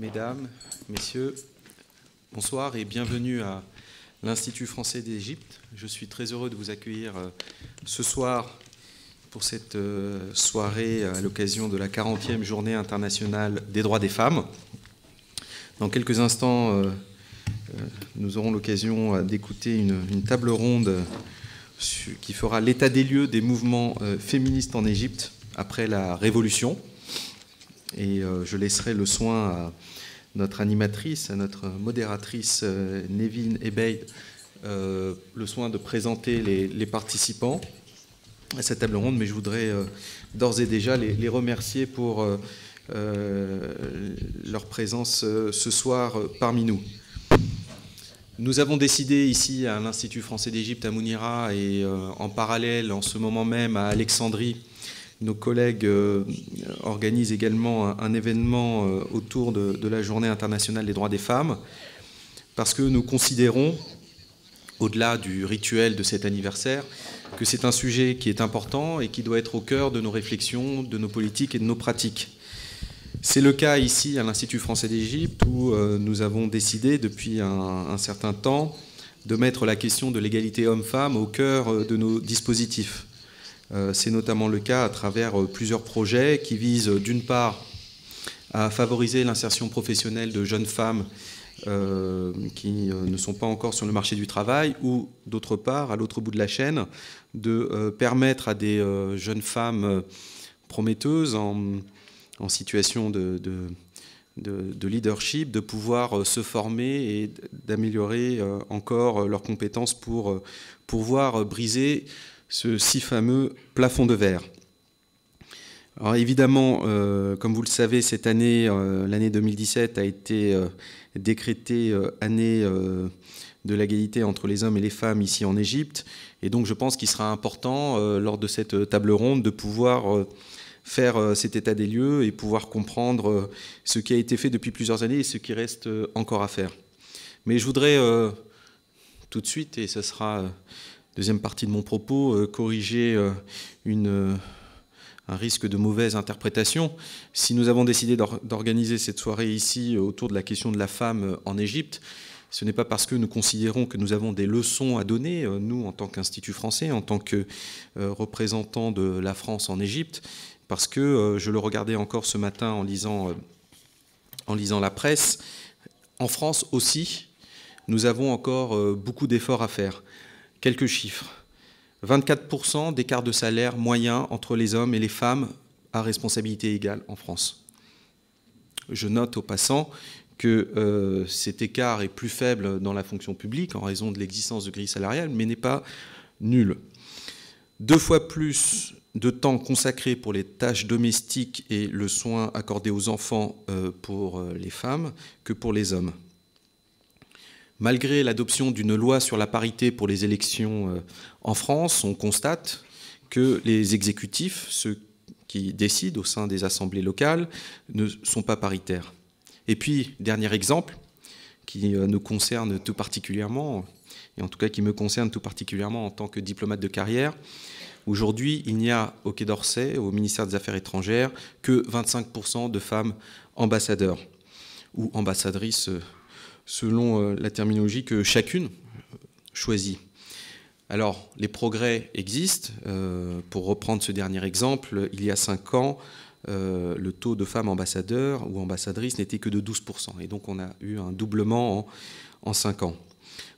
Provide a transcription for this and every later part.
Mesdames, Messieurs, bonsoir et bienvenue à l'Institut français d'Égypte. Je suis très heureux de vous accueillir euh, ce soir pour cette euh, soirée à l'occasion de la 40e journée internationale des droits des femmes. Dans quelques instants, euh, nous aurons l'occasion d'écouter une, table ronde qui fera l'état des lieux des mouvements féministes en Égypte après la Révolution. Et je laisserai le soin à notre animatrice, à notre modératrice euh, Nevin Ebeid, euh, le soin de présenter les, participants à cette table ronde, mais je voudrais euh, d'ores et déjà les, remercier pour leur présence ce soir parmi nous. Nous avons décidé ici à l'Institut français d'Égypte à Mounira et en parallèle en ce moment même à Alexandrie nos collègues euh, organisent également un, événement euh, autour de, la Journée internationale des droits des femmes, parce que nous considérons, au-delà du rituel de cet anniversaire, que c'est un sujet qui est important et qui doit être au cœur de nos réflexions, de nos politiques et de nos pratiques. C'est le cas ici à l'Institut français d'Égypte où euh, nous avons décidé depuis un certain temps de mettre la question de l'égalité homme-femme au cœur de nos dispositifs. Euh, c'est notamment le cas à travers euh, plusieurs projets qui visent d'une part à favoriser l'insertion professionnelle de jeunes femmes euh, qui ne sont pas encore sur le marché du travail, ou d'autre part, à l'autre bout de la chaîne, de permettre à des jeunes femmes prometteuses en, situation de, leadership de pouvoir se former et d'améliorer encore leurs compétences pour pouvoir briser ce si fameux plafond de verre. Alors évidemment, euh, comme vous le savez, cette année, euh, l'année 2017 a été euh, décrétée année de l'égalité entre les hommes et les femmes ici en Égypte. Et donc je pense qu'il sera important, lors de cette table ronde, de pouvoir faire cet état des lieux et pouvoir comprendre ce qui a été fait depuis plusieurs années et ce qui reste encore à faire. Mais je voudrais tout de suite, et ce sera deuxième partie de mon propos, euh, corriger euh, euh, un risque de mauvaise interprétation. Si nous avons décidé d'organiser cette soirée ici autour de la question de la femme en Égypte, ce n'est pas parce que nous considérons que nous avons des leçons à donner, nous, en tant qu'Institut français, en tant que représentants de la France en Égypte, parce que je le regardais encore ce matin en lisant, en lisant la presse, en France aussi, nous avons encore beaucoup d'efforts à faire. Quelques chiffres. 24% d'écart de salaire moyen entre les hommes et les femmes à responsabilité égale en France. Je note au passant que euh, cet écart est plus faible dans la fonction publique en raison de l'existence de grilles salariales, mais n'est pas nul. Deux fois plus de temps consacré pour les tâches domestiques et le soin accordé aux enfants euh, pour euh, les femmes que pour les hommes. Malgré l'adoption d'une loi sur la parité pour les élections euh, en France, on constate que les exécutifs, ceux qui décident au sein des assemblées locales, ne sont pas paritaires. Et puis, dernier exemple, qui euh, nous concerne tout particulièrement, et en tout cas qui me concerne tout particulièrement en tant que diplomate de carrière, Aujourd'hui, il n'y a au Quai d'Orsay, au ministère des Affaires étrangères, que 25% de femmes ambassadeurs ou ambassadrices euh, selon euh, la terminologie que chacune choisit. Alors, les progrès existent. Euh, pour reprendre ce dernier exemple, il y a cinq ans, euh, le taux de femmes ambassadeurs ou ambassadrices n'était que de 12%. Et donc, on a eu un doublement en, cinq ans.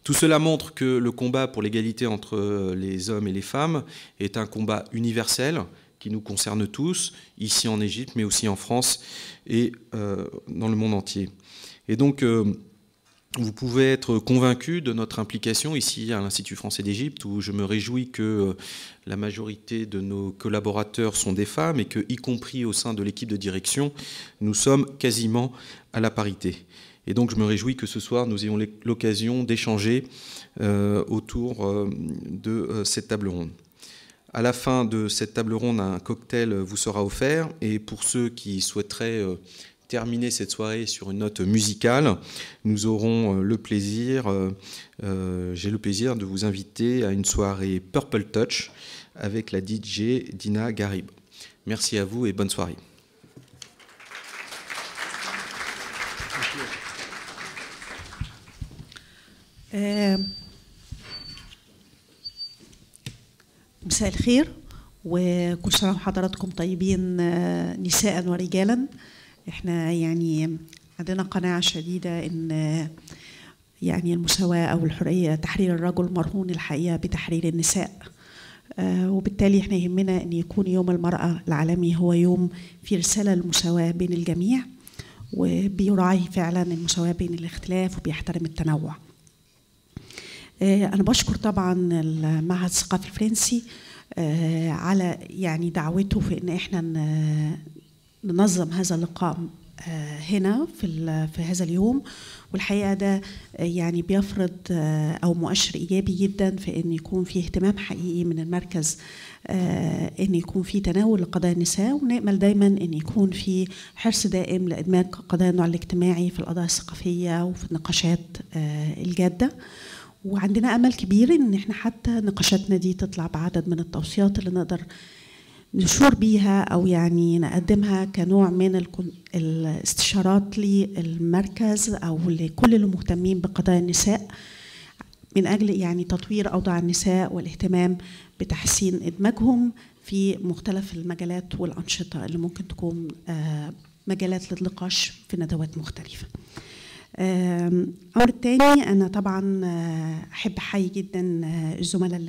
Tout cela montre que le combat pour l'égalité entre les hommes et les femmes est un combat universel qui nous concerne tous, ici en Égypte, mais aussi en France et dans le monde entier. Et donc, vous pouvez être convaincu de notre implication ici à l'Institut français d'Égypte, où je me réjouis que euh, la majorité de nos collaborateurs sont des femmes et que, y compris au sein de l'équipe de direction, nous sommes quasiment à la parité. Et donc je me réjouis que ce soir nous ayons l'occasion d'échanger euh, autour euh, de cette table ronde. À la fin de cette table ronde, un cocktail vous sera offert et pour ceux qui souhaiteraient terminer cette soirée sur une note musicale, nous aurons euh, le plaisir, euh, euh, j'ai le plaisir de vous inviter à une soirée Purple Touch avec la DJ Dina Garib. Merci à vous et bonne soirée. إحنا يعني عندنا قناعة شديدة إن يعني المساواة أو الحرية تحرير الرجل مرهون الحقيقة بتحرير النساء. آه، وبالتالي إحنا يهمنا إن يكون يوم المرأة العالمي هو يوم في رسالة للمساواة بين الجميع وبيراعي فعلا المساواة بين الاختلاف وبيحترم التنوع. آه، أنا بشكر طبعا المعهد الثقافي الفرنسي آه، على يعني دعوته في إن إحنا ننظم هذا اللقاء آه، هنا في في هذا اليوم. والحقيقة ده آه، يعني بيفرض آه، أو مؤشر إيجابي جدا في إن يكون في اهتمام حقيقي من المركز إن يكون في تناول لقضايا النساء. ونأمل دايما إن يكون في حرص دائم لإدماج قضايا النوع الاجتماعي في القضايا الثقافية وفي النقاشات الجادة. وعندنا أمل كبير إن إحنا حتى نقاشاتنا دي تطلع بعدد من التوصيات اللي نقدر نشور بيها أو يعني نقدمها كنوع من الاستشارات للمركز أو لكل المهتمين بقضايا النساء من أجل يعني تطوير أوضاع النساء والاهتمام بتحسين إدماجهم في مختلف المجالات والأنشطة اللي ممكن تكون آه، مجالات للنقاش في ندوات مختلفة. آم، الأمر الثاني أنا طبعا آه، أحب أحيي جدا آه، الزملاء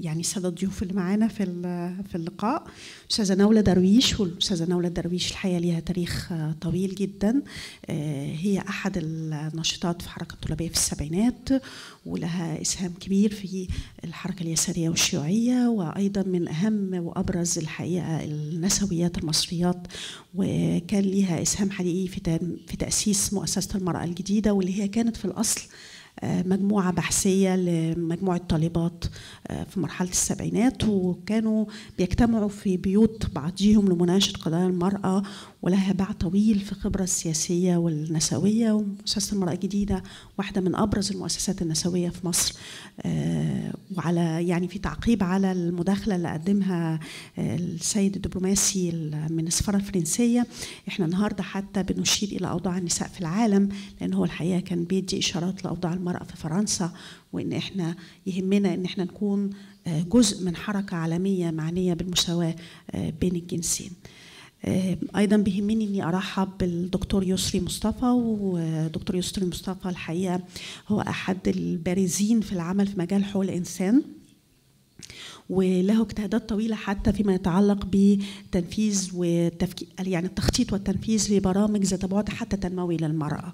يعني السادة الضيوف اللي معانا في في اللقاء. أستاذة نولة درويش والأستاذة نولة درويش الحقيقة ليها تاريخ آه، طويل جدا. هي أحد الناشطات في حركة الطلابية في السبعينات. ولها إسهام كبير في الحركة اليسارية والشيوعية وأيضا من أهم وأبرز الحقيقة النسويات المصريات وكان ليها إسهام حقيقي في في تأسيس مؤسسة المرأة الجديدة واللي هي كانت في الأصل آه، مجموعة بحثية لمجموعة طالبات آه، في مرحلة السبعينات وكانوا بيجتمعوا في بيوت بعضهم لمناقشة قضايا المرأة ولها باع طويل في الخبرة السياسية والنسوية ومؤسسة المرأة الجديدة واحدة من أبرز المؤسسات النسوية في مصر. آه، وعلى يعني في تعقيب على المداخلة اللي قدمها آه، السيد الدبلوماسي ال- من السفارة الفرنسية. إحنا النهاردة حتى بنشير إلى أوضاع النساء في العالم لأن هو الحقيقة كان بيدي إشارات لأوضاع المرأة في فرنسا وإن إحنا يهمنا إن إحنا نكون آه، جزء من حركة عالمية معنية بالمساواة بين الجنسين. أيضا بيهمني إني أرحب بالدكتور يسري مصطفى ودكتور يسري مصطفى الحقيقة هو أحد البارزين في العمل في مجال حقوق الإنسان وله اجتهادات طويلة حتى فيما يتعلق بتنفيذ يعني التخطيط والتنفيذ لبرامج ذات بعد حتى تنموي للمرأة.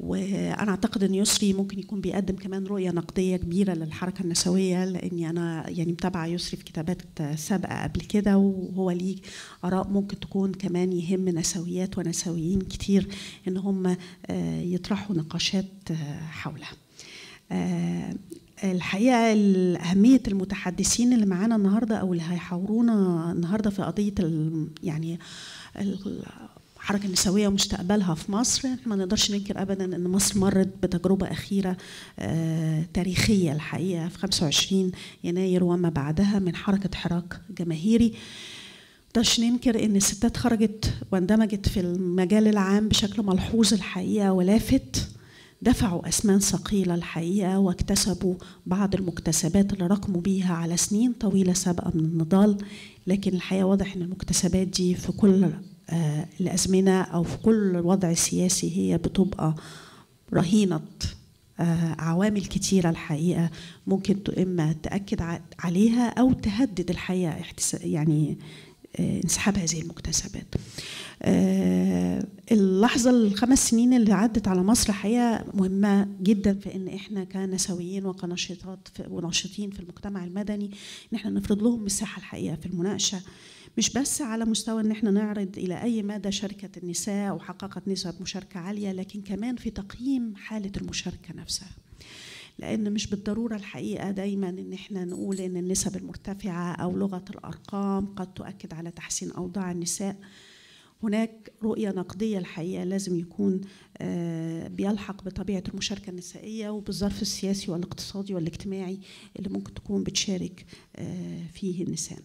وأنا أعتقد إن يسري ممكن يكون بيقدم كمان رؤية نقدية كبيرة للحركة النسوية لأني أنا يعني متابعة يسري في كتابات سابقة قبل كده وهو ليه آراء ممكن تكون كمان يهم نسويات ونسويين كتير إن هم آه، يطرحوا نقاشات آه، حولها. آه، الحقيقة ال- اهميه المتحدثين اللي معانا النهارده أو اللي هيحاورونا النهارده في قضية يعني الحركه النسويه ومستقبلها في مصر. إحنا ما نقدرش ننكر ابدا إن مصر مرت بتجربة أخيرة آه، تاريخية الحقيقة في 25 يناير وما بعدها من حركة حراك جماهيري. نقدرش ننكر إن الستات خرجت واندمجت في المجال العام بشكل ملحوظ الحقيقة ولافت. دفعوا أثمان ثقيلة الحقيقة واكتسبوا بعض المكتسبات اللي رقموا بيها على سنين طويلة سابقة من النضال. لكن الحقيقة واضح أن المكتسبات دي في كل الأزمنة أو في كل وضع سياسي هي بتبقى رهينة آه، عوامل كتيرة الحقيقة ممكن إما تأكد عليها أو تهدد الحقيقة يعني آه، انسحاب هذه المكتسبات. آه، اللحظة الخمس سنين اللي عدت على مصر حقيقة مهمة جدا في إن إحنا كنسويين وكناشطات وناشطين في المجتمع المدني إن إحنا نفرض لهم مساحة الحقيقة في المناقشة. مش بس على مستوى إن إحنا نعرض إلى أي مدى شاركت النساء وحققت نسب مشاركة عالية لكن كمان في تقييم حالة المشاركة نفسها. لأن مش بالضرورة الحقيقة دايما إن إحنا نقول إن النسب المرتفعة أو لغة الأرقام قد تؤكد على تحسين أوضاع النساء. هناك رؤية نقدية الحقيقة لازم يكون آه، بيلحق بطبيعة المشاركة النسائية وبالظرف السياسي والاقتصادي والاجتماعي اللي ممكن تكون بتشارك آه، فيه النساء.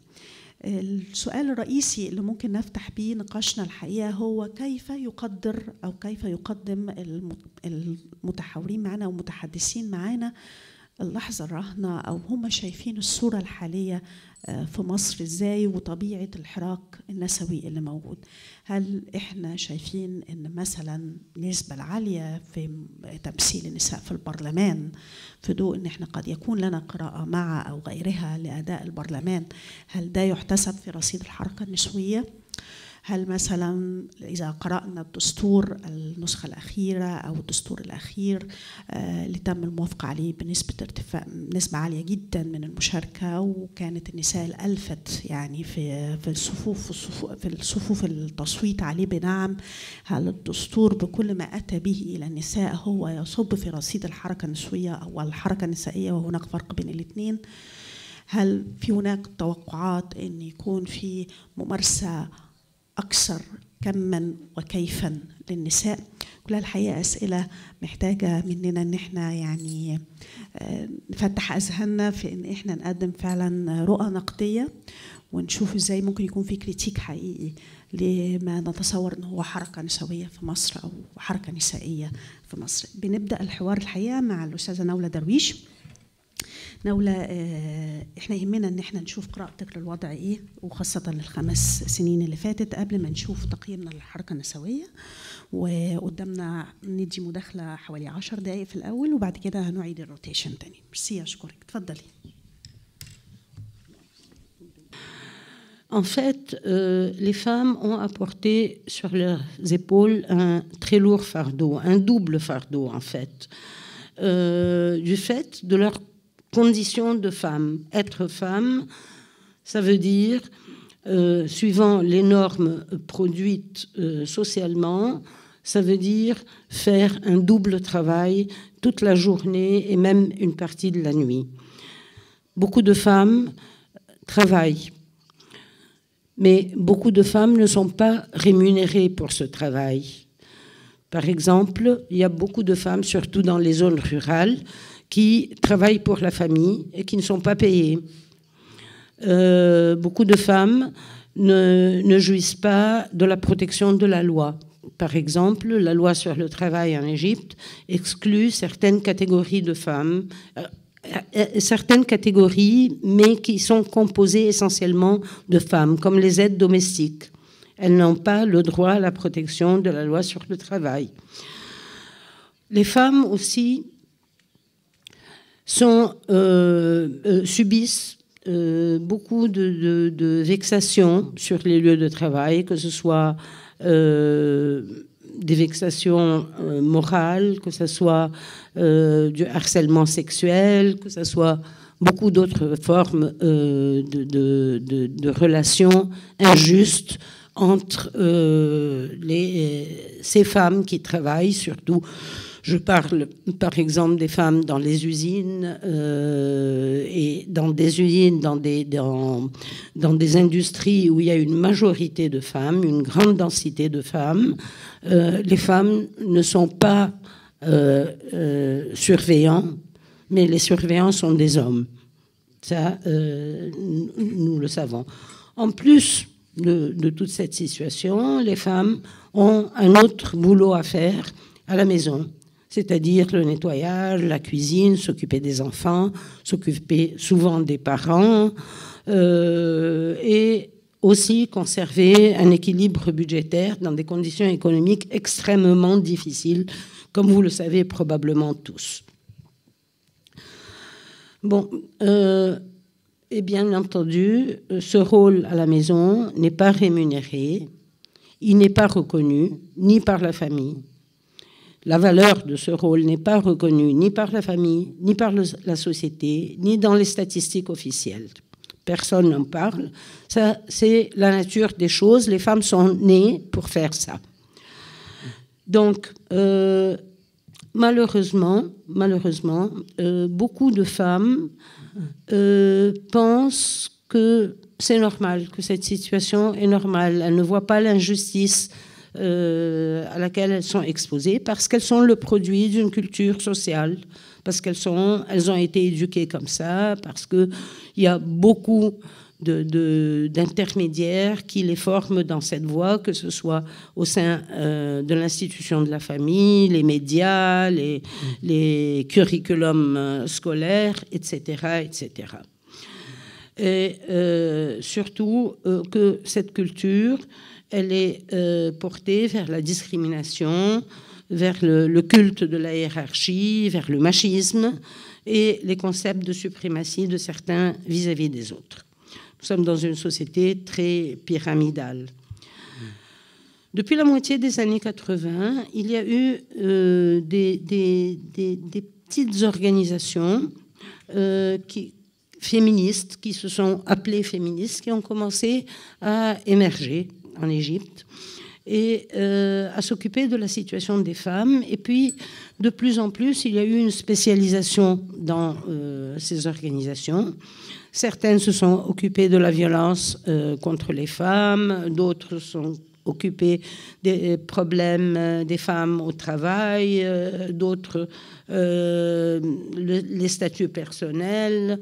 السؤال الرئيسي اللي ممكن نفتح بيه نقاشنا الحقيقة هو كيف يقدر أو كيف يقدم المتحاورين معنا والمتحدثين معنا اللحظة الراهنة أو هم شايفين الصورة الحالية في مصر إزاي وطبيعة الحراك النسوي اللي موجود هل إحنا شايفين إن مثلا النسبة العالية في تمثيل النساء في البرلمان في ضوء إن إحنا قد يكون لنا قراءة مع أو غيرها لأداء البرلمان هل ده يحتسب في رصيد الحركة النسوية؟ هل مثلا إذا قرأنا الدستور النسخة الأخيرة أو الدستور الأخير اللي تم الموافقة عليه بنسبة ارتفاع نسبة عالية جدا من المشاركة وكانت النساء الألفت يعني في في الصفوف في الصفوف, في الصفوف التصويت عليه بنعم. هل الدستور بكل ما أتى به إلى النساء هو يصب في رصيد الحركة النسوية أو الحركة النسائية وهناك فرق بين الاثنين؟ هل في هناك توقعات أن يكون في ممارسة أكثر كما وكيفا للنساء. كلها الحقيقة أسئلة محتاجة مننا إن إحنا يعني نفتح أذهاننا في إن إحنا نقدم فعلا رؤى نقدية ونشوف إزاي ممكن يكون في critique حقيقي لما نتصور إن هو حركة نسوية في مصر أو حركة نسائية في مصر. بنبدأ الحوار الحقيقة مع الأستاذة نولة درويش. نولة إحنا يهمنا إن إحنا نشوف قراءتك للوضع إيه وخاصة للخمس سنين اللي فاتت قبل ما نشوف تقييمنا للحركة النسوية. وقدامنا ندي مداخلة حوالي عشر دقايق في الأول وبعد كده هنعيد ال rotation تاني. ميرسي أشكرك. اتفضلي. En fait, euh, les femmes ont apporté sur leurs épaules un très lourd fardeau, un double fardeau en fait, euh, du fait de leur condition de femme. Être femme, ça veut dire, euh, suivant les normes produites euh, socialement, ça veut dire faire un double travail toute la journée et même une partie de la nuit. Beaucoup de femmes travaillent, mais beaucoup de femmes ne sont pas rémunérées pour ce travail. Par exemple, il y a beaucoup de femmes, surtout dans les zones rurales, qui travaillent pour la famille et qui ne sont pas payées. Euh, beaucoup de femmes ne, jouissent pas de la protection de la loi. Par exemple, la loi sur le travail en Égypte exclut certaines catégories de femmes, euh, euh, certaines catégories, mais qui sont composées essentiellement de femmes, comme les aides domestiques. Elles n'ont pas le droit à la protection de la loi sur le travail. Les femmes aussi euh, euh, subissent euh, beaucoup de, vexations sur les lieux de travail, que ce soit des vexations morales, que ce soit du harcèlement sexuel, que ce soit beaucoup d'autres formes de, relations injustes entre ces femmes qui travaillent, surtout je parle par exemple des femmes dans les usines euh, et dans des usines, dans des, dans, dans, des industries où il y a une majorité de femmes, une grande densité de femmes. Euh, les femmes ne sont pas euh, surveillants, mais les surveillants sont des hommes. Ça, nous le savons. En plus de toute cette situation, les femmes ont un autre boulot à faire à la maison c'est-à-dire le nettoyage, la cuisine, s'occuper des enfants, s'occuper souvent des parents, euh, et aussi conserver un équilibre budgétaire dans des conditions économiques extrêmement difficiles, comme vous le savez probablement tous. Bon, euh, et bien entendu, ce rôle à la maison n'est pas rémunéré, il n'est pas reconnu ni par la famille, la valeur de ce rôle n'est pas reconnue ni par la famille, ni par la société, ni dans les statistiques officielles. Personne n'en parle. Ça, c'est la nature des choses. Les femmes sont nées pour faire ça. Donc, euh, malheureusement, malheureusement, euh, beaucoup de femmes euh, pensent que c'est normal, que cette situation est normale. Elles ne voient pas l'injustice euh, à laquelle elles sont exposées parce qu'elles sont le produit d'une culture sociale, parce qu'elles elles ont été éduquées comme ça, parce qu'il y a beaucoup d'intermédiaires qui les forment dans cette voie, que ce soit au sein euh, de l'institution de la famille, les médias, les, les curriculums euh, scolaires, etc. etc. Et surtout que cette culture, elle est portée vers la discrimination, vers le, culte de la hiérarchie, vers le machisme et les concepts de suprématie de certains vis-à-vis -vis des autres. Nous sommes dans une société très pyramidale. Depuis la moitié des années 80, il y a eu euh, des, petites organisations euh, féministes qui se sont appelées féministes, qui ont commencé à émerger en Égypte et euh, à s'occuper de la situation des femmes. Et puis, de plus en plus, il y a eu une spécialisation dans euh, ces organisations. Certaines se sont occupées de la violence euh, contre les femmes, d'autres sont occupées des problèmes des femmes au travail, d'autres les statuts personnels,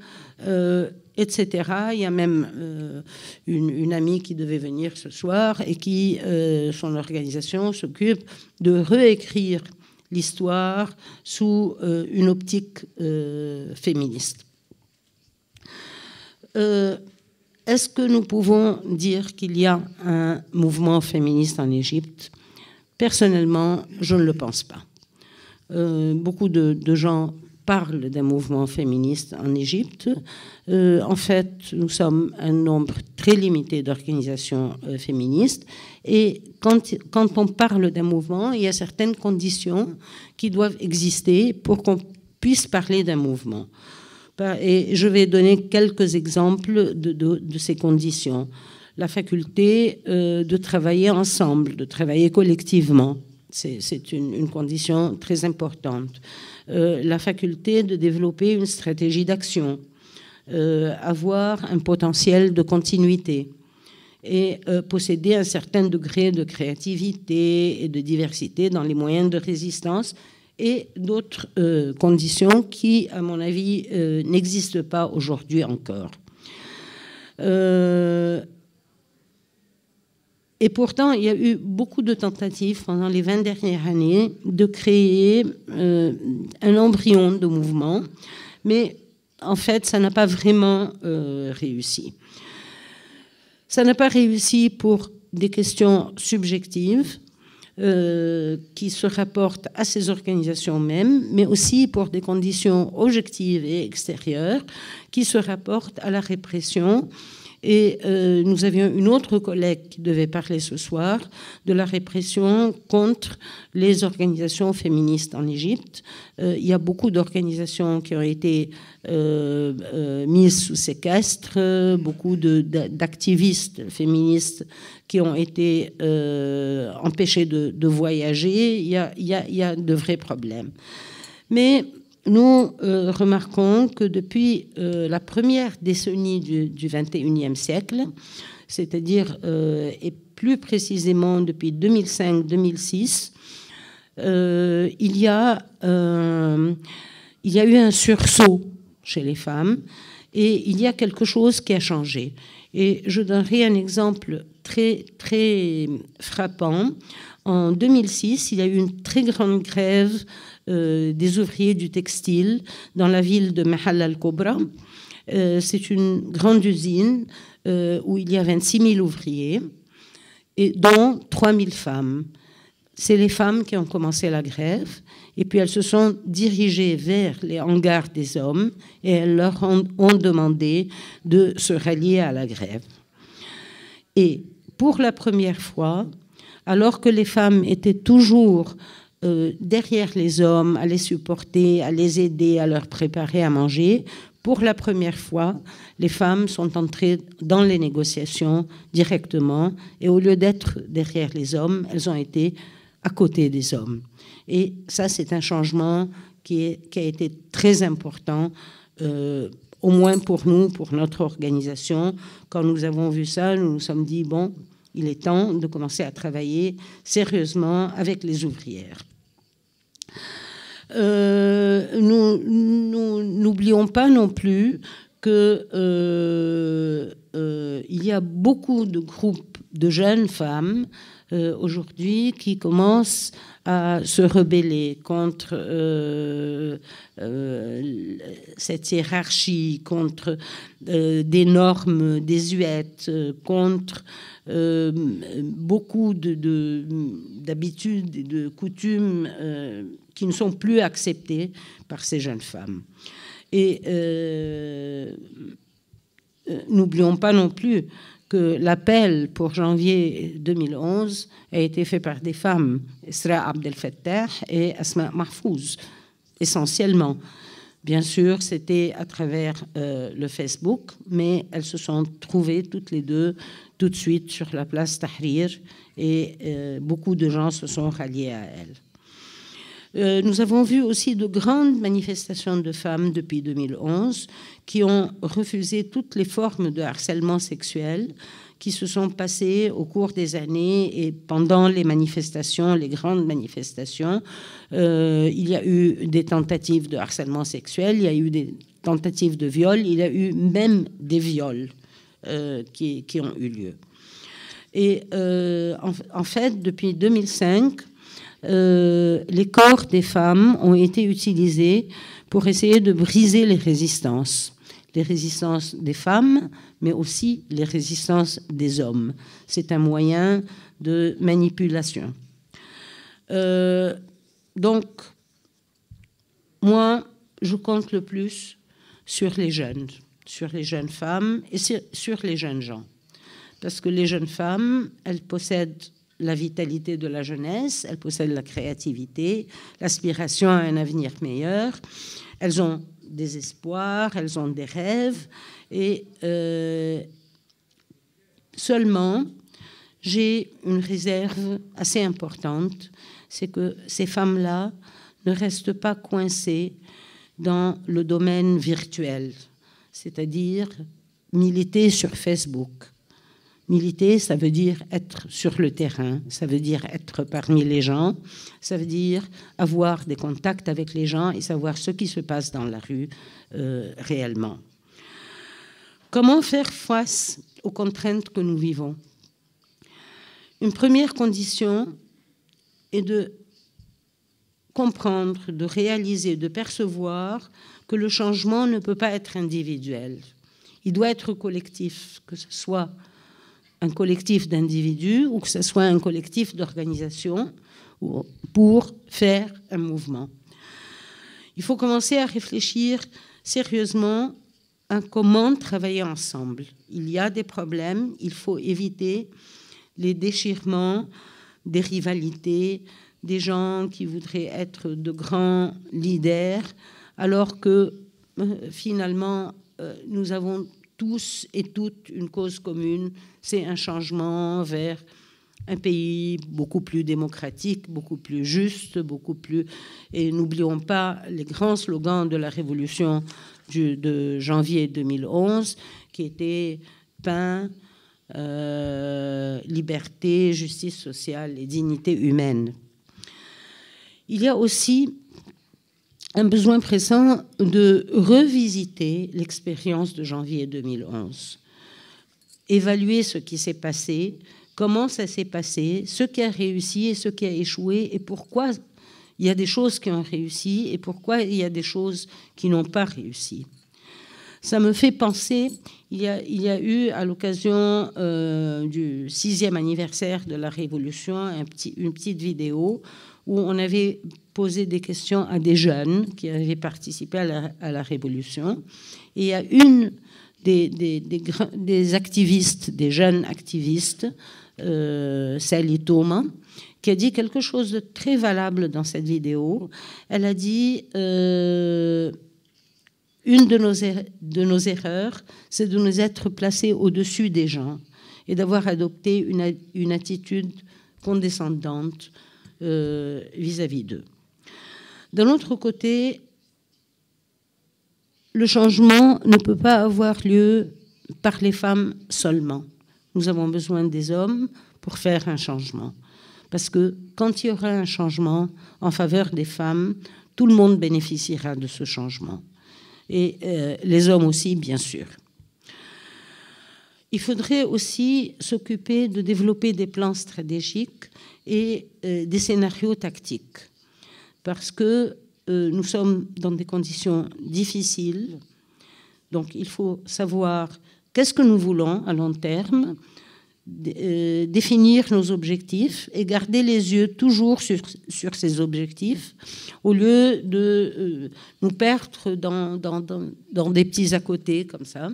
etc. Il y a même une, une, amie qui devait venir ce soir et qui, son organisation, s'occupe de réécrire l'histoire sous une optique féministe. Euh, est-ce que nous pouvons dire qu'il y a un mouvement féministe en Égypte? Personnellement, je ne le pense pas. Euh, beaucoup de, gens parlent d'un mouvement féministe en Égypte. Euh, en fait, nous sommes un nombre très limité d'organisations féministes. Et quand, quand on parle d'un mouvement, il y a certaines conditions qui doivent exister pour qu'on puisse parler d'un mouvement. Et je vais donner quelques exemples de, ces conditions. La faculté euh, de travailler ensemble, de travailler collectivement, c'est une, condition très importante. Euh, la faculté de développer une stratégie d'action, euh, avoir un potentiel de continuité et posséder un certain degré de créativité et de diversité dans les moyens de résistance et d'autres euh, conditions qui, à mon avis, euh, n'existent pas aujourd'hui encore. Euh, et pourtant, il y a eu beaucoup de tentatives pendant les 20 dernières années de créer un embryon de mouvement, mais en fait, ça n'a pas vraiment réussi. Ça n'a pas réussi pour des questions subjectives, euh, qui se rapportent à ces organisations mêmes, mais aussi pour des conditions objectives et extérieures qui se rapportent à la répression et euh, nous avions une autre collègue qui devait parler ce soir de la répression contre les organisations féministes en Égypte. Euh, il y a beaucoup d'organisations qui ont été euh, mises sous séquestre, beaucoup d'activistes féministes qui ont été empêchés de, voyager. Il, y a, il y a de vrais problèmes. Mais nous euh, remarquons que depuis euh, la première décennie du, 21e siècle, c'est-à-dire euh, et plus précisément depuis 2005-2006, il, y a, il y a eu un sursaut chez les femmes et il y a quelque chose qui a changé. Et je donnerai un exemple très, très frappant. En 2006, il y a eu une très grande grève euh, des ouvriers du textile dans la ville de Mahal al-Kobra. Euh, c'est une grande usine euh, où il y a 26 000 ouvriers, et dont 3 000 femmes. C'est les femmes qui ont commencé la grève, et puis elles se sont dirigées vers les hangars des hommes, et elles leur ont demandé de se rallier à la grève. Et pour la première fois, alors que les femmes étaient toujours euh, derrière les hommes, à les supporter, à les aider, à leur préparer à manger. Pour la première fois, les femmes sont entrées dans les négociations directement et au lieu d'être derrière les hommes, elles ont été à côté des hommes. Et ça, c'est un changement qui, a été très important, euh, au moins pour nous, pour notre organisation. Quand nous avons vu ça, nous nous sommes dit, bon, il est temps de commencer à travailler sérieusement avec les ouvrières. Euh, nous n'oublions pas non plus qu'il euh, euh, y a beaucoup de groupes de jeunes femmes euh, aujourd'hui qui commencent à se rebeller contre cette hiérarchie, contre des normes désuètes, contre beaucoup d'habitudes de, et de coutumes qui ne sont plus acceptées par ces jeunes femmes. Et euh, euh, n'oublions pas non plus que l'appel pour janvier 2011 a été fait par des femmes, Isra Abdel Fattah et Asma Mahfouz, essentiellement. Bien sûr, c'était à travers euh, le Facebook, mais elles se sont trouvées toutes les deux tout de suite sur la place Tahrir et beaucoup de gens se sont ralliés à elles. Euh, nous avons vu aussi de grandes manifestations de femmes depuis 2011 qui ont refusé toutes les formes de harcèlement sexuel qui se sont passées au cours des années et pendant les manifestations, les grandes manifestations. Euh, il y a eu des tentatives de harcèlement sexuel, il y a eu des tentatives de viol, il y a eu même des viols euh, qui, ont eu lieu. Et en, fait, depuis 2005, euh, les corps des femmes ont été utilisés pour essayer de briser les résistances. Les résistances des femmes, mais aussi les résistances des hommes. C'est un moyen de manipulation. Euh, donc, moi, je compte le plus sur les jeunes, sur les jeunes femmes et sur les jeunes gens. Parce que les jeunes femmes, elles possèdent la vitalité de la jeunesse, elles possèdent la créativité, l'aspiration à un avenir meilleur, elles ont des espoirs, elles ont des rêves, et euh, seulement j'ai une réserve assez importante, c'est que ces femmes-là ne restent pas coincées dans le domaine virtuel, c'est-à-dire militer sur Facebook Militer, ça veut dire être sur le terrain, ça veut dire être parmi les gens, ça veut dire avoir des contacts avec les gens et savoir ce qui se passe dans la rue euh, réellement. Comment faire face aux contraintes que nous vivons? Une première condition est de comprendre, de réaliser, de percevoir que le changement ne peut pas être individuel. Il doit être collectif, que ce soit un collectif d'individus ou que ce soit un collectif d'organisations pour faire un mouvement. Il faut commencer à réfléchir sérieusement à comment travailler ensemble. Il y a des problèmes, il faut éviter les déchirements, des rivalités, des gens qui voudraient être de grands leaders, alors que euh, finalement, euh, nous avons tous et toutes une cause commune, c'est un changement vers un pays beaucoup plus démocratique, beaucoup plus juste, beaucoup plus... Et n'oublions pas les grands slogans de la révolution de janvier 2011, qui étaient pain, euh, liberté, justice sociale et dignité humaine. Il y a aussi un besoin pressant de revisiter l'expérience de janvier 2011, évaluer ce qui s'est passé, comment ça s'est passé, ce qui a réussi et ce qui a échoué, et pourquoi il y a des choses qui ont réussi et pourquoi il y a des choses qui n'ont pas réussi. Ça me fait penser, il y a, eu à l'occasion euh, du sixième anniversaire de la Révolution une petite vidéo où on avait posé des questions à des jeunes qui avaient participé à la, Révolution. Et a une des, des, activistes, des jeunes activistes, euh, Sally Thomas, qui a dit quelque chose de très valable dans cette vidéo. Elle a dit euh, une de nos, er-, de nos erreurs, c'est de nous être placés au-dessus des gens et d'avoir adopté une, une attitude condescendante euh, vis-à-vis d'eux. D'un autre côté, le changement ne peut pas avoir lieu par les femmes seulement. Nous avons besoin des hommes pour faire un changement. Parce que quand il y aura un changement en faveur des femmes, tout le monde bénéficiera de ce changement. et euh, les hommes aussi, bien sûr. Il faudrait aussi s'occuper de développer des plans stratégiques et euh, des scénarios tactiques, parce que euh, nous sommes dans des conditions difficiles. Donc il faut savoir qu'est-ce que nous voulons à long terme, euh, définir nos objectifs et garder les yeux toujours sur, sur ces objectifs au lieu de euh, nous perdre dans, dans, dans, dans, des petits à côté comme ça.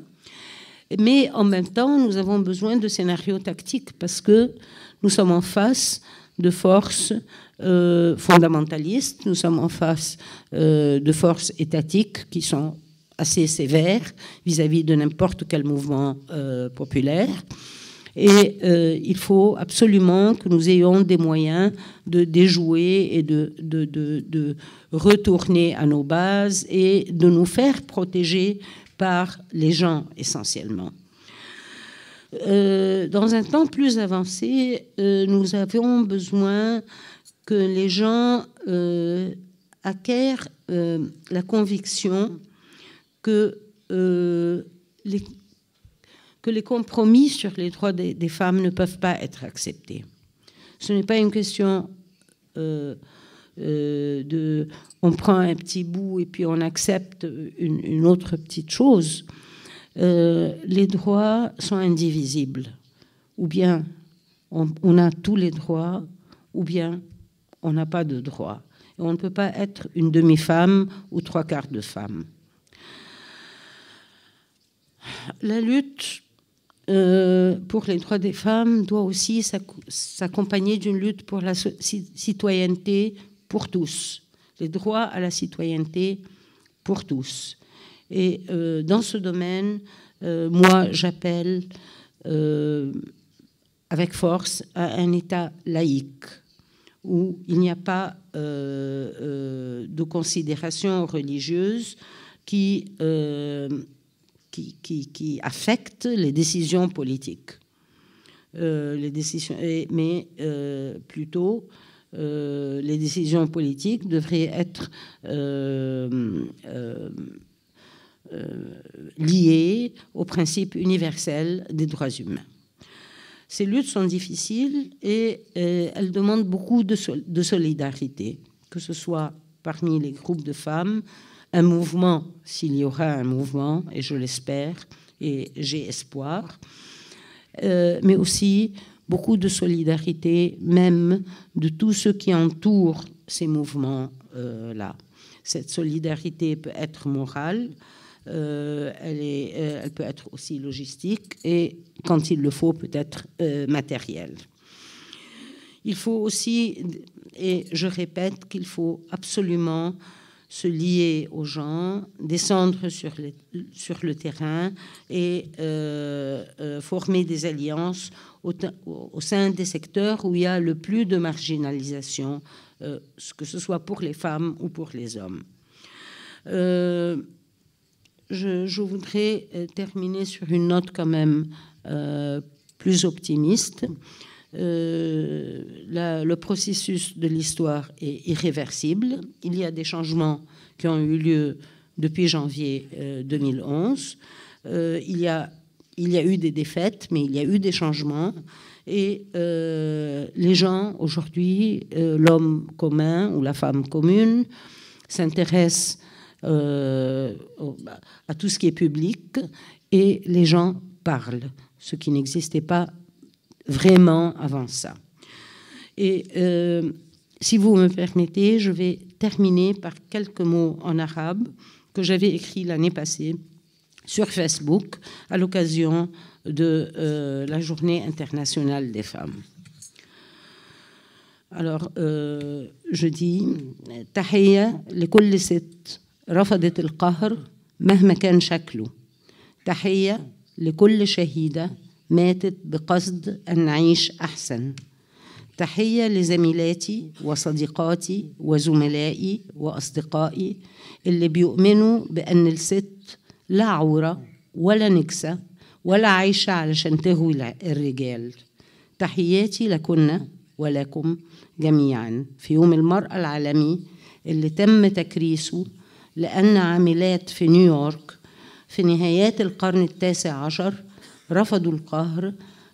Mais en même temps, nous avons besoin de scénarios tactiques parce que nous sommes en face de forces euh, fondamentalistes, nous sommes en face euh, de forces étatiques qui sont assez sévères vis-à-vis -vis de n'importe quel mouvement euh, populaire. Et euh, il faut absolument que nous ayons des moyens de déjouer et de, retourner à nos bases et de nous faire protéger par les gens essentiellement. Dans un temps plus avancé, nous avions besoin que les gens euh, acquièrent euh, la conviction que les que les compromis sur les droits des, femmes ne peuvent pas être acceptés. Ce n'est pas une question euh, euh, de on prend un petit bout et puis on accepte une, autre petite chose. Euh, les droits sont indivisibles. Ou bien on, a tous les droits, ou bien on n'a pas de droits. Et on ne peut pas être une demi-femme ou trois quarts de femme. La lutte euh, pour les droits des femmes doit aussi s'accompagner d'une lutte pour la citoyenneté pour tous, les droits à la citoyenneté pour tous. Et euh, dans ce domaine, euh, moi, j'appelle avec force à un État laïque où il n'y a pas euh, de considération religieuse qui qui, qui, affectent les décisions politiques. Euh, les décisions, mais euh, plutôt, euh, les décisions politiques devraient être euh, euh, liées au principe universel des droits humains. Ces luttes sont difficiles et elles demandent beaucoup de solidarité, que ce soit parmi les groupes de femmes, un mouvement, s'il y aura un mouvement, et je l'espère, et j'ai espoir, euh, mais aussi beaucoup de solidarité, même de tous ceux qui entourent ces mouvements-là. Euh, Cette solidarité peut être morale, euh, euh, elle, peut être aussi logistique, et quand il le faut, peut-être euh, matérielle. Il faut aussi, et je répète qu'il faut absolument se lier aux gens, descendre sur, le terrain et euh, former des alliances au, sein des secteurs où il y a le plus de marginalisation, que ce soit pour les femmes ou pour les hommes. Je, voudrais euh, terminer sur une note quand même euh, plus optimiste. Euh, le processus de l'histoire est irréversible. Il y a des changements qui ont eu lieu depuis janvier euh, 2011. Euh, il, y a, il y a eu des défaites, mais il y a eu des changements. Et les gens, aujourd'hui, l'homme commun ou la femme commune, s'intéressent à tout ce qui est public et les gens parlent, ce qui n'existait pas vraiment avant ça. Et euh, si vous me permettez, je vais terminer par quelques mots en arabe que j'avais écrits l'année passée sur Facebook à l'occasion de euh, la Journée internationale des femmes. Alors, euh, je dis تحية لكل ست رفضت القهر مهما كان شكله. تحية لكل شهيدة ماتت بقصد أن نعيش أحسن. تحية لزميلاتي وصديقاتي وزملائي وأصدقائي اللي بيؤمنوا بأن الست لا عورة ولا نكسة ولا عايشة علشان تهوي الرجال. تحياتي لكن ولكم جميعا. في يوم المرأة العالمي اللي تم تكريسه لأن عاملات في نيويورك في نهايات القرن التاسع عشر رفضوا القهر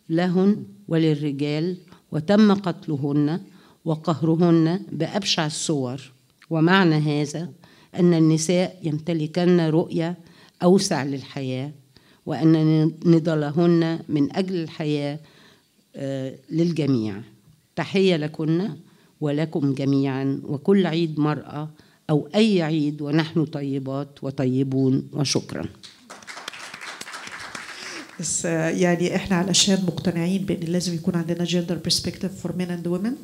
لهن وللرجال وتم قتلهن وقهرهن بأبشع الصور. ومعنى هذا أن النساء يمتلكن رؤية أوسع للحياة وأن نضالهن من أجل الحياة آه، للجميع. تحية لكن ولكم جميعا وكل عيد مرأة أو أي عيد ونحن طيبات وطيبون وشكرا. بس آه، يعني إحنا علشان مقتنعين بأن لازم يكون عندنا gender perspective for men and women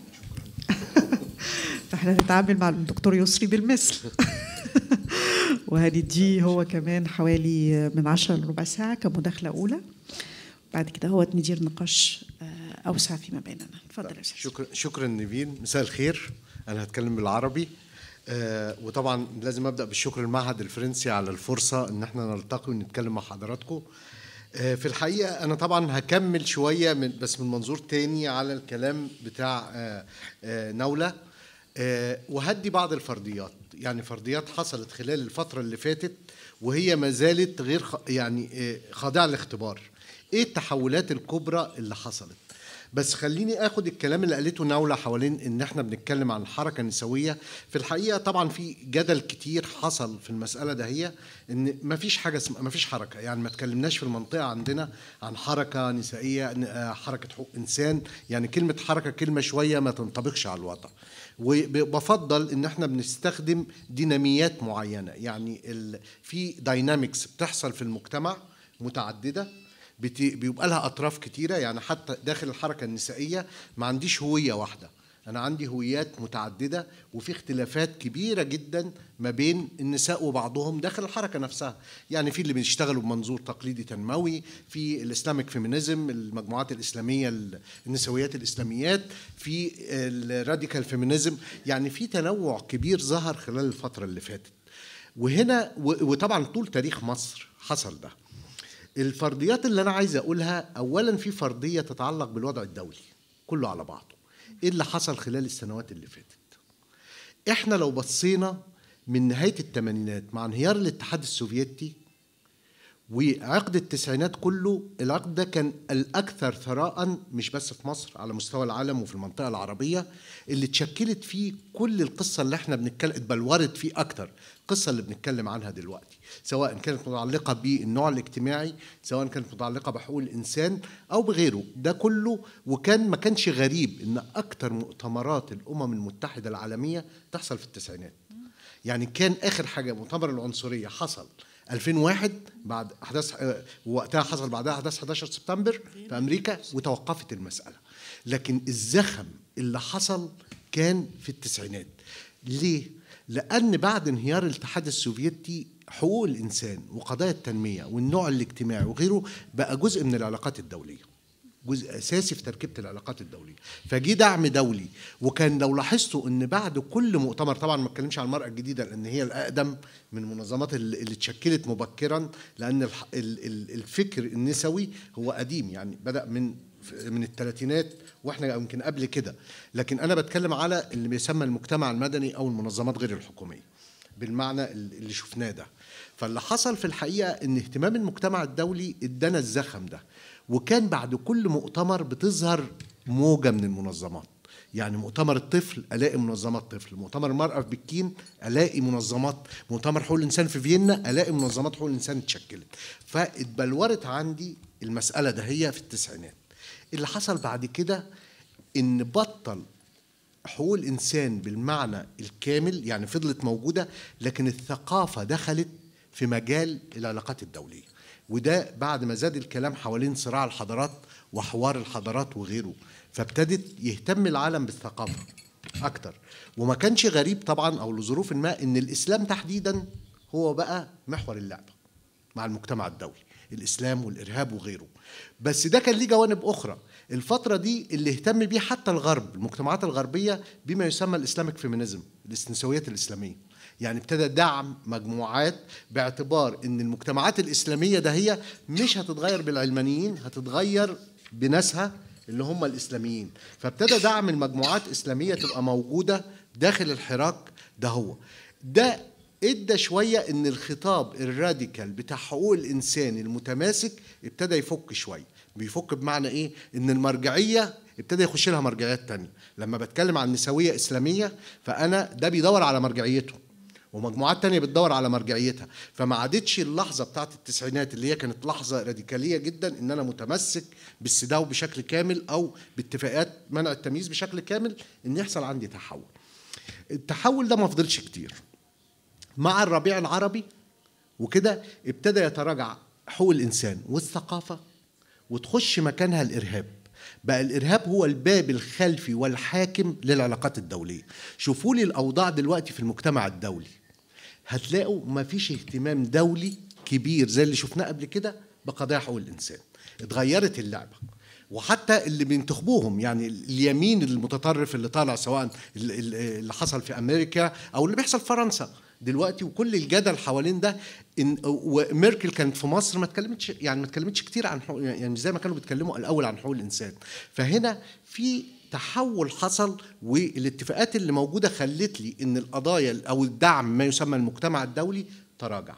فإحنا نتعامل مع الدكتور يسري بالمثل. وهنديه هو كمان حوالي من عشرة لربع ساعة كمداخلة أولى. بعد كده هو ندير نقاش آه، أوسع فيما بيننا. اتفضل يا شكرا شكرا نيفين مساء الخير. أنا هتكلم بالعربي. وطبعا لازم أبدأ بالشكر للمعهد الفرنسي على الفرصة إن إحنا نلتقي ونتكلم مع حضراتكم. آه في الحقيقة أنا طبعا هكمل شوية من بس من منظور تاني على الكلام بتاع آه آه نوله آه وهدي بعض الفرضيات يعني فرضيات حصلت خلال الفترة اللي فاتت وهي ما زالت غير. يعني آه خاضعة للاختبار. إيه التحولات الكبرى اللي حصلت؟ بس خليني آخد الكلام اللي قالته ناولة حوالين إن إحنا بنتكلم عن الحركه النسويه في الحقيقة طبعا في جدل كتير حصل في المسألة ده هي إن ما فيش حاجة اسمها ما فيش حركة. يعني ما تكلمناش في المنطقة عندنا عن حركة نسائية آه، حركة حقوق إنسان. يعني كلمة حركة كلمة شوية ما تنطبقش على الوضع وبفضل إن إحنا بنستخدم ديناميات معينة. يعني. في داينامكس بتحصل في المجتمع متعددة. بيبقى لها أطراف كتيرة يعني حتى داخل الحركة النسائية ما عنديش هوية واحدة. أنا عندي هويات متعددة وفي اختلافات كبيرة جدا ما بين النساء وبعضهم داخل الحركة نفسها. يعني في اللي بيشتغلوا بمنظور تقليدي تنموي في ال Islamic feminism المجموعات الإسلامية ال- النسويات الإسلاميات في ال radical feminism. يعني في تنوع كبير ظهر خلال الفترة اللي فاتت. وهنا وطبعا طول تاريخ مصر حصل ده. الفرضيات اللي أنا عايز أقولها اولا في فرضيه تتعلق بالوضع الدولي كله على بعضه. إيه اللي حصل خلال السنوات اللي فاتت؟ إحنا لو بصينا من نهاية الثمانينات مع انهيار الاتحاد السوفيتي وعقد التسعينات كله العقد ده كان الأكثر ثراء مش بس في مصر على مستوى العالم وفي المنطقة العربية اللي اتشكلت فيه كل القصة اللي إحنا بنتكلم اتبلورت فيه أكتر القصة اللي بنتكلم عنها دلوقتي. سواء كانت متعلقة بالنوع الاجتماعي سواء كانت متعلقة بحقوق الإنسان أو بغيره. ده كله وكان ما كانش غريب إن أكتر مؤتمرات الأمم المتحدة العالمية تحصل في التسعينات. يعني كان آخر حاجة مؤتمر العنصرية حصل 2001 بعد أحداث آه، وقتها حصل بعدها أحداث 11 سبتمبر في أمريكا وتوقفت المسألة. لكن الزخم اللي حصل كان في التسعينات. ليه؟ لأن بعد انهيار الاتحاد السوفيتي حقوق الإنسان وقضايا التنمية والنوع الاجتماعي وغيره بقى جزء من العلاقات الدولية جزء أساسي في تركيبة العلاقات الدولية. فجي دعم دولي وكان لو لاحظتوا إن بعد كل مؤتمر طبعا ما اتكلمش عن المرأة الجديدة لأن هي الأقدم من المنظمات اللي اتشكلت مبكرا لأن الفكر النسوي هو قديم يعني بدأ من من الثلاثينات وإحنا يمكن قبل كده. لكن أنا بتكلم على اللي بيسمى المجتمع المدني أو المنظمات غير الحكومية بالمعنى اللي شفناه ده. فاللي حصل في الحقيقة إن اهتمام المجتمع الدولي ادانا الزخم ده. وكان بعد كل مؤتمر بتظهر موجة من المنظمات. يعني مؤتمر الطفل ألاقي منظمات طفل. مؤتمر المرأة في بكين ألاقي منظمات. مؤتمر حقوق الإنسان في فيينا ألاقي منظمات حقوق الإنسان اتشكلت. فاتبلورت عندي المسألة ده هي في التسعينات. اللي حصل بعد كده إن بطل حقوق الإنسان بالمعنى الكامل يعني فضلت موجودة لكن الثقافة دخلت في مجال العلاقات الدولية. وده بعد ما زاد الكلام حوالين صراع الحضارات وحوار الحضارات وغيره فابتدت يهتم العالم بالثقافة أكتر. وما كانش غريب طبعا أو لظروف ما إن الإسلام تحديدا هو بقى محور اللعبة مع المجتمع الدولي الإسلام والإرهاب وغيره. بس ده كان ليه جوانب أخرى. الفترة دي اللي اهتم بيه حتى الغرب المجتمعات الغربية بما يسمى الاسلامك فيمينيزم النسويات الإسلامية. يعني ابتدى دعم مجموعات باعتبار إن المجتمعات الإسلامية ده هي مش هتتغير بالعلمانيين هتتغير بناسها اللي هم الإسلاميين. فابتدى دعم المجموعات الاسلاميه تبقى موجودة داخل الحراك ده هو. ده إدى شوية إن الخطاب الراديكال بتاع حقوق الإنسان المتماسك ابتدى يفك شوية. بيفك بمعنى إيه؟ إن المرجعية ابتدى يخش لها مرجعيات تانية. لما بتكلم عن نسوية إسلامية فأنا ده بيدور على مرجعيته ومجموعات تانية بتدور على مرجعيتها. فما عادتش اللحظة بتاعت التسعينات اللي هي كانت لحظة راديكالية جدا إن أنا متمسك بالسداو بشكل كامل أو باتفاقات منع التمييز بشكل كامل إن يحصل عندي تحول. التحول ده ما فضلش كتير. مع الربيع العربي وكده ابتدى يتراجع حقوق الإنسان والثقافة وتخش مكانها الإرهاب. بقى الإرهاب هو الباب الخلفي والحاكم للعلاقات الدولية. شوفوا لي الأوضاع دلوقتي في المجتمع الدولي. هتلاقوا ما فيش اهتمام دولي كبير زي اللي شفناه قبل كده بقضايا حقوق الإنسان. اتغيرت اللعبة. وحتى اللي بينتخبوهم يعني اليمين المتطرف اللي طالع سواء اللي حصل في أمريكا أو اللي بيحصل في فرنسا. دلوقتي وكل الجدل حوالين ده إن وميركل كانت في مصر ما اتكلمتش يعني ما اتكلمتش كتير عن حقوق يعني زي ما كانوا بيتكلموا الأول عن حقوق الإنسان. فهنا في تحول حصل والاتفاقات اللي موجودة خلت لي إن القضايا أو الدعم ما يسمى المجتمع الدولي تراجع.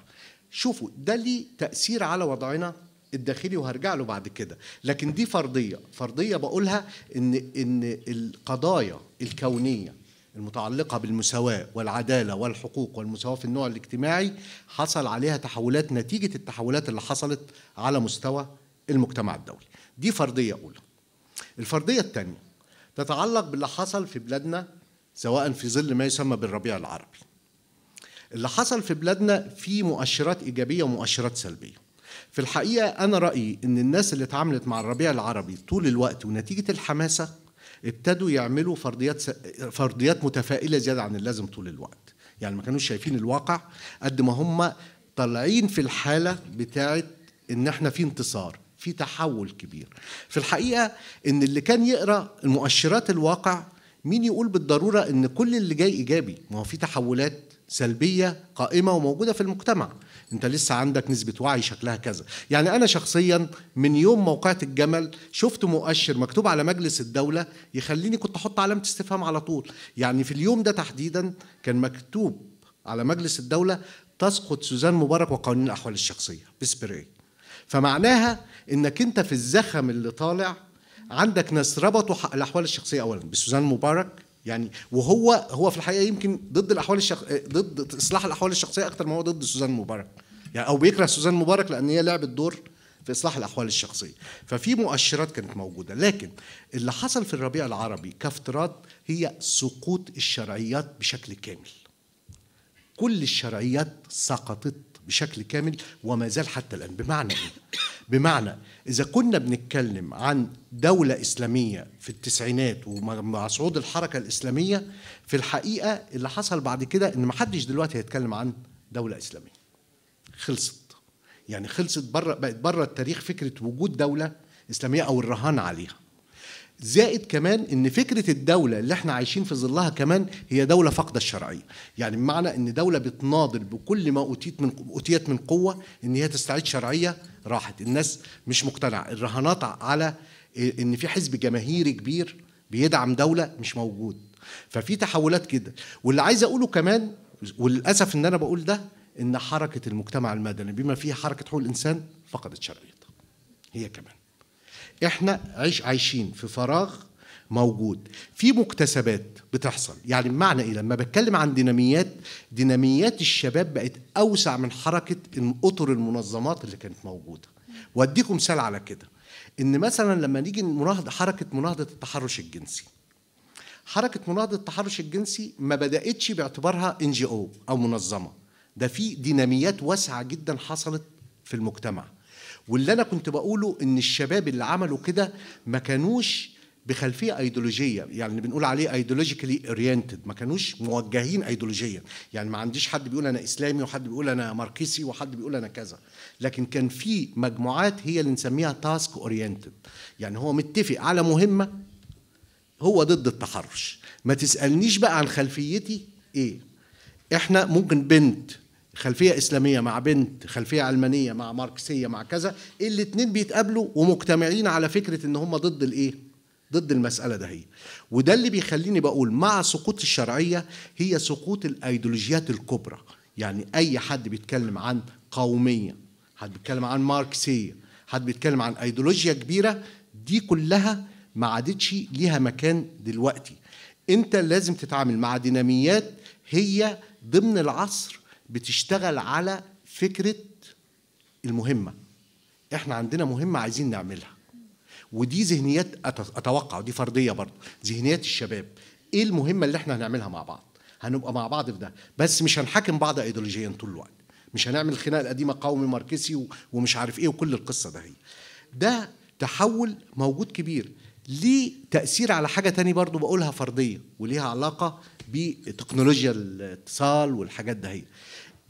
شوفوا ده ليه تأثير على وضعنا الداخلي وهرجع له بعد كده. لكن دي فرضية. فرضية بقولها ان إن القضايا الكونية المتعلقة بالمساواة والعدالة والحقوق والمساواة في النوع الاجتماعي حصل عليها تحولات نتيجة التحولات اللي حصلت على مستوى المجتمع الدولي. دي فرضية أولى. الفرضية الثانية تتعلق باللي حصل في بلادنا سواء في ظل ما يسمى بالربيع العربي. اللي حصل في بلادنا في مؤشرات إيجابية ومؤشرات سلبية. في الحقيقة أنا رأيي أن الناس اللي اتعاملت مع الربيع العربي طول الوقت ونتيجة الحماسة ابتدوا يعملوا فرضيات فرضيات متفائلة زيادة عن اللازم طول الوقت. يعني ما كانوش شايفين الواقع قد ما هم طالعين في الحالة بتاعه إن إحنا في انتصار في تحول كبير. في الحقيقة إن اللي كان يقرأ المؤشرات الواقع مين يقول بالضرورة إن كل اللي جاي إيجابي؟ ما هو في تحولات سلبية قائمة وموجودة في المجتمع. انت لسه عندك نسبة وعي شكلها كذا. يعني أنا شخصيا من يوم موقعة الجمل شفت مؤشر مكتوب على مجلس الدولة يخليني كنت أحط علامة استفهام على طول. يعني في اليوم ده تحديدا كان مكتوب على مجلس الدولة تسقط سوزان مبارك وقوانين الأحوال الشخصية بسبراي فمعناها إنك أنت في الزخم اللي طالع عندك ناس ربطوا الأحوال الشخصية اولا بسوزان مبارك يعني وهو هو في الحقيقة يمكن ضد الأحوال الشخ... ضد إصلاح الأحوال الشخصية أكتر ما هو ضد سوزان مبارك. يعني أو بيكره سوزان مبارك لأن هي لعبت دور في إصلاح الأحوال الشخصية. ففي مؤشرات كانت موجودة. لكن اللي حصل في الربيع العربي كافتراض هي سقوط الشرعيات بشكل كامل. كل الشرعيات سقطت بشكل كامل وما زال حتى الآن. بمعنى إيه؟ بمعنى إذا كنا بنتكلم عن دولة إسلامية في التسعينات ومع صعود الحركة الإسلامية في الحقيقة اللي حصل بعد كده إن ما حدش دلوقتي هيتكلم عن دولة إسلامية. خلصت. يعني خلصت بره بقت بره التاريخ فكرة وجود دولة إسلامية أو الرهان عليها. زائد كمان إن فكرة الدولة اللي إحنا عايشين في ظلها كمان هي دولة فاقدة الشرعية. يعني بمعنى إن دولة بتناضل بكل ما أوتيت من أوتيت من قوة إن هي تستعيد شرعية راحت. الناس مش مقتنعة. الرهانات على إن في حزب جماهيري كبير بيدعم دولة مش موجود. ففي تحولات كده. واللي عايز أقوله كمان وللأسف إن أنا بقول ده إن حركة المجتمع المدني بما فيها حركة حقوق الإنسان فقدت شرعيتها. هي كمان. إحنا عيش عايشين في فراغ موجود. في مكتسبات بتحصل. يعني بمعنى إيه؟ لما بتكلم عن ديناميات ديناميات الشباب بقت أوسع من حركة أطر المنظمات اللي كانت موجودة. وأديكم مثال على كده. إن مثلا لما نيجي مناهضه حركة مناهضة التحرش الجنسي. حركة مناهضة التحرش الجنسي ما بدأتش باعتبارها NGO أو منظمة. ده في ديناميات واسعة جدا حصلت في المجتمع. واللي أنا كنت بقوله إن الشباب اللي عملوا كده ما كانوش بخلفية أيديولوجية يعني بنقول عليه ideologically oriented ما كانوش موجهين ايديولوجيا يعني ما عنديش حد بيقول أنا إسلامي وحد بيقول أنا ماركسي وحد بيقول أنا كذا. لكن كان في مجموعات هي اللي نسميها task oriented يعني هو متفق على مهمة هو ضد التحرش. ما تسألنيش بقى عن خلفيتي إيه. إحنا ممكن بنت خلفية إسلامية مع بنت خلفية علمانيه مع ماركسية مع كذا الاثنين بيتقابلوا ومجتمعين على فكرة إن هم ضد الإيه؟ ضد المسألة ده هي. وده اللي بيخليني بقول مع سقوط الشرعية هي سقوط الأيديولوجيات الكبرى. يعني أي حد بيتكلم عن قومية حد بيتكلم عن ماركسية حد بيتكلم عن أيديولوجيا كبيرة دي كلها ما عادتش ليها مكان دلوقتي. أنت لازم تتعامل مع ديناميات هي ضمن العصر بتشتغل على فكرة المهمة. إحنا عندنا مهمة عايزين نعملها. ودي ذهنيات أتوقع ودي فرضيه برضه. ذهنيات الشباب. إيه المهمة اللي إحنا هنعملها مع بعض؟ هنبقى مع بعض في ده. بس مش هنحاكم بعض ايديولوجيا طول الوقت. مش هنعمل الخناقه القديمه قومي ماركسي ومش عارف إيه وكل القصة ده هي. ده تحول موجود كبير. ليه تأثير على حاجة تاني برضو بقولها فرضية وليها علاقة بتكنولوجيا الاتصال والحاجات ده هي.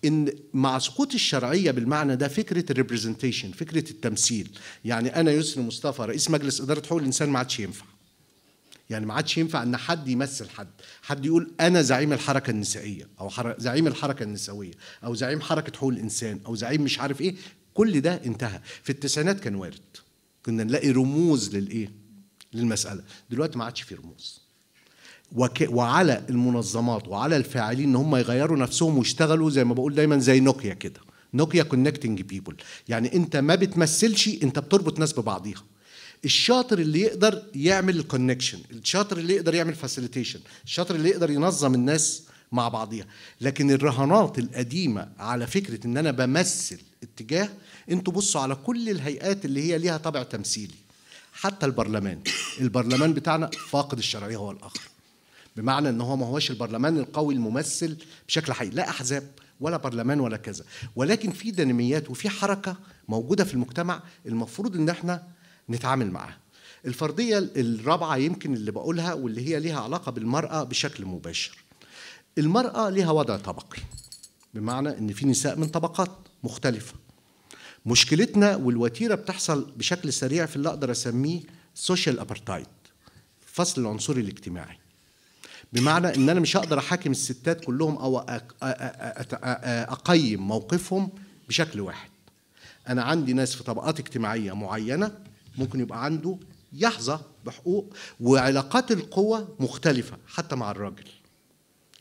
إن مع سقوط الشرعية بالمعنى ده فكرة ال representation فكرة التمثيل. يعني أنا يسري مصطفى رئيس مجلس إدارة حقوق الإنسان ما عادش ينفع. يعني ما عادش ينفع إن حد يمثل حد. حد يقول أنا زعيم الحركة النسائية أو. زعيم الحركة النسوية أو زعيم حركة حقوق الإنسان أو زعيم مش عارف إيه. كل ده انتهى. في التسعينات كان وارد. كنا نلاقي رموز للإيه؟ للمسألة. دلوقتي ما عادش في رموز. وك... وعلى المنظمات وعلى الفاعلين إن هم يغيروا نفسهم ويشتغلوا زي ما بقول دايما زي نوكيا كده. نوكيا كونكتنج بيبول يعني أنت ما بتمثلش أنت بتربط ناس ببعضيها. الشاطر اللي يقدر يعمل ال connection الشاطر اللي يقدر يعمل facilitation الشاطر اللي يقدر ينظم الناس مع بعضيها. لكن الرهانات القديمة على فكرة إن أنا بمثل اتجاه أنتوا بصوا على كل الهيئات اللي هي ليها طابع تمثيلي. حتى البرلمان. البرلمان بتاعنا فاقد الشرعية هو الآخر. بمعنى إن هو ما هوش البرلمان القوي الممثل بشكل حقيقي لا أحزاب ولا برلمان ولا كذا. ولكن في ديناميات وفي حركة موجودة في المجتمع المفروض إن إحنا نتعامل معاها. الفرضية الرابعة يمكن اللي بقولها واللي هي ليها علاقة بالمرأة بشكل مباشر. المرأة ليها وضع طبقي بمعنى إن في نساء من طبقات مختلفة. مشكلتنا والوتيرة بتحصل بشكل سريع في اللي أقدر أسميه social apartheid الفصل العنصري الاجتماعي. بمعنى إن أنا مش هقدر أحاكم الستات كلهم أو أقيم موقفهم بشكل واحد. أنا عندي ناس في طبقات اجتماعية معينة ممكن يبقى عنده يحظى بحقوق وعلاقات القوة مختلفة حتى مع الراجل.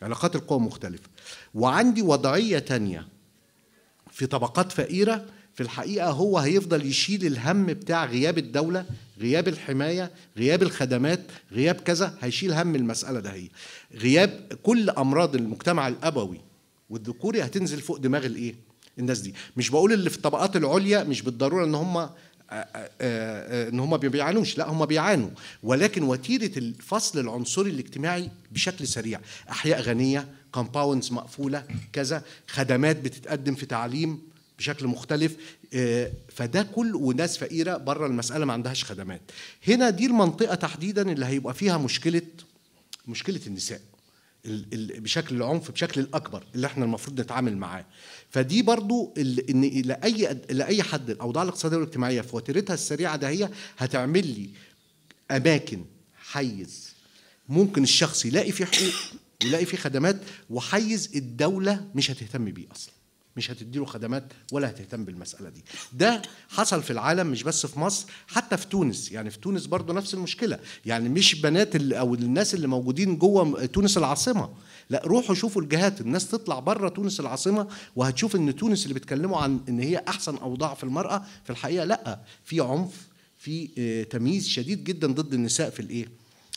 علاقات القوة مختلفة. وعندي وضعية تانية في طبقات فقيرة في الحقيقة هو هيفضل يشيل الهم بتاع غياب الدولة غياب الحماية غياب الخدمات غياب كذا هيشيل هم المسألة ده هي. غياب كل أمراض المجتمع الأبوي والذكوري هتنزل فوق دماغ الإيه؟ الناس دي. مش بقول اللي في الطبقات العليا مش بالضرورة إن هم إن هم ما بيعانوش. لا هم بيعانوا. ولكن وتيرة الفصل العنصري الاجتماعي بشكل سريع. أحياء غنية كومباوندز مقفولة كذا. خدمات بتتقدم في تعليم بشكل مختلف فده كل وناس فقيرة بره المسألة ما عندهاش خدمات. هنا دي المنطقة تحديدا اللي هيبقى فيها مشكلة مشكلة النساء بشكل العنف بشكل الأكبر اللي إحنا المفروض نتعامل معاه. فدي برضو إن لأي لأي حد الاوضاع الاقتصادية والاجتماعية في وتيرتها السريعة ده هي هتعمل لي أماكن حيز ممكن الشخص يلاقي فيه حقوق ويلاقي فيه خدمات وحيز الدولة مش هتهتم بيه أصلا. مش هتديله خدمات ولا هتهتم بالمسألة دي. ده حصل في العالم مش بس في مصر حتى في تونس. يعني في تونس برضو نفس المشكلة. يعني مش بنات أو الناس اللي موجودين جوه تونس العاصمة. لا روحوا شوفوا الجهات. الناس تطلع بره تونس العاصمة وهتشوف إن تونس اللي بيتكلموا عن إن هي أحسن اوضاع في المرأة في الحقيقة لأ. في عنف في تمييز شديد جدا ضد النساء في الإيه؟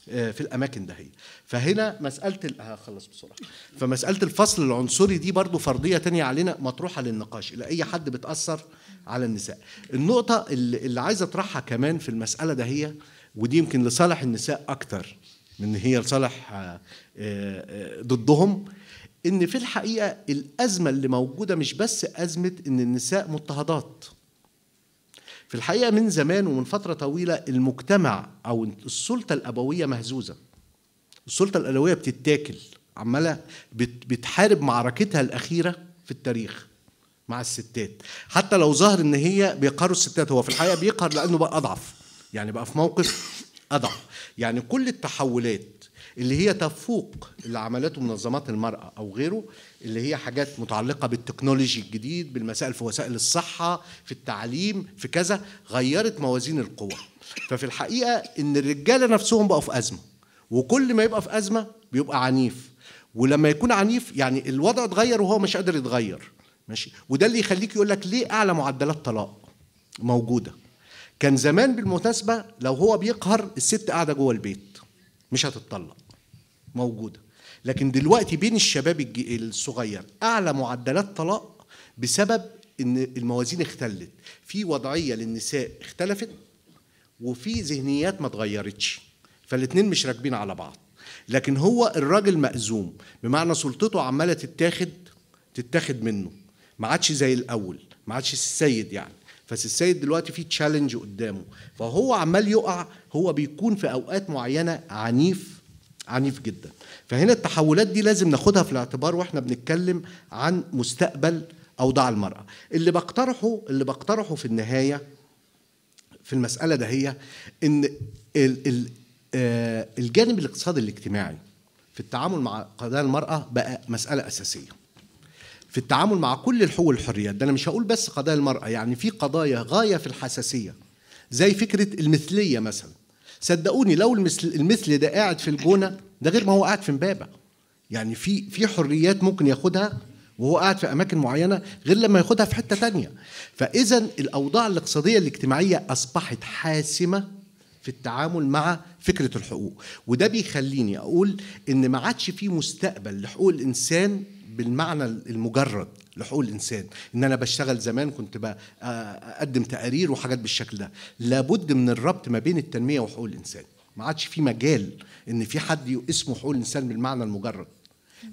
في الأماكن ده هي. فهنا مسألة هخلص بسرعة. فمسألة الفصل العنصري دي برضو فرضية تانية علينا مطروحة للنقاش إلى أي حد بتأثر على النساء. النقطة اللي, اللي عايز أطرحها كمان في المسألة ده هي ودي يمكن لصالح النساء أكتر من هي لصالح ضدهم إن في الحقيقة الأزمة اللي موجودة مش بس أزمة إن النساء مضطهدات. في الحقيقة من زمان ومن فترة طويلة المجتمع أو السلطة الأبوية مهزوزة. السلطة الابويه بتتاكل عمالة بتحارب معركتها الأخيرة في التاريخ مع الستات. حتى لو ظهر إن هي بيقهروا الستات هو في الحقيقة بيقهر لأنه بقى أضعف. يعني بقى في موقف أضعف. يعني كل التحولات اللي هي تفوق اللي عملته منظمات المرأة أو غيره اللي هي حاجات متعلقة بالتكنولوجي الجديد بالمسائل في وسائل الصحة في التعليم في كذا غيرت موازين القوى. ففي الحقيقة إن الرجالة نفسهم بقوا في أزمة وكل ما يبقى في أزمة بيبقى عنيف. ولما يكون عنيف يعني الوضع اتغير وهو مش قادر يتغير. ماشي؟ وده اللي يخليك يقول لك ليه أعلى معدلات طلاق موجودة؟ كان زمان بالمناسبة لو هو بيقهر الست قاعدة جوه البيت مش هتتطلق. موجودة. لكن دلوقتي بين الشباب الصغير أعلى معدلات طلاق بسبب إن الموازين اختلت. في وضعية للنساء اختلفت وفي ذهنيات ما اتغيرتش. فالاثنين مش راكبين على بعض. لكن هو الراجل مأزوم بمعنى سلطته عمالة تتاخد تتاخد منه. ما عادش زي الأول ما عادش السيد يعني. بس السيد دلوقتي في تشالنج قدامه. فهو عمال يقع هو بيكون في أوقات معينة عنيف عنيف جدا. فهنا التحولات دي لازم ناخدها في الاعتبار وإحنا بنتكلم عن مستقبل أوضاع المرأة. اللي بقترحه اللي بقترحه في النهاية في المسألة ده هي ال- آه، الجانب الاقتصادي الاجتماعي في التعامل مع قضايا المرأة بقى مسألة أساسية. في التعامل مع كل الحقوق والحريات ده أنا مش هقول بس قضايا المرأة يعني في قضايا غاية في الحساسية زي فكرة المثلية مثلا. صدقوني لو المثل, المثل ده قاعد في الجونة ده غير ما هو قاعد في امبابة. يعني في في حريات ممكن ياخدها وهو قاعد في أماكن معينة غير لما ياخدها في حتة تانية. فإذا الأوضاع الاقتصادية الاجتماعية أصبحت حاسمة في التعامل مع فكرة الحقوق. وده بيخليني أقول إن ما عادش في مستقبل لحقوق الإنسان بالمعنى المجرد. لحقوق الإنسان. إن أنا بشتغل زمان كنت بقى أقدم تقارير وحاجات بالشكل ده. لابد من الربط ما بين التنمية وحقوق الإنسان. ما عادش في مجال إن في حد اسمه حقوق الإنسان بالمعنى المجرد.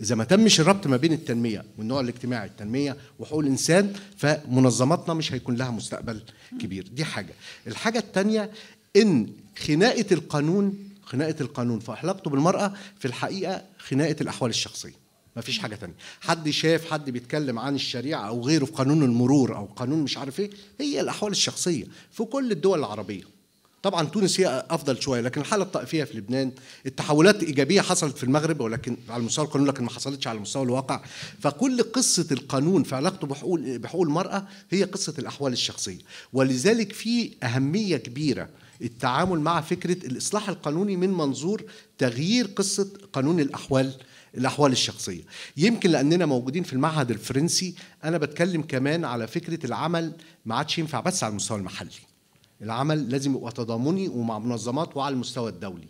إذا ما تمش الربط ما بين التنمية والنوع الاجتماعي التنمية وحقوق الإنسان فمنظماتنا مش هيكون لها مستقبل كبير. دي حاجة. الحاجة الثانية إن خناقة القانون خناقة القانون في علاقته بالمرأة في الحقيقة خناقة الأحوال الشخصية. ما فيش حاجة تانية. حد شاف حد بيتكلم عن الشريعة أو غيره في قانون المرور أو قانون مش عارف إيه هي الأحوال الشخصية في كل الدول العربية. طبعا تونس هي أفضل شوية لكن الحالة الطائفية في لبنان التحولات إيجابية حصلت في المغرب ولكن على مستوى القانون لكن ما حصلتش على مستوى الواقع. فكل قصة القانون في علاقته بحقوق بحقوق المرأة هي قصة الأحوال الشخصية. ولذلك في أهمية كبيرة التعامل مع فكرة الإصلاح القانوني من منظور تغيير قصة قانون الأحوال الأحوال الشخصية. يمكن لأننا موجودين في المعهد الفرنسي أنا بتكلم كمان على فكرة العمل ما عادش ينفع بس على المستوى المحلي. العمل لازم يبقى تضامني ومع منظمات وعلى المستوى الدولي.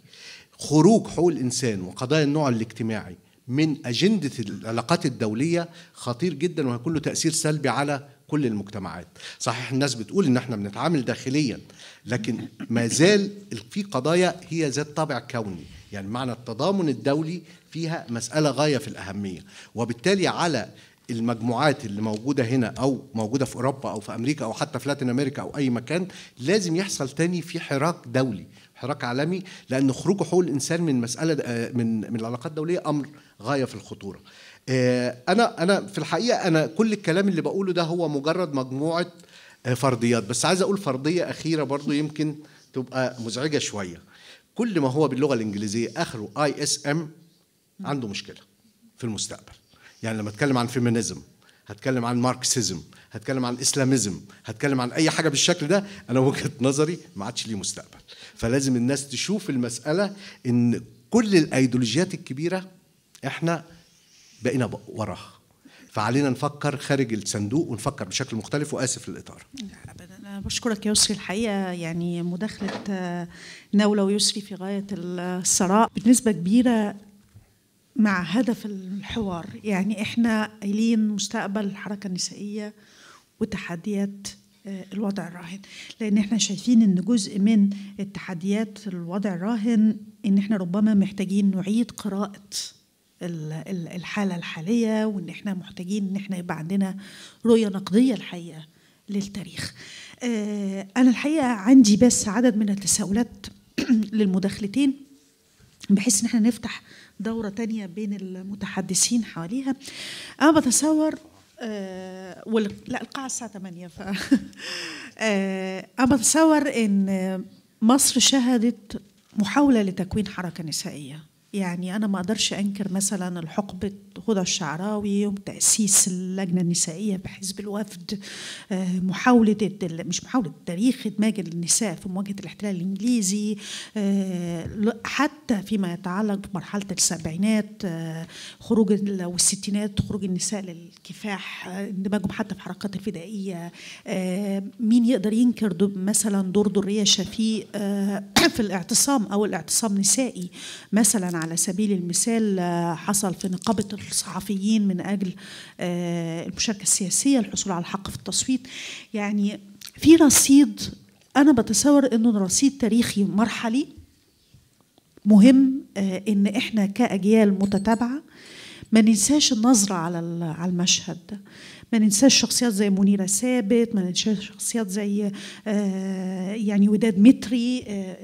خروج حقوق الإنسان وقضايا النوع الاجتماعي من أجندة العلاقات الدولية خطير جدا وهيكون له تأثير سلبي على كل المجتمعات. صحيح الناس بتقول إن إحنا بنتعامل داخليا لكن ما زال في قضايا هي ذات طابع كوني. يعني معنى التضامن الدولي فيها مسألة غاية في الأهمية. وبالتالي على المجموعات اللي موجودة هنا أو موجودة في أوروبا أو في أمريكا أو حتى في لاتين أمريكا أو أي مكان لازم يحصل تاني في حراك دولي حراك عالمي لأن خروج حقوق الإنسان من مسألة من من العلاقات الدولية أمر غاية في الخطورة. أنا أنا في الحقيقة أنا كل الكلام اللي بقوله ده هو مجرد مجموعة فرضيات بس عايز أقول فرضيه أخيرة برضو يمكن تبقى مزعجة شوية. كل ما هو باللغة الإنجليزية آخره ism عنده مشكلة في المستقبل. يعني لما أتكلم عن feminism هتكلم عن Marxism هتكلم عن Islamism هتكلم عن أي حاجة بالشكل ده أنا وجهة نظري ما عادش ليه مستقبل. فلازم الناس تشوف المسألة إن كل الأيديولوجيات الكبيرة إحنا بقينا وراها. فعلينا نفكر خارج الصندوق ونفكر بشكل مختلف وآسف للإطار. بشكرك يا يسري الحقيقة يعني مداخلة نوله ويسري في غاية الثراء بنسبة كبيرة مع هدف الحوار. يعني إحنا قايلين مستقبل الحركة النسائية وتحديات الوضع الراهن. لأن إحنا شايفين إن جزء من التحديات الوضع الراهن إن إحنا ربما محتاجين نعيد قراءة الحالة الحالية وإن إحنا محتاجين إن إحنا يبقى عندنا رؤية نقدية الحقيقة للتاريخ. أنا الحقيقة عندي بس عدد من التساؤلات للمداخلتين بحيث إن إحنا نفتح دورة تانية بين المتحدثين حواليها. أنا بتصور آه وال... لا القاعة الساعة 8 ف آه أنا بتصور إن مصر شهدت محاولة لتكوين حركة نسائية. يعني أنا ما أقدرش أنكر مثلا الحقبة هدى الشعراوي وتأسيس اللجنة النسائية بحزب الوفد محاولة مش محاولة تاريخ إدماج النساء في مواجهة الاحتلال الإنجليزي حتى حتى فيما يتعلق بمرحلة السبعينات آه، خروج ال- والستينات خروج النساء للكفاح آه، اندماجهم حتى في حركات الفدائية آه، مين يقدر ينكر مثلا دور درية شفيق آه، في الاعتصام أو الاعتصام نسائي مثلا على سبيل المثال آه، حصل في نقابة الصحفيين من أجل آه، المشاركة السياسية الحصول على الحق في التصويت. يعني في رصيد أنا بتصور إنه رصيد تاريخي مرحلي مهم آه، إن إحنا كأجيال متتابعة ما ننساش النظرة على على المشهد ما ننساش شخصيات زي منيرة ثابت ما ننساش شخصيات زي آه، يعني وداد متري آه،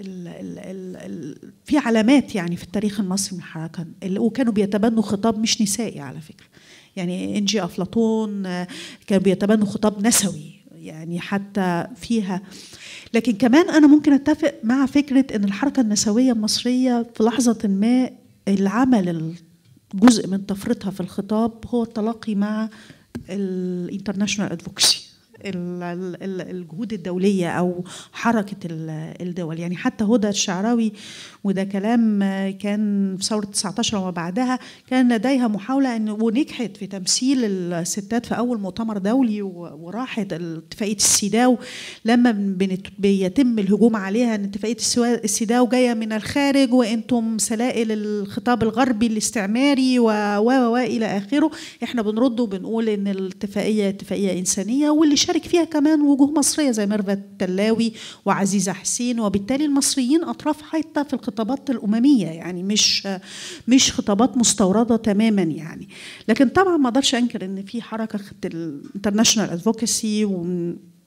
في علامات يعني في التاريخ المصري من الحركة ال- وكانوا بيتبنوا خطاب مش نسائي على فكرة. يعني انجي أفلاطون آه، كانوا بيتبنوا خطاب نسوي يعني حتى فيها. لكن كمان أنا ممكن أتفق مع فكرة إن الحركة النسوية المصرية في لحظة ما العمل جزء من طفرتها في الخطاب هو التلاقي مع ال international advocacy الجهود الدولية أو حركة ال- الدول. يعني حتى هدى الشعراوي وده كلام كان في ثورة 19 وما بعدها كان لديها محاولة أن ونجحت في تمثيل الستات في أول مؤتمر دولي وراحت اتفاقية السيداو. لما بيتم الهجوم عليها أن اتفاقية السوا- السيداو جاية من الخارج وأنتم سلائل الخطاب الغربي الاستعماري و و إلى آخره. إحنا بنرد وبنقول إن الاتفاقية اتفاقية إنسانية واللي شارك فيها كمان وجوه مصرية زي ميرفت تلاوي وعزيزة حسين وبالتالي المصريين أطراف حتى في الخطابات الأممية يعني مش مش خطابات مستوردة تماما يعني لكن طبعا ما أقدرش أنكر إن في حركة ال international advocacy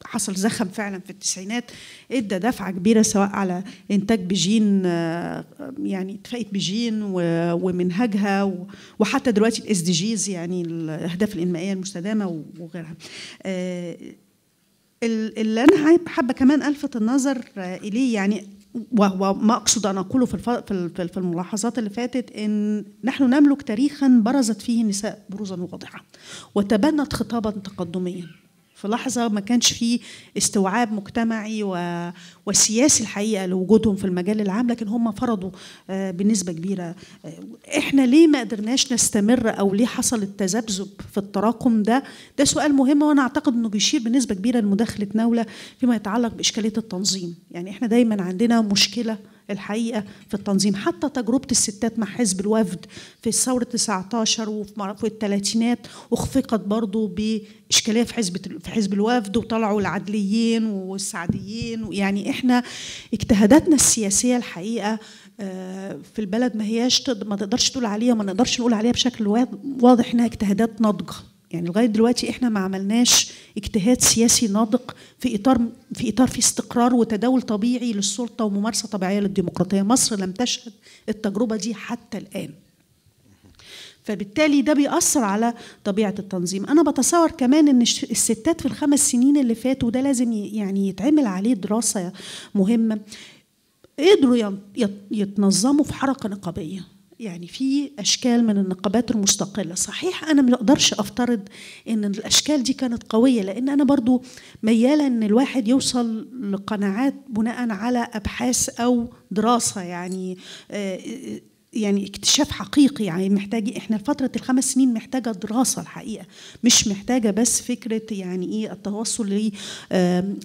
حصل زخم فعلا في التسعينات إدى دفعة كبيرة سواء على إنتاج بيجين يعني اتفاقية بيجين ومنهجها وحتى دلوقتي الاس دي جيز يعني الأهداف الإنمائية المستدامة وغيرها. آه، ال- اللي أنا حابة كمان ألفت النظر إليه يعني وهو ما أقصد أن أقوله في في الملاحظات اللي فاتت إن نحن نملك تاريخا برزت فيه النساء بروزا واضحه وتبنت خطابا تقدميا. في لحظة ما كانش فيه استوعاب مجتمعي و... وسياسي الحقيقة لوجودهم في المجال العام لكن هم فرضوا آه، بنسبة كبيرة. آه، إحنا ليه ما قدرناش نستمر أو ليه حصل التذبذب في التراكم ده؟ ده سؤال مهم وأنا أعتقد إنه بيشير بنسبة كبيرة لمداخلة نولة فيما يتعلق بإشكالية التنظيم. يعني إحنا دايما عندنا مشكلة الحقيقة في التنظيم. حتى تجربة الستات مع حزب الوفد في ثوره 19 وفي الثلاثينات أخفقت برضو بإشكالية في حزب في حزب الوفد وطلعوا العدليين والسعديين. يعني إحنا اجتهاداتنا السياسية الحقيقة آه، في البلد ما هياش ما تقدرش تقول عليها ما نقدرش نقول عليها بشكل واض- واضح إنها اجتهادات ناضجة. يعني لغاية دلوقتي إحنا ما عملناش اجتهاد سياسي ناضج في اطار في إطار في استقرار وتداول طبيعي للسلطة وممارسة طبيعية للديمقراطية. مصر لم تشهد التجربة دي حتى الآن. فبالتالي ده بيأثر على طبيعة التنظيم. أنا بتصور كمان أن الستات في الخمس سنين اللي فاتوا ده لازم يعني يتعمل عليه دراسة مهمة. قدروا يتنظموا في حركة نقابية. يعني في أشكال من النقابات المستقلة. صحيح أنا ما أقدرش أفترض إن الأشكال دي كانت قوية لأن أنا برضو ميالة إن الواحد يوصل لقناعات بناء على أبحاث أو دراسة. يعني آه، يعني اكتشاف حقيقي. يعني محتاج إحنا فترة الخمس سنين محتاجة دراسة الحقيقة مش محتاجة بس فكرة يعني إيه التوصل ل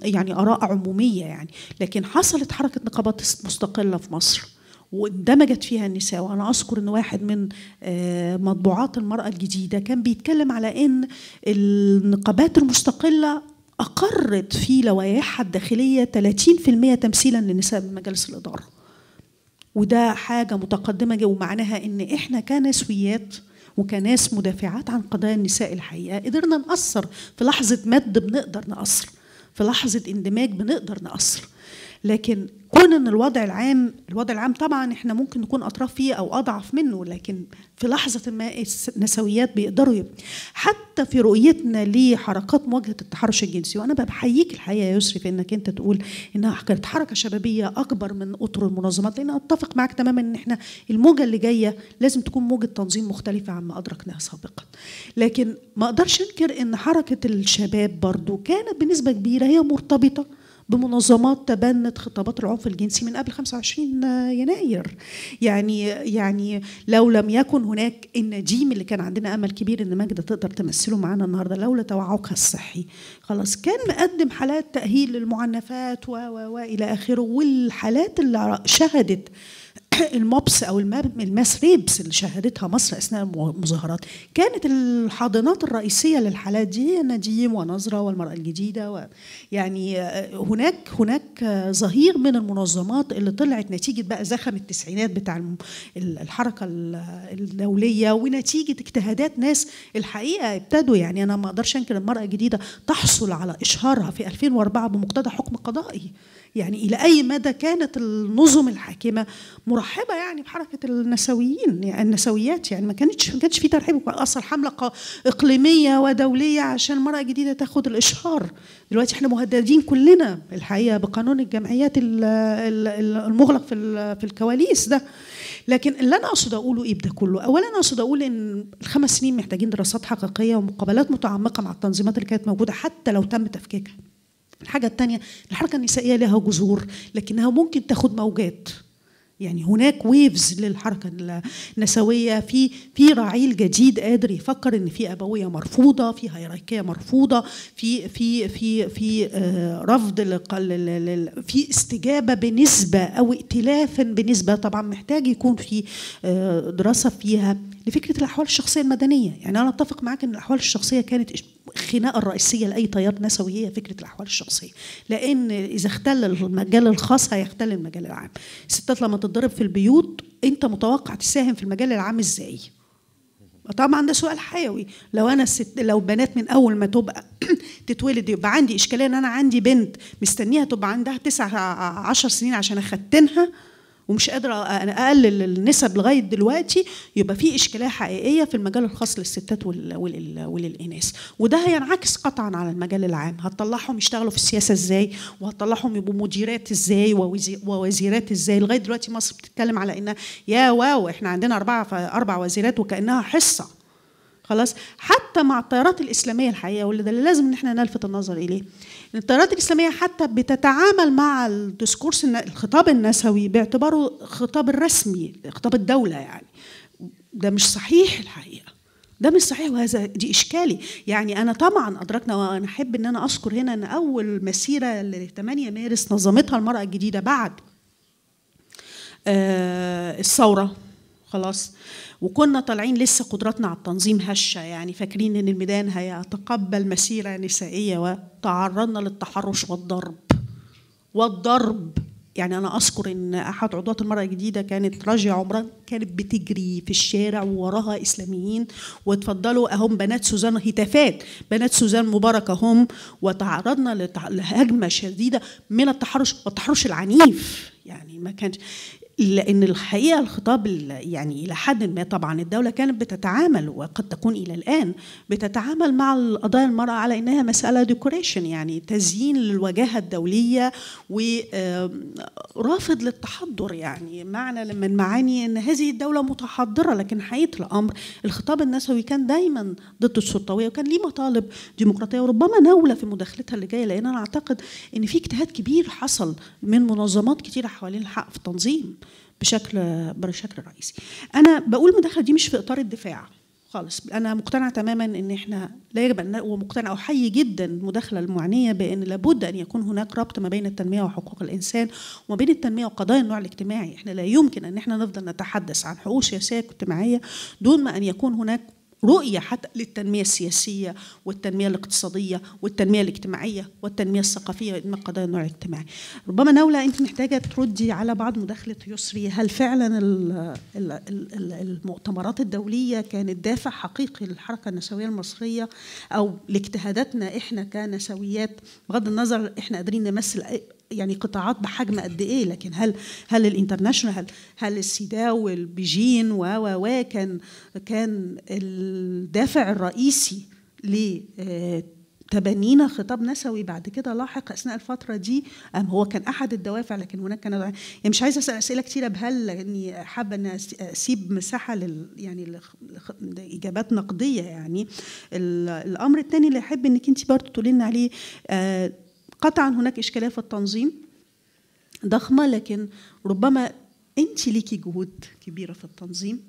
يعني آراء عمومية يعني. لكن حصلت حركة نقابات مستقلة في مصر. واندمجت فيها النساء. وأنا أذكر إن واحد من آه، مطبوعات المرأة الجديدة كان بيتكلم على إن النقابات المستقلة أقرت في لوائحها الداخلية 30% تمثيلا للنساء من مجالس الإدارة. وده حاجة متقدمة جدا ومعناها إن إحنا كنسويات وكناس مدافعات عن قضايا النساء الحقيقة قدرنا نأثر. في لحظة مد بنقدر نأثر. في لحظة اندماج بنقدر نأثر. لكن كون ان الوضع العام الوضع العام طبعا إحنا ممكن نكون أطراف فيه أو أضعف منه لكن في لحظة ما النسويات بيقدروا يب... حتى في رؤيتنا لحركات مواجهة التحرش الجنسي. وأنا بحييك الحقيقة يا يسري في إنك أنت تقول إنها كانت حركة شبابية أكبر من اطر المنظمات. لأن أتفق معك تماما إن إحنا الموجة اللي جاية لازم تكون موجة تنظيم مختلفة عما أدركناها سابقا. لكن ما أقدرش أنكر إن حركة الشباب برضو كانت بنسبة كبيرة هي مرتبطة بمنظمات تبنت خطابات العنف الجنسي من قبل 25 يناير. يعني يعني لو لم يكن هناك النجيم اللي كان عندنا أمل كبير إن ماجده تقدر تمثله معانا النهارده لولا توعكها الصحي. خلاص كان مقدم حالات تأهيل للمعنفات و وإلى آخره والحالات اللي شهدت الموبس أو الماس ريبس اللي شهدتها مصر أثناء المظاهرات كانت الحاضنات الرئيسية للحالات دي النجيم ونظرة والمرأة الجديدة و يعني هناك هناك ظهير من المنظمات اللي طلعت نتيجة بقى زخم التسعينات بتاع الحركة الدولية ونتيجة اجتهادات ناس. الحقيقة ابتدوا يعني أنا ما أقدرش أنكر المراه الجديده تحصل على إشهارها في 2004 بمقتضى حكم قضائي. يعني إلى أي مدى كانت النظم الحاكمة مرحبة يعني بحركة النسويين يعني النسويات يعني ما كانتش ما كانش في ترحيب أصلا حمله إقليمية ودولية عشان المراه الجديده تاخد الإشهار دلوقتي إحنا مهددين كلنا الحقيقة بقانون الجمعيات المغلق في في الكواليس ده لكن اللي أنا أقصد أقوله إيه بده كله؟ اولا أقصد أقول إن الخمس سنين محتاجين دراسات حقيقية ومقابلات متعمقة مع التنظيمات اللي كانت موجودة حتى لو تم تفكيكها. الحاجة الثانية الحركة النسائية لها جذور لكنها ممكن تاخد موجات. يعني هناك ويفز للحركة النسوية. في في رعيل جديد قادر يفكر إن في أبوية مرفوضة في هيراركيه مرفوضة في في في في رفض في استجابة بنسبة أو ائتلافا بنسبة. طبعا محتاج يكون في دراسة فيها لفكرة الأحوال الشخصية المدنية. يعني أنا أتفق معاك إن الأحوال الشخصية كانت الخناقه الرئيسية لأي تيار نسوي هي فكرة الأحوال الشخصية. لأن إذا اختل المجال الخاص هيختل المجال العام. الستات لما تتضرب في البيوت أنت متوقع تساهم في المجال العام إزاي؟ طبعا ده سؤال حيوي. لو أنا الست لو بنات من أول ما تبقى تتولد يبقى عندي إشكالية إن أنا عندي بنت مستنيها تبقى عندها تسع عشر سنين عشان أختنها؟ ومش قادرة أقلل النسب لغاية دلوقتي يبقى في إشكالية حقيقية في المجال الخاص للستات وللإناث. وده هينعكس قطعا على المجال العام. هتطلعهم يشتغلوا في السياسة إزاي؟ وهتطلعهم يبقوا مديرات إزاي؟ ووزيرات إزاي؟ لغاية دلوقتي مصر بتتكلم على إنها يا واو إحنا عندنا أربعة أربع وزيرات وكأنها حصة. خلاص؟ حتى مع التيارات الإسلامية الحقيقة واللي ده اللي لازم إن إحنا نلفت النظر إليه. التيارات الإسلامية حتى بتتعامل مع الديسكورس الخطاب النسوي باعتباره خطاب الرسمي خطاب الدولة يعني. ده مش صحيح الحقيقة. ده مش صحيح وهذا دي إشكالي. يعني أنا طبعا أدركنا وأنا أحب إن أنا أذكر هنا إن أول مسيرة ل 8 مارس نظمتها المرأة الجديدة بعد آه الثورة. خلاص. وكنا طالعين لسه قدراتنا على التنظيم هشة يعني فاكرين إن الميدان هيتقبل مسيرة نسائية وتعرضنا للتحرش والضرب. والضرب. يعني أنا أذكر إن أحد عضوات المرأة الجديدة كانت راجيه عمران كانت بتجري في الشارع ووراها إسلاميين وتفضلوا أهم بنات سوزان هتافات. بنات سوزان مبارك هم وتعرضنا لهجمة شديدة من التحرش والتحرش العنيف. يعني ما كانش لأن الحقيقة الخطاب يعني إلى حد ما طبعا الدولة كانت بتتعامل وقد تكون إلى الآن بتتعامل مع القضايا المرأة على إنها مسألة ديكوريشن يعني تزيين للواجهه الدولية ورافض للتحضر يعني معنى من معاني إن هذه الدولة متحضرة لكن حقيقة الأمر الخطاب النسوي كان دايما ضد السلطويه وكان ليه مطالب ديمقراطية وربما ناولة في مداخلتها اللي جاية لأن أنا أعتقد إن في اجتهاد كبير حصل من منظمات كتيرة حوالين الحق في التنظيم. بشكل بشكل رئيسي. أنا بقول المداخلة دي مش في إطار الدفاع خالص أنا مقتنعة تماما إن إحنا لا يجب أن ومقتنعة احيي جدا المداخلة المعنية بإن لابد أن يكون هناك ربط ما بين التنمية وحقوق الإنسان وما بين التنمية وقضايا النوع الاجتماعي إحنا لا يمكن أن إحنا نفضل نتحدث عن حقوق سياسية واجتماعية دون ما أن يكون هناك رؤية حتى للتنمية السياسية والتنمية الاقتصادية والتنمية الاجتماعية والتنمية الثقافية من قضايا النوع الاجتماعي. ربما نولة أنت محتاجة تردي على بعض مداخلة يسري. هل فعلا المؤتمرات الدولية كانت دافع حقيقي للحركة النسوية المصرية؟ أو لاجتهاداتنا إحنا كنسويات بغض النظر إحنا قادرين نمثل يعني قطاعات بحجم قد إيه لكن هل هل ال international هل هل السيداو والبيجين و و و كان كان الدافع الرئيسي ل تبنينا خطاب نسوي بعد كده لاحق أثناء الفترة دي أم هو كان أحد الدوافع؟ لكن هناك كان يعني مش عايزة أسأل أسئلة كتيرة بهل لأني حابة ان أسيب مساحة لل يعني اجابات نقدية يعني. الأمر الثاني اللي أحب إنك انت برضه تقولي لنا عليه قطعا هناك إشكالية في التنظيم ضخمة لكن ربما أنت ليكي جهود كبيرة في التنظيم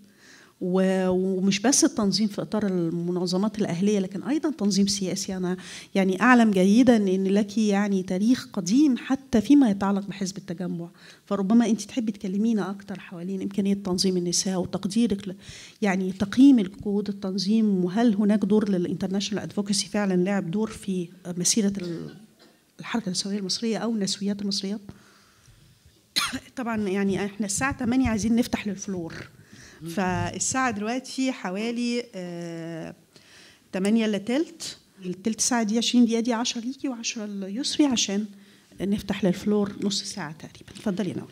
ومش بس التنظيم في إطار المنظمات الأهلية لكن أيضا تنظيم سياسي. أنا يعني أعلم جيدا إن لك يعني تاريخ قديم حتى فيما يتعلق بحزب التجمع. فربما أنت تحبي تكلمينا أكتر حوالين إمكانية تنظيم النساء وتقديرك يعني تقييم جهود التنظيم وهل هناك دور لل international advocacy فعلا لعب دور في مسيرة الحركة النسويه المصرية أو النسويات المصريات طبعا يعني إحنا الساعة 8 عايزين نفتح لل floor. فالساعة دلوقتي حوالي آه 8 الا تلت. التلت ساعة دي 20 دقيقة دي 10 ليكي و10 ليسري عشان نفتح لل floor نص ساعة تقريبا. اتفضلي يا نور.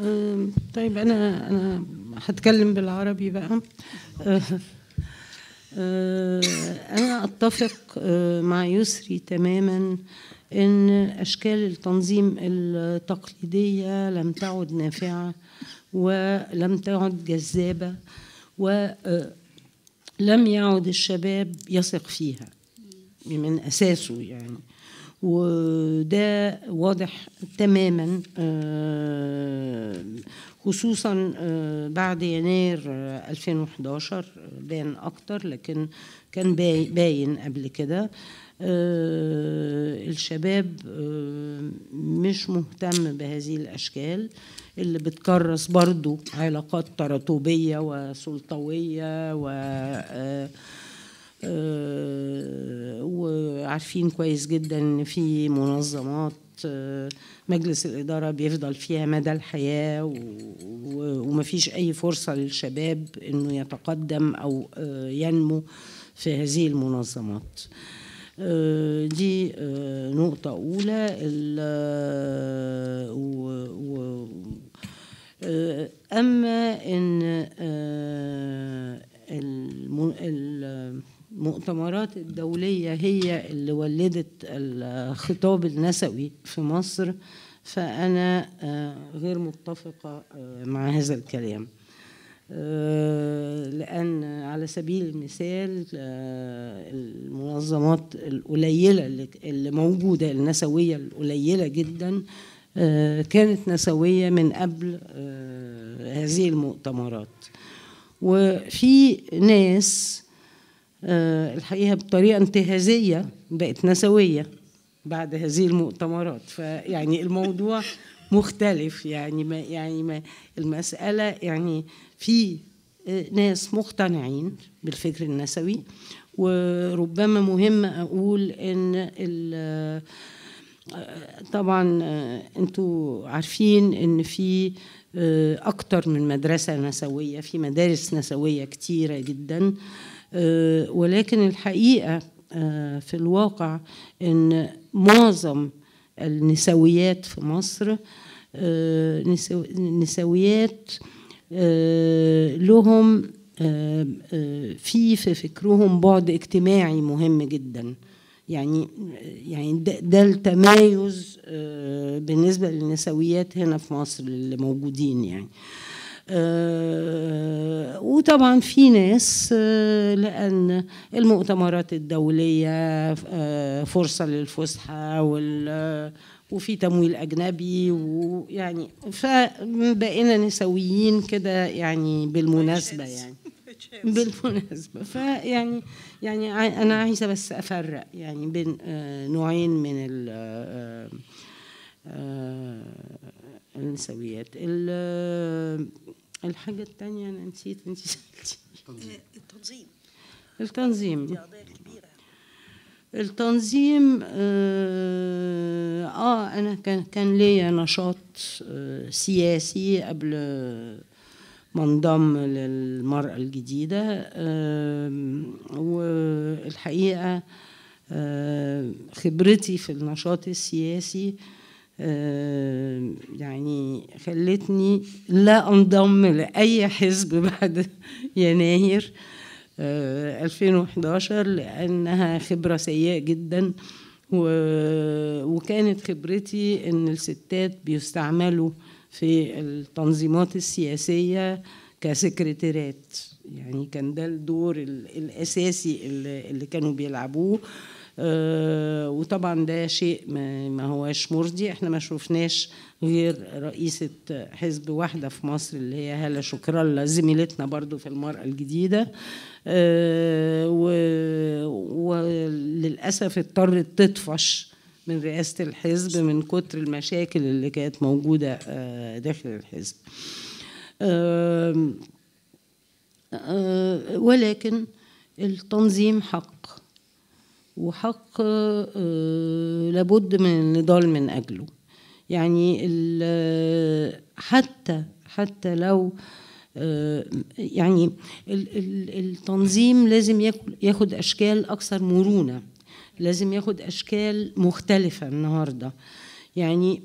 أم، طيب أنا أنا هتكلم بالعربي بقى. أه، أه، أنا أتفق أه، مع يسري تماما. إن أشكال التنظيم التقليدية لم تعد نافعة ولم تعد جذابة ولم يعد الشباب يثق فيها من أساسه يعني. وده واضح تماما آه، خصوصا آه، بعد يناير آه، 2011 بان أكتر لكن كان باي- باين قبل كده. آه، الشباب آه، مش مهتم بهذه الأشكال اللي بتكرس برضو علاقات تراتبيه وسلطوية و آه، آه، وعارفين كويس جدا إن في منظمات آه، مجلس الإدارة بيفضل فيها مدى الحياة و- و- ومفيش أي فرصة للشباب إنه يتقدم أو آه، ينمو في هذه المنظمات. آه، دي آه، نقطة أولى. آه، أما إن آه، الم- المؤتمرات الدولية هي اللي ولدت الخطاب النسوي في مصر فأنا آه، غير متفقة آه، مع هذا الكلام. آه، لأن على سبيل المثال آه، المنظمات القليلة اللي- موجودة النسوية القليلة جدا آه، كانت نسوية من قبل آه، هذه المؤتمرات. وفي ناس آه، الحقيقة بطريقة انتهازية بقت نسوية بعد هذه المؤتمرات. فيعني الموضوع مختلف يعني ما يعني ما المسألة يعني في آه، ناس مقتنعين بالفكر النسوي وربما مهم أقول إن ال- طبعا آه، أنتوا عارفين إن في آه، أكتر من مدرسة نسوية في مدارس نسوية كتيرة جدا آه، ولكن الحقيقة آه، في الواقع إن معظم النسويات في مصر آه، نسو- نسويات آه، لهم آه، آه، في في فكرهم بعد اجتماعي مهم جدا. يعني يعني ده, ده التمايز آه، بالنسبة للنسويات هنا في مصر اللي موجودين يعني. آه، وطبعا في ناس آه، لأن المؤتمرات الدولية آه، فرصة للفسحة وفي تمويل أجنبي ويعني فبقينا نسويين كده يعني بالمناسبة يعني. بالمناسبة. فيعني يعني ع- أنا عايزة بس أفرق يعني بين آه، نوعين من ال- آه، آه، النسويات. ال- الحاجة التانية أنا نسيت أنت سألتي التنظيم. التنظيم. التنظيم آه, آه أنا كان كان ليا نشاط آه سياسي قبل ما انضم للمرأة الجديدة آه والحقيقة آه خبرتي في النشاط السياسي آه يعني خلتني لا انضم لأي حزب بعد يناير. آه، 2011 لأنها خبرة سيئة جدا وكانت خبرتي إن الستات بيستعملوا في التنظيمات السياسية كسكرتيرات. يعني كان ده الدور ال- الأساسي اللي كانوا بيلعبوه. آه، وطبعا ده شيء ما هواش مرضي. إحنا ما شفناش غير رئيسة حزب واحدة في مصر اللي هي هالة شكر الله زميلتنا برضو في المرأة الجديدة. آه، وللأسف اضطرت تطفش من رئاسة الحزب من كتر المشاكل اللي كانت موجودة آه، داخل الحزب. آه، ولكن التنظيم حق وحق آه، لابد من النضال من أجله. يعني حتى حتى لو آه، يعني ال- ال- التنظيم لازم ياخد أشكال أكثر مرونة لازم ياخد أشكال مختلفة النهاردة. يعني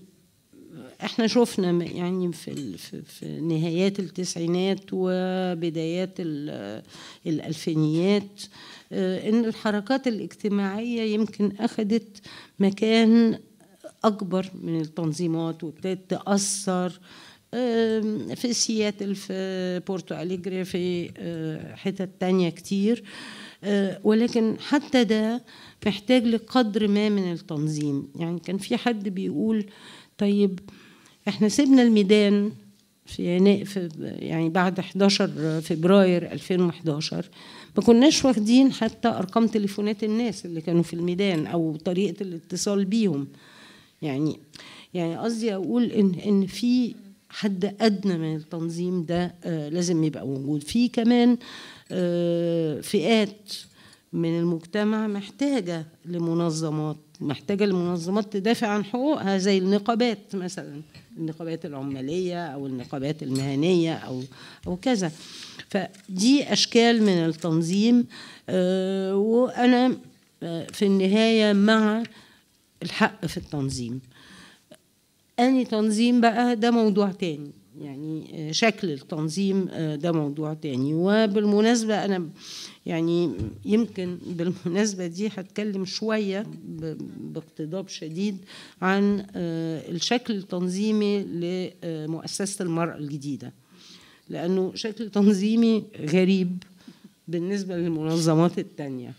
إحنا شفنا يعني في في, نهايات التسعينات وبدايات ال- الألفينيات آه، إن الحركات الاجتماعية يمكن أخذت مكان أكبر من التنظيمات وابتدت تأثر آم، في سياتل في بورتو أليجري في آه، حتت تانية كتير. آه، ولكن حتى ده محتاج لقدر ما من التنظيم. يعني كان في حد بيقول طيب إحنا سيبنا الميدان في يعني بعد 11 فبراير 2011 ما كناش واخدين حتى أرقام تليفونات الناس اللي كانوا في الميدان أو طريقة الاتصال بيهم. يعني يعني قصدي أقول إن إن في حد أدنى من التنظيم ده آه، لازم يبقى موجود. في كمان آه، فئات من المجتمع محتاجة لمنظمات محتاجة لمنظمات تدافع عن حقوقها زي النقابات مثلا النقابات العمالية أو النقابات المهنية أو أو كذا. فدي أشكال من التنظيم آه، وأنا في النهاية مع الحق في التنظيم. أني تنظيم بقى؟ ده موضوع تاني. يعني آه، شكل التنظيم آه، ده موضوع تاني. وبالمناسبة أنا يعني يمكن بالمناسبة دي هتكلم شوية باقتضاب شديد عن آه، الشكل التنظيمي لمؤسسة المرأة الجديدة. لأنه شكل تنظيمي غريب بالنسبة للمنظمات التانية.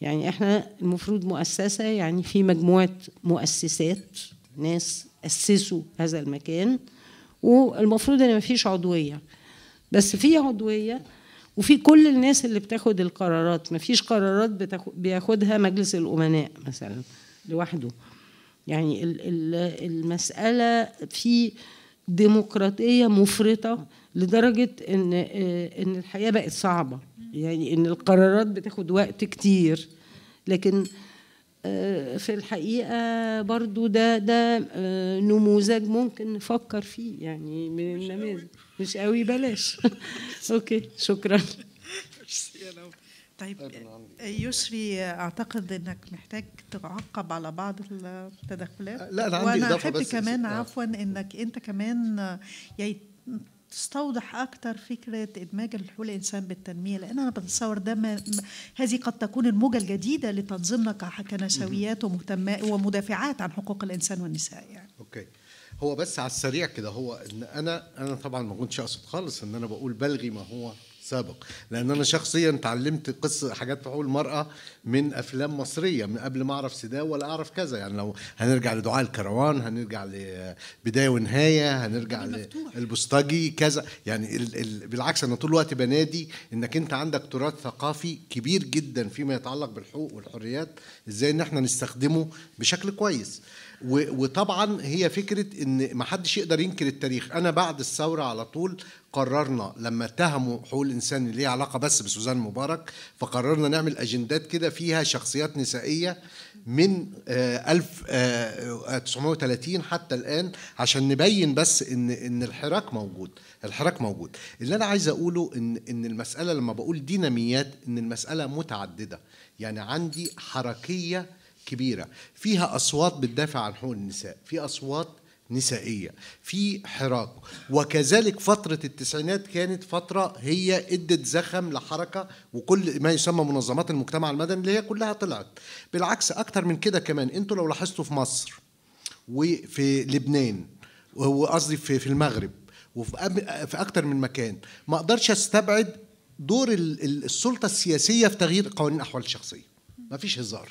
يعني إحنا المفروض مؤسسة يعني في مجموعة مؤسسات ناس أسسوا هذا المكان والمفروض إن مفيش عضوية. بس في عضوية وفي كل الناس اللي بتاخد القرارات. مفيش قرارات بياخدها مجلس الأمناء مثلا لوحده. يعني ال- ال- المسألة في ديمقراطية مفرطة لدرجة إن آه، إن الحياة بقت صعبة. يعني إن القرارات بتاخد وقت كتير. لكن في الحقيقة برضو ده ده آه، نموذج ممكن نفكر فيه يعني من النماذج. مش قوي بلاش. أوكي شكرا. طيب يسري أعتقد إنك محتاج تعقب على بعض التدخلات لا، أنا عندي وأنا أحب كمان آه. عفوا إنك أنت كمان يعني تستوضح أكتر فكرة إدماج الحقوق الإنسان بالتنمية؟ لأن أنا بتصور ده ما هذه قد تكون الموجة الجديدة لتنظيمنا كنسويات ومهتمات ومدافعات عن حقوق الإنسان والنساء يعني. أوكي. هو بس على السريع كده هو إن أنا أنا طبعا ما كنتش أقصد خالص إن أنا بقول بلغي ما هو سابق. لأن أنا شخصيا اتعلمت قصة حاجات في حقوق المراه من أفلام مصرية من قبل ما أعرف سداو ولا أعرف كذا. يعني لو هنرجع لدعاء الكروان هنرجع لبداية ونهاية هنرجع للبوسطجي كذا. يعني ال ال بالعكس أنا طول الوقت بنادي إنك أنت عندك تراث ثقافي كبير جدا فيما يتعلق بالحقوق والحريات إزاي إن إحنا نستخدمه بشكل كويس. وطبعا هي فكرة إن ما حدش يقدر ينكر التاريخ. أنا بعد الثورة على طول قررنا لما اتهموا حقوق الإنسان اللي ليها علاقة بس بسوزان مبارك فقررنا نعمل أجندات كده فيها شخصيات نسائية من آه، 1930 حتى الآن عشان نبين بس إن إن الحراك موجود. الحراك موجود. اللي أنا عايز أقوله إن إن المسألة لما بقول ديناميات إن المسألة متعددة. يعني عندي حركية كبيرة. فيها أصوات بتدافع عن حقوق النساء. في أصوات نسائية. في حراك. وكذلك فترة التسعينات كانت فترة هي إدت زخم لحركة وكل ما يسمى منظمات المجتمع المدني اللي هي كلها طلعت. بالعكس أكتر من كده كمان. أنتوا لو لاحظتوا في مصر وفي لبنان وقصدي في المغرب وفي أكتر من مكان ما أقدرش أستبعد دور ال- ال- السلطة السياسية في تغيير قوانين الاحوال الشخصيه ما فيش هزار.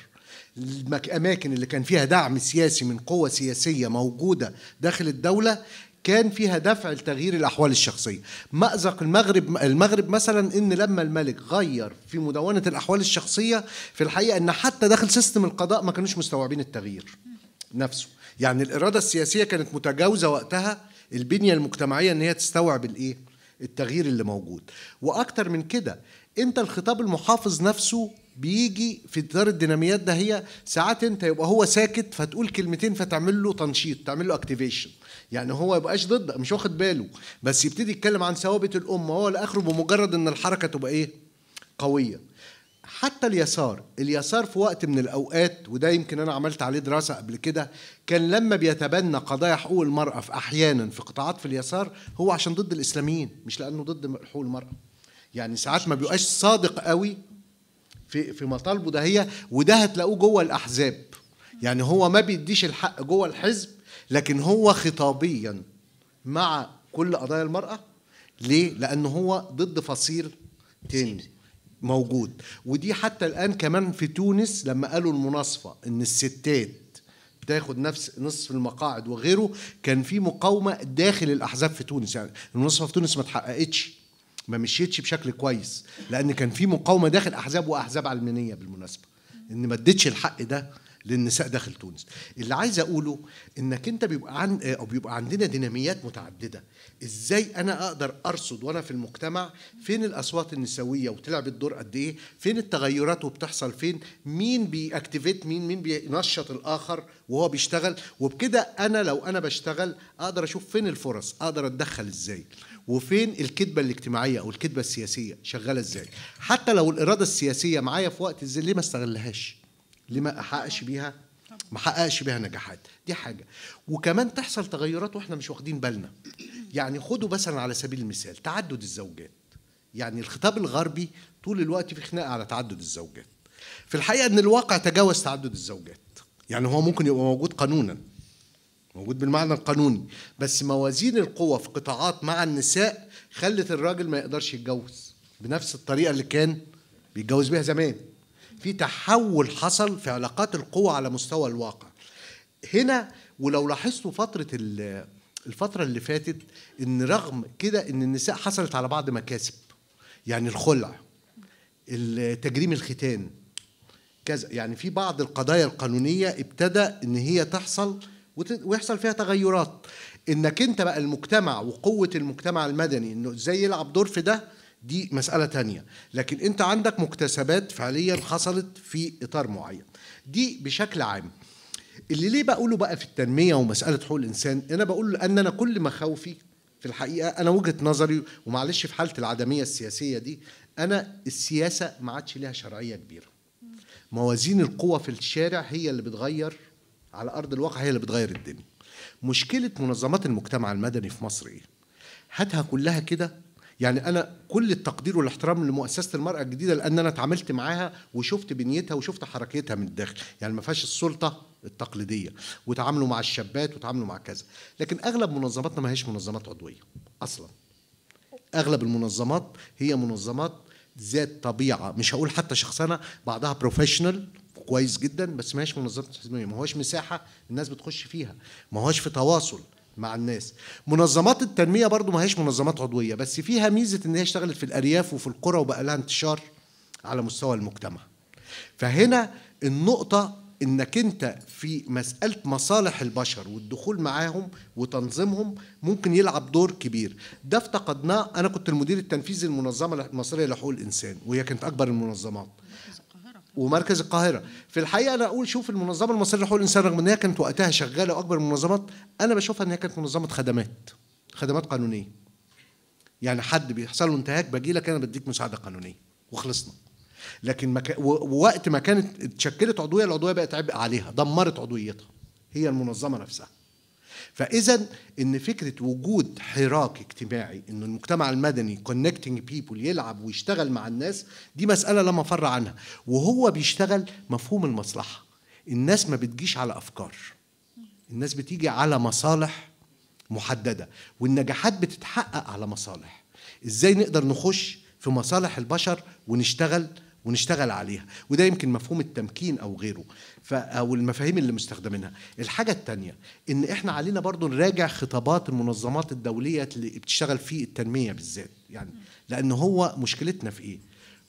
الأماكن اللي كان فيها دعم سياسي من قوة سياسية موجودة داخل الدولة كان فيها دفع لتغيير الأحوال الشخصية. مأزق المغرب المغرب مثلا إن لما الملك غير في مدونة الأحوال الشخصية في الحقيقة إن حتى داخل سيستم القضاء ما كانوش مستوعبين التغيير نفسه. يعني الإرادة السياسية كانت متجاوزة وقتها البنية المجتمعية إن هي تستوعب الإيه؟ التغيير اللي موجود. وأكتر من كده أنت الخطاب المحافظ نفسه بيجي في اطار الديناميات ده هي ساعات انت يبقى هو ساكت فتقول كلمتين فتعمل له تنشيط تعمل له اكتيفيشن يعني هو يبقاش ضد مش واخد باله. بس يبتدي يتكلم عن ثوابت الأمة وهو لآخره بمجرد إن الحركة تبقى إيه؟ قوية. حتى اليسار اليسار في وقت من الأوقات وده يمكن أنا عملت عليه دراسة قبل كده كان لما بيتبنى قضايا حقوق المرأة في أحيانا في قطاعات في اليسار هو عشان ضد الإسلاميين مش لأنه ضد حقوق المرأة. يعني ساعات ما بيبقاش صادق قوي في في مطالبه ده هي وده هتلاقوه جوه الأحزاب. يعني هو ما بيديش الحق جوه الحزب لكن هو خطابيا مع كل قضايا المرأة. ليه؟ لأنه هو ضد فصيل تاني موجود. ودي حتى الآن كمان في تونس لما قالوا المناصفة إن الستات تاخد نفس نصف المقاعد وغيره كان في مقاومة داخل الأحزاب في تونس. يعني المناصفة في تونس ما اتحققتش. ما مشيتش بشكل كويس لأن كان في مقاومة داخل أحزاب وأحزاب علمانية بالمناسبة. إن ما ادتش الحق ده للنساء داخل تونس. اللي عايز أقوله إنك أنت بيبقى عن أو بيبقى عندنا ديناميات متعددة. إزاي أنا أقدر أرصد وأنا في المجتمع فين الأصوات النسوية وتلعب الدور قد إيه؟ فين التغيرات وبتحصل فين؟ مين بيأكتيفيت؟ مين مين بينشط الآخر وهو بيشتغل؟ وبكده أنا لو أنا بشتغل أقدر أشوف فين الفرص؟ أقدر أتدخل إزاي؟ وفين الكذبة الاجتماعية أو الكذبة السياسية؟ شغالة إزاي؟ حتى لو الإرادة السياسية معايا في وقت إزاي ليه ما استغلهاش؟ ليه ما أحققش بيها؟ ما حققش بيها نجاحات. دي حاجة. وكمان تحصل تغيرات وإحنا مش واخدين بالنا. يعني خدوا مثلا على سبيل المثال تعدد الزوجات. يعني الخطاب الغربي طول الوقت في خناقة على تعدد الزوجات. في الحقيقة إن الواقع تجاوز تعدد الزوجات. يعني هو ممكن يبقى موجود قانونا. موجود بالمعنى القانوني. بس موازين القوة في قطاعات مع النساء خلت الراجل ما يقدرش يتجوز بنفس الطريقة اللي كان بيتجوز بيها زمان. في تحول حصل في علاقات القوة على مستوى الواقع. هنا ولو لاحظتوا فترة الفترة اللي فاتت إن رغم كده إن النساء حصلت على بعض مكاسب. يعني الخلع تجريم الختان كذا. يعني في بعض القضايا القانونية ابتدى إن هي تحصل ويحصل فيها تغيرات. إنك أنت بقى المجتمع وقوة المجتمع المدني إنه إزاي يلعب دور في ده دي مسألة تانية. لكن أنت عندك مكتسبات فعليا حصلت في إطار معين. دي بشكل عام. اللي ليه بقوله بقى في التنمية ومسألة حقوق الإنسان أنا بقول ان أنا كل مخاوفي في الحقيقة أنا وجهة نظري ومعلش في حالة العدمية السياسية دي أنا السياسة ما عادش ليها شرعية كبيرة. موازين القوة في الشارع هي اللي بتغير على أرض الواقع هي اللي بتغير الدنيا. مشكلة منظمات المجتمع المدني في مصر إيه؟ هاتها كلها كده؟ يعني أنا كل التقدير والاحترام لمؤسسة المرأة الجديدة لأن أنا اتعاملت معاها وشفت بنيتها وشفت حركتها من الداخل. يعني ما فيهاش السلطة التقليدية. وتعاملوا مع الشابات وتعاملوا مع كذا. لكن أغلب منظماتنا ما هيش منظمات عضوية أصلا. أغلب المنظمات هي منظمات ذات طبيعة. مش هقول حتى شخصنه بعضها بروفيشنال كويس جدا بس ما هيش منظمات حزبيه ما هوش مساحة الناس بتخش فيها. ما هوش في تواصل مع الناس. منظمات التنمية برضو ما هيش منظمات عضوية بس فيها ميزة إن هي اشتغلت في الأرياف وفي القرى وبقى لها انتشار على مستوى المجتمع. فهنا النقطة إنك أنت في مسألة مصالح البشر والدخول معاهم وتنظيمهم ممكن يلعب دور كبير. ده افتقدناه. أنا كنت المدير التنفيذي للمنظمة المصرية لحقوق الإنسان وهي كانت أكبر المنظمات. ومركز القاهرة. في الحقيقة أنا أقول شوف المنظمة المصرية لحقوق الإنسان رغم إن هي كانت وقتها شغالة وأكبر المنظمات أنا بشوفها إن هي كانت منظمة خدمات خدمات قانونية. يعني حد بيحصل له انتهاك باجي لك أنا بديك مساعدة قانونية وخلصنا. لكن مك... ووقت ما كانت اتشكلت عضوية العضوية بقت عبء عليها دمرت عضويتها. هي المنظمة نفسها. فإذا إن فكرة وجود حراك اجتماعي إن المجتمع المدني كونكتنج بيبول يلعب ويشتغل مع الناس دي مسألة لا مفر عنها. وهو بيشتغل مفهوم المصلحة. الناس ما بتجيش على أفكار. الناس بتيجي على مصالح محددة. والنجاحات بتتحقق على مصالح. إزاي نقدر نخش في مصالح البشر ونشتغل ونشتغل عليها؟ وده يمكن مفهوم التمكين أو غيره. أو المفاهيم اللي مستخدمينها. الحاجة الثانية إن إحنا علينا برضو نراجع خطابات المنظمات الدولية اللي بتشتغل في التنمية بالذات. يعني لأن هو مشكلتنا في إيه؟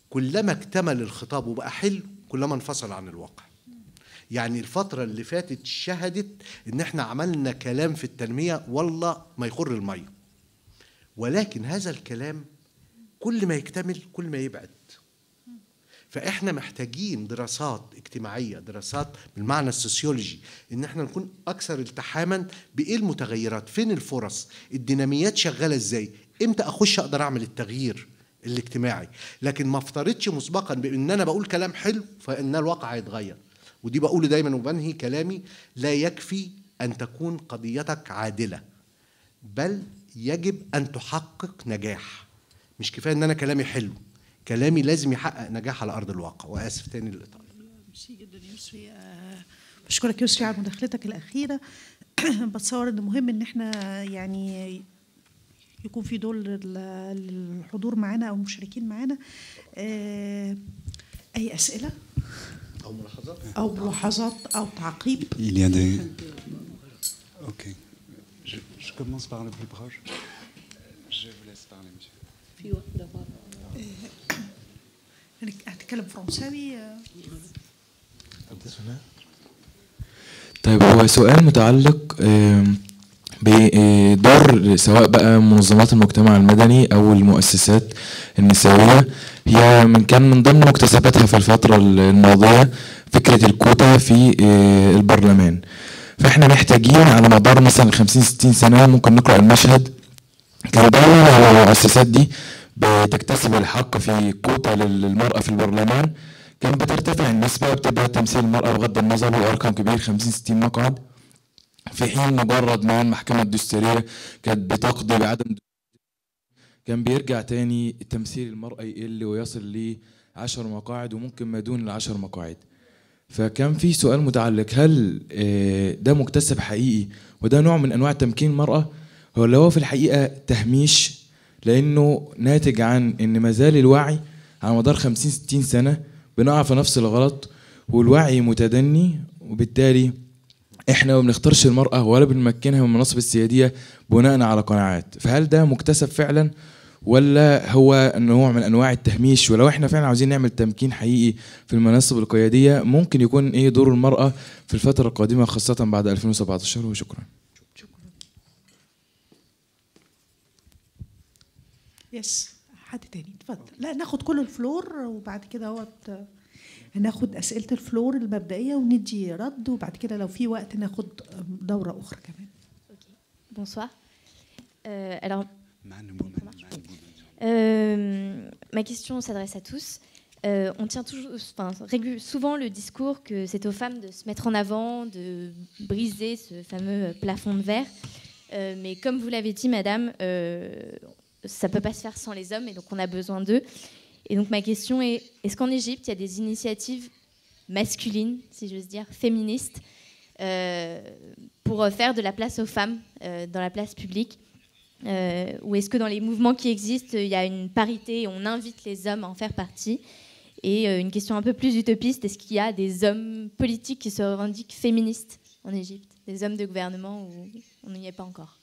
كلما اكتمل الخطاب وبقى حلو كلما انفصل عن الواقع. يعني الفترة اللي فاتت شهدت إن إحنا عملنا كلام في التنمية والله ما يخر المية. ولكن هذا الكلام كل ما يكتمل كل ما يبعد. فإحنا محتاجين دراسات اجتماعية دراسات بالمعنى السوسيولوجي إن إحنا نكون أكثر التحاما بإيه المتغيرات؟ فين الفرص؟ الديناميات شغالة إزاي؟ إمتى أخش أقدر أعمل التغيير الاجتماعي؟ لكن ما افترضش مسبقا بإن أنا بقول كلام حلو فإن الواقع هيتغير. ودي بقوله دايما وبنهي كلامي لا يكفي أن تكون قضيتك عادلة بل يجب أن تحقق نجاح. مش كفاية إن أنا كلامي حلو. كلامي لازم يحقق نجاح على أرض الواقع وأسف تاني للإطالة ميرسي جدا يسري آه، بشكرك يسري على مداخلتك الأخيرة بتصور ان مهم إن إحنا يعني يكون في دور لل- للحضور معانا أو المشاركين معانا آه، أي أسئلة أو ملاحظات أو ملاحظات أو تعقيب Il y a des. Ok. Je, je commence par le plus proche. Je vous laisse parler, monsieur. في واحدة بره. هتكلم فرنساوي آه، طيب هو سؤال متعلق بدور سواء بقى منظمات المجتمع المدني أو المؤسسات النسوية. هي من كان من ضمن مكتسباتها في الفترة الماضية فكرة الكوتا في آه، البرلمان. فإحنا محتاجين على مدار مثلا 50 60 سنة ممكن نقرأ المشهد. كان دايما المؤسسات دي بتكتسب الحق في كوتا للمرأة في البرلمان. كان بترتفع النسبة وبتبقى تمثيل المرأة بغض النظر وأرقام كبير 50 60 مقعد. في حين مجرد ما المحكمة الدستورية كانت بتقضي بعدم كان بيرجع تاني تمثيل المرأة يقل ويصل ل 10 مقاعد وممكن ما دون العشر مقاعد. فكان في سؤال متعلق هل آه، ده مكتسب حقيقي وده نوع من أنواع تمكين المرأة؟ ولا هو في الحقيقة تهميش لأنه ناتج عن إن ما زال الوعي على مدار 50 60 سنة بنقع في نفس الغلط والوعي متدني وبالتالي إحنا ما بنختارش المرأة ولا بنمكنها من المناصب السيادية بناء على قناعات. فهل ده مكتسب فعلا ولا هو نوع من أنواع التهميش؟ ولو إحنا فعلا عاوزين نعمل تمكين حقيقي في المناصب القيادية ممكن يكون إيه دور المرأة في الفترة القادمة خاصة بعد 2017 وشكرا. يس حد تاني اتفضل لا ناخد كل الفلور وبعد كده اهوت هناخد اسئله الفلور المبدئيه وندي رد وبعد كده لو في وقت ناخد دوره اخرى كمان Bonsoir. Euh, alors, Man woman, man woman. euh, ma question s'adresse à tous. Euh, on tient toujours, enfin, régu- souvent le discours que c'est aux femmes de se mettre en avant, de briser ce fameux plafond de verre. Euh, mais comme vous l'avez dit, Madame, euh, ça ne peut pas se faire sans les hommes, et donc on a besoin d'eux. Et donc ma question est est-ce qu'en Égypte il y a des initiatives masculines, si j'ose dire, féministes, euh, pour euh, faire de la place aux femmes euh, dans la place publique Ou est-ce que dans les mouvements qui existent, il y a une parité et on invite les hommes à en faire partie? Et une question un peu plus utopiste est-ce qu'il y a des hommes politiques qui se revendiquent féministes en Égypte? Des hommes de gouvernement où on n'y est pas encore?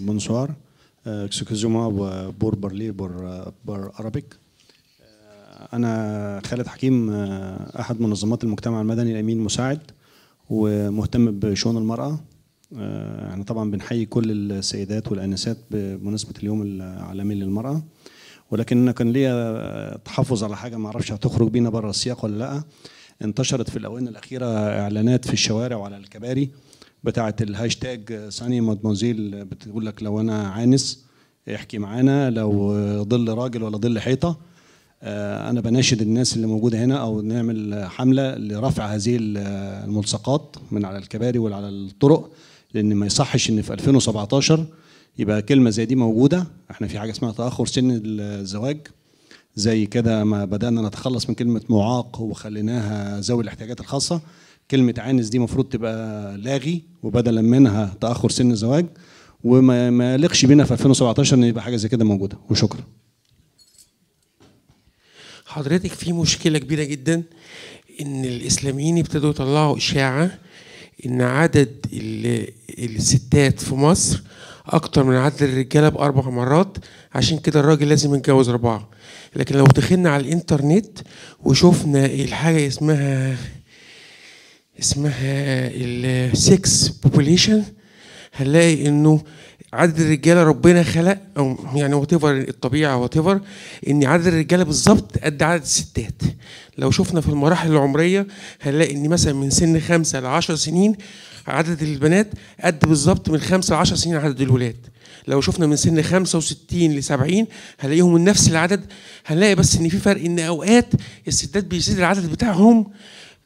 Bonsoir. Euh, excusez-moi pour parler pour, pour Arabic. آه، أنا خالد حكيم آه، أحد منظمات المجتمع المدني الأمين مساعد ومهتم بشؤون المرأة آه، إحنا طبعا بنحيي كل السيدات والآنسات بمناسبة اليوم العالمي للمرأة ولكن أنا كان ليا تحفظ على حاجة ما أعرفش هتخرج بينا بره السياق ولا لأ انتشرت في الآونة الأخيرة إعلانات في الشوارع وعلى الكباري بتاعة الهاشتاج ساني مادموزيل بتقول لك لو أنا عانس احكي معانا. لو ظل راجل ولا ظل حيطة آه، أنا بناشد الناس اللي موجودة هنا أو نعمل حملة لرفع هذه الملصقات من على الكباري وعلى الطرق لأن ما يصحش إن في 2017 يبقى كلمة زي دي موجودة. إحنا في حاجة اسمها تأخر سن الزواج. زي كده ما بدأنا نتخلص من كلمة معاق وخليناها ذوي الاحتياجات الخاصة. كلمة عانس دي مفروض تبقى لاغي وبدلا منها تأخر سن الزواج وما ما يليقش بينا في 2017 إن يبقى حاجة زي كده موجودة. وشكرا. حضرتك في مشكلة كبيرة جدا إن الإسلاميين ابتدوا يطلعوا إشاعة إن عدد ال- الستات في مصر أكتر من عدد الرجالة بأربع مرات عشان كده الراجل لازم يتجوز أربعة. لكن لو دخلنا على الإنترنت وشوفنا الحاجة اسمها اسمها ال sex population هنلاقي إنه عدد الرجالة ربنا خلق أو يعني what الطبيعة what إن عدد الرجالة بالظبط قد عدد الستات. لو شفنا في المراحل العمرية هنلاقي إن مثلا من سن خمسة ل 10 سنين عدد البنات قد بالظبط من خمسة ل 10 سنين عدد الولاد. لو شفنا من سن 65 ل 70 هنلاقيهم من نفس العدد. هنلاقي بس إن في فرق إن أوقات الستات بيزيد العدد بتاعهم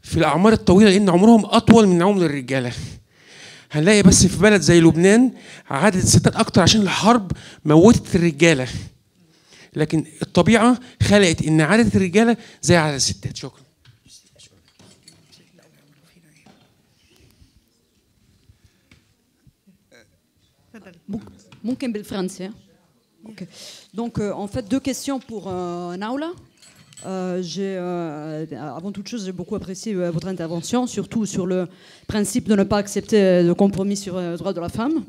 في الأعمار الطويلة لأن عمرهم أطول من عمر الرجالة هنلاقي بس في بلد زي لبنان عدد الستات أكتر عشان الحرب موتت الرجالة لكن الطبيعة خلقت إن عدد الرجالة زي عدد الستات شكرا Mumkin بالفرنسي. Ok. Donc, euh, en fait, deux questions pour euh, Naoula. Euh, euh, avant toute chose, j'ai beaucoup apprécié euh, votre intervention, surtout sur le principe de ne pas accepter de compromis sur le droit de la femme.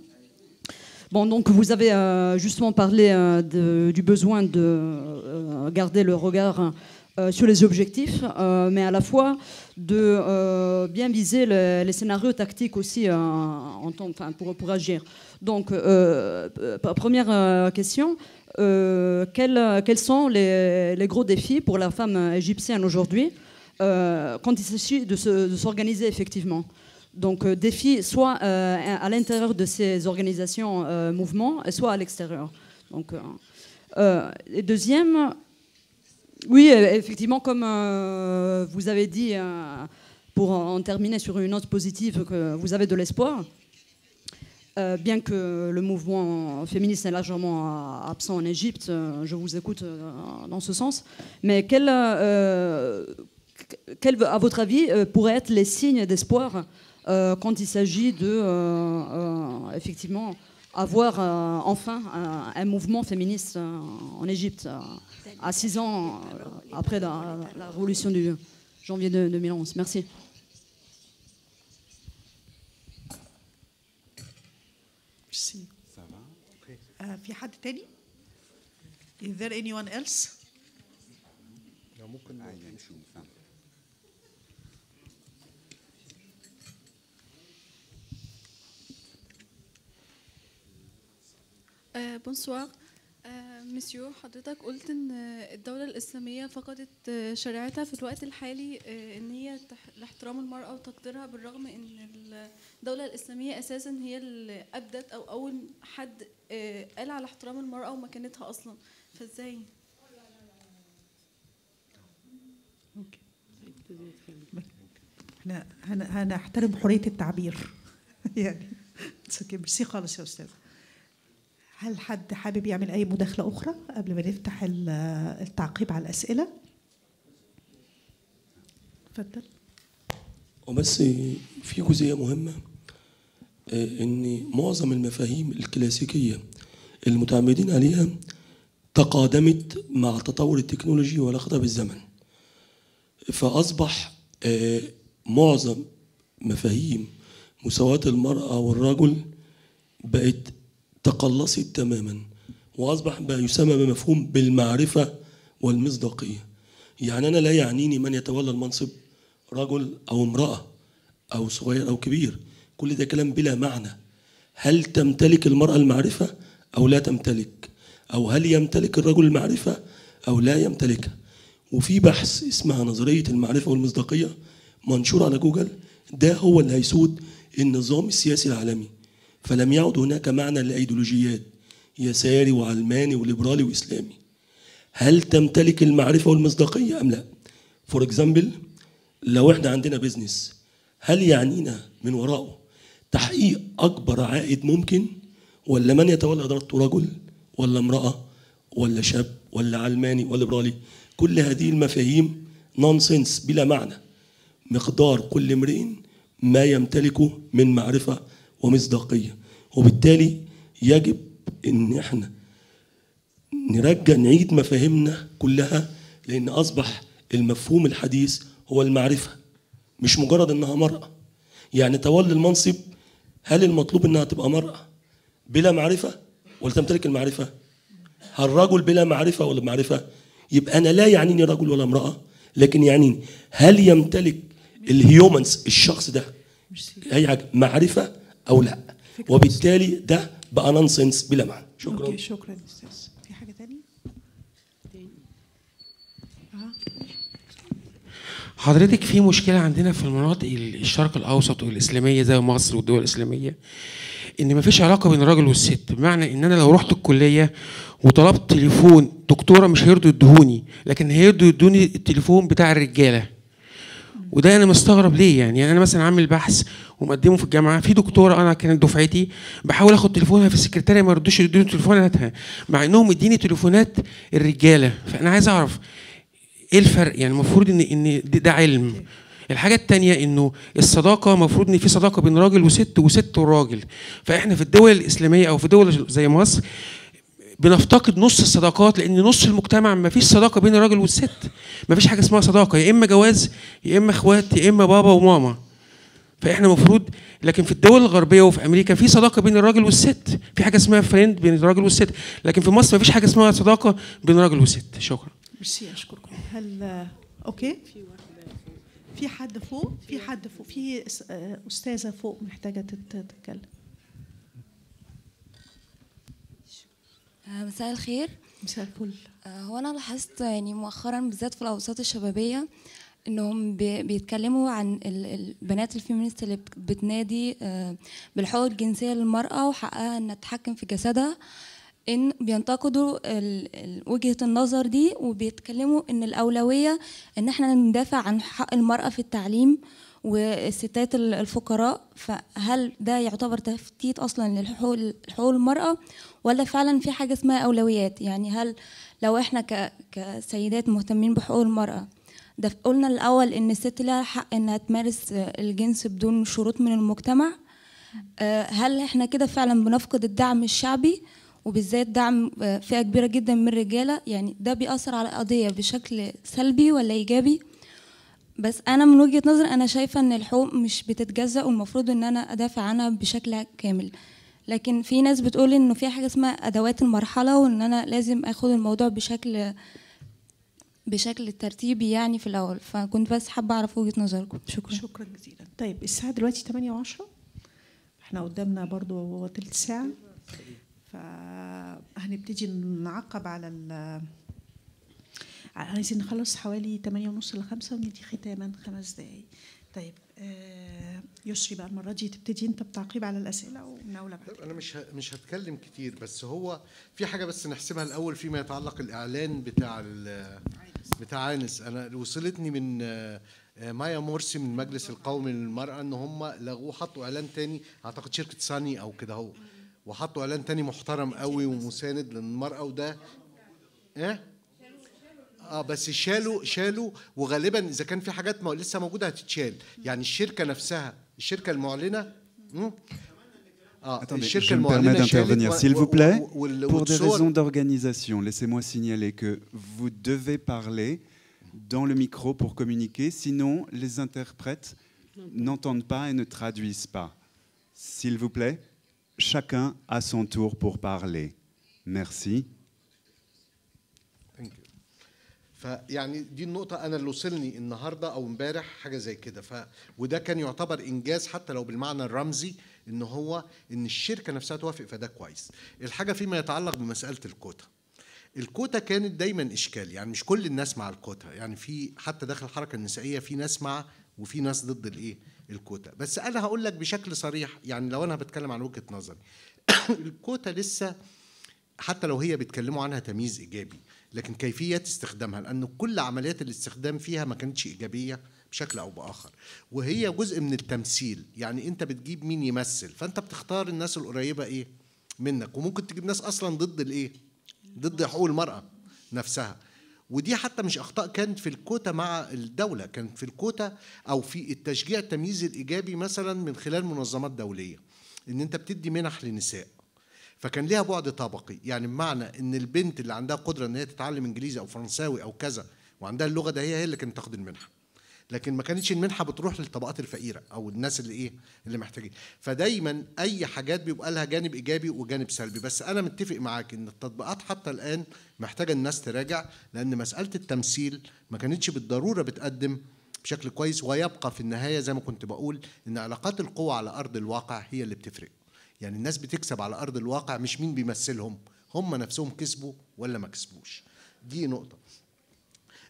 Bon, donc vous avez justement parlé de- du besoin de garder le regard sur les objectifs, mais à la fois de bien viser le- les scénarios tactiques aussi pour, pour agir. Donc, première question, quels, quels sont les, gros défis pour la femme égyptienne aujourd'hui euh, quand il s'agit de se- de s'organiser effectivement donc euh, défi soit euh, à l'intérieur de ces organisations, euh, mouvements, soit à l'extérieur. Donc, euh, euh, deuxième, oui, euh, effectivement, comme euh, vous avez dit, euh, pour en terminer sur une note positive, que vous avez de l'espoir. Euh, bien que le mouvement féministe est largement euh, absent en Égypte, euh, je vous écoute dans ce sens. Mais quel, euh, quel, à votre avis, pourraient être les signes d'espoir quand il s'agit de, effectivement, avoir enfin un, mouvement féministe en Égypte, à six ans après la, révolution du janvier de 2011 Merci. ميرسي آه، في حد تاني؟ Is there anyone else? آه، بونسوار آه، مسيو حضرتك قلت إن الدولة الإسلامية فقدت شريعتها في الوقت الحالي آه، إن هي لاحترام المرأة وتقديرها بالرغم إن الدولة الإسلامية أساسا هي اللي أبدت أو أول حد آه، قال على احترام المرأة ومكانتها أصلا فإزاي؟ إحنا هن- هنحترم حرية التعبير يعني. ميرسي خالص يا أستاذ هل حد حابب يعمل أي مداخلة أخرى قبل ما نفتح ال- التعقيب على الأسئلة؟ اتفضل وبس في جزئية مهمة آه، إن معظم المفاهيم الكلاسيكية المتعمدين عليها تقادمت مع تطور التكنولوجي وعلاقتها بالزمن. فأصبح آه، معظم مفاهيم مساواة المرأة والرجل بقت تقلصت تماما وأصبح ما يسمى بمفهوم بالمعرفة والمصداقية. يعني أنا لا يعنيني من يتولى المنصب رجل أو امرأة أو صغير أو كبير. كل ده كلام بلا معنى. هل تمتلك المرأة المعرفة أو لا تمتلك؟ أو هل يمتلك الرجل المعرفة أو لا يمتلكها وفي بحث اسمها نظرية المعرفة والمصداقية منشور على جوجل ده هو اللي هيسود النظام السياسي العالمي. فلم يعد هناك معنى لأيديولوجيات يساري وعلماني وليبرالي وإسلامي. هل تمتلك المعرفة والمصداقية أم لا؟ for example لو إحنا عندنا business هل يعنينا من وراءه تحقيق أكبر عائد ممكن؟ ولا من يتولى إدارته رجل ولا امرأة ولا شاب ولا علماني ولا ليبرالي؟ كل هذه المفاهيم نونسنس بلا معنى. مقدار كل امرئ ما يمتلكه من معرفة ومصداقية. وبالتالي يجب إن إحنا نرجع نعيد مفاهيمنا كلها لأن أصبح المفهوم الحديث هو المعرفة مش مجرد إنها مرأة. يعني تولي المنصب هل المطلوب إنها تبقى مرأة بلا معرفة ولا تمتلك المعرفة؟ هل رجل بلا معرفة ولا معرفة؟ يبقى أنا لا يعنيني رجل ولا امرأة لكن يعنيني. هل يمتلك ال humans الشخص ده أي حاجة معرفة أو لا. وبالتالي ده بقى nonsense بلا معنى. شكرا. okay شكرا أستاذ. في حاجة تانية؟ آه حضرتك في مشكلة عندنا في المناطق الشرق الأوسط والإسلامية زي مصر والدول الإسلامية إن مفيش علاقة بين الراجل والست. بمعنى إن أنا لو رحت الكلية وطلبت تليفون دكتورة مش هيرضوا يدهوني لكن هيرضوا يدوني التليفون بتاع الرجالة. وده أنا مستغرب ليه يعني, يعني أنا مثلا عامل بحث ومقدمه في الجامعة في دكتورة أنا كانت دفعتي بحاول آخد تليفونها في السكرتارية ما يردوش يدوني تليفوناتها مع إنهم مديني تليفونات الرجالة. فأنا عايز أعرف إيه الفرق؟ يعني المفروض إن إن ده علم. الحاجة التانية إنه الصداقة المفروض إن في صداقة بين راجل وست وست وراجل. فإحنا في الدول الإسلامية أو في دول زي مصر بنفتقد نص الصداقات لأن نص المجتمع ما فيش صداقة بين الراجل والست ما فيش حاجة اسمها صداقة يا إما جواز يا إما إخوات يا إما بابا وماما. فإحنا المفروض لكن في الدول الغربية وفي أمريكا في صداقة بين الراجل والست. في حاجة اسمها friend بين الراجل والست لكن في مصر ما فيش حاجة اسمها صداقة بين الراجل والست شكرا. ميرسي أشكركم. هل okay. في حد فوق؟ في حد فوق. في أستاذة فوق محتاجة تت- تتكلم. مساء الخير. مساء الفل. آه، هو أنا لاحظت يعني مؤخرا بالذات في الأوساط الشبابية إنهم بي- بيتكلموا عن ال- البنات ال feminist اللي بت- بتنادي آه، بالحقوق الجنسية للمرأة وحقها إنها تتحكم في جسدها إن بينتقدوا وجهة النظر دي وبيتكلموا إن الأولوية إن إحنا ندافع عن حق المرأة في التعليم والستات ال- الفقراء فهل ده يعتبر تفتيت أصلا للحقوق حقوق المرأة ولا فعلا في حاجة اسمها أولويات؟ يعني هل لو إحنا كسيدات مهتمين بحقوق المرأة ده قلنا الأول إن الست لها حق إنها تمارس الجنس بدون شروط من المجتمع. آه، هل إحنا كده فعلا بنفقد الدعم الشعبي؟ وبالذات دعم آه، فئة كبيرة جدا من الرجالة. يعني ده بيأثر على القضية بشكل سلبي ولا إيجابي؟ بس أنا من وجهة نظري أنا شايفة إن الحقوق مش بتتجزأ والمفروض إن أنا أدافع عنها بشكل كامل. لكن في ناس بتقول إنه في حاجة اسمها أدوات المرحلة وإن أنا لازم آخد الموضوع بشكل بشكل ترتيبي يعني في الأول. فكنت بس حابة أعرف وجهة نظركم. شكرا. شكرا جزيلا. طيب الساعة دلوقتي 8 و10 إحنا قدامنا برضو تلت ساعة. فهنبتدي نعقب على عايزين نخلص حوالي 8 ونص ل 5 وندي ختاما خمس دقايق. طيب آه، يسري بقى المرة دي تبتدي أنت بتعقيب على الأسئلة وناولة بعد طيب أنا مش مش هتكلم كتير بس هو في حاجة بس نحسبها الأول فيما يتعلق الإعلان بتاع بتاع عانس أنا وصلتني من آه، مايا مرسي من المجلس القومي للمرأة إن هم لغوه حطوا إعلان تاني أعتقد شركة ساني أو كده هو وحطوا إعلان تاني محترم قوي ومساند للمرأة وده إيه؟ اه بس شالوا شالوا وغالبا اذا كان في حاجات ما لسه موجوده هتتشال يعني الشركه نفسها الشركه المعلنه مم؟ اه Attendez, الشركه je me المعلنه permets شالت d'intervenir, و- s'il vous و- plaît. و- وال- Pour des والصور- raisons d'organisation, laissez-moi signaler que vous devez parler dans le micro pour communiquer, sinon les interprètes n'entendent pas et ne traduisent pas. S'il vous plaît, chacun à son tour pour parler. Merci. فيعني دي النقطة أنا اللي وصلني النهاردة أو امبارح حاجة زي كده ف وده كان يعتبر إنجاز حتى لو بالمعنى الرمزي إن هو إن الشركة نفسها توافق فده كويس. الحاجة فيما يتعلق بمسألة الكوتا. الكوتا كانت دايما إشكال يعني مش كل الناس مع الكوتا يعني في حتى داخل الحركة النسائية في ناس مع وفي ناس ضد الإيه؟ الكوتا بس أنا هقول لك بشكل صريح يعني لو أنا بتكلم عن وجهة نظري الكوتا لسه حتى لو هي بيتكلموا عنها تمييز إيجابي لكن كيفية استخدامها لأن كل عمليات الاستخدام فيها ما كانتش إيجابية بشكل أو بآخر. وهي جزء من التمثيل يعني أنت بتجيب مين يمثل فأنت بتختار الناس القريبة إيه منك. وممكن تجيب ناس أصلا ضد الإيه؟ ضد حقوق المرأة نفسها. ودي حتى مش أخطاء كانت في الكوتا مع الدولة كانت في الكوتا أو في التشجيع التمييز الإيجابي مثلا من خلال منظمات دولية إن أنت بتدي منح لنساء. فكان ليها بعد طبقي. يعني بمعنى إن البنت اللي عندها قدرة إن هي تتعلم إنجليزي أو فرنساوي أو كذا وعندها اللغة ده هي هي اللي كانت تاخد المنحة. لكن ما كانتش المنحة بتروح للطبقات الفقيرة أو الناس اللي إيه اللي محتاجين. فدايما أي حاجات بيبقى لها جانب إيجابي وجانب سلبي. بس أنا متفق معاك إن التطبيقات حتى الآن محتاجة الناس تراجع لأن مسألة التمثيل ما كانتش بالضرورة بتقدم بشكل كويس ويبقى في النهاية زي ما كنت بقول إن علاقات القوى على أرض الواقع هي اللي بتفرق. يعني الناس بتكسب على أرض الواقع مش مين بيمثلهم هم نفسهم كسبوا ولا ما كسبوش. دي نقطة.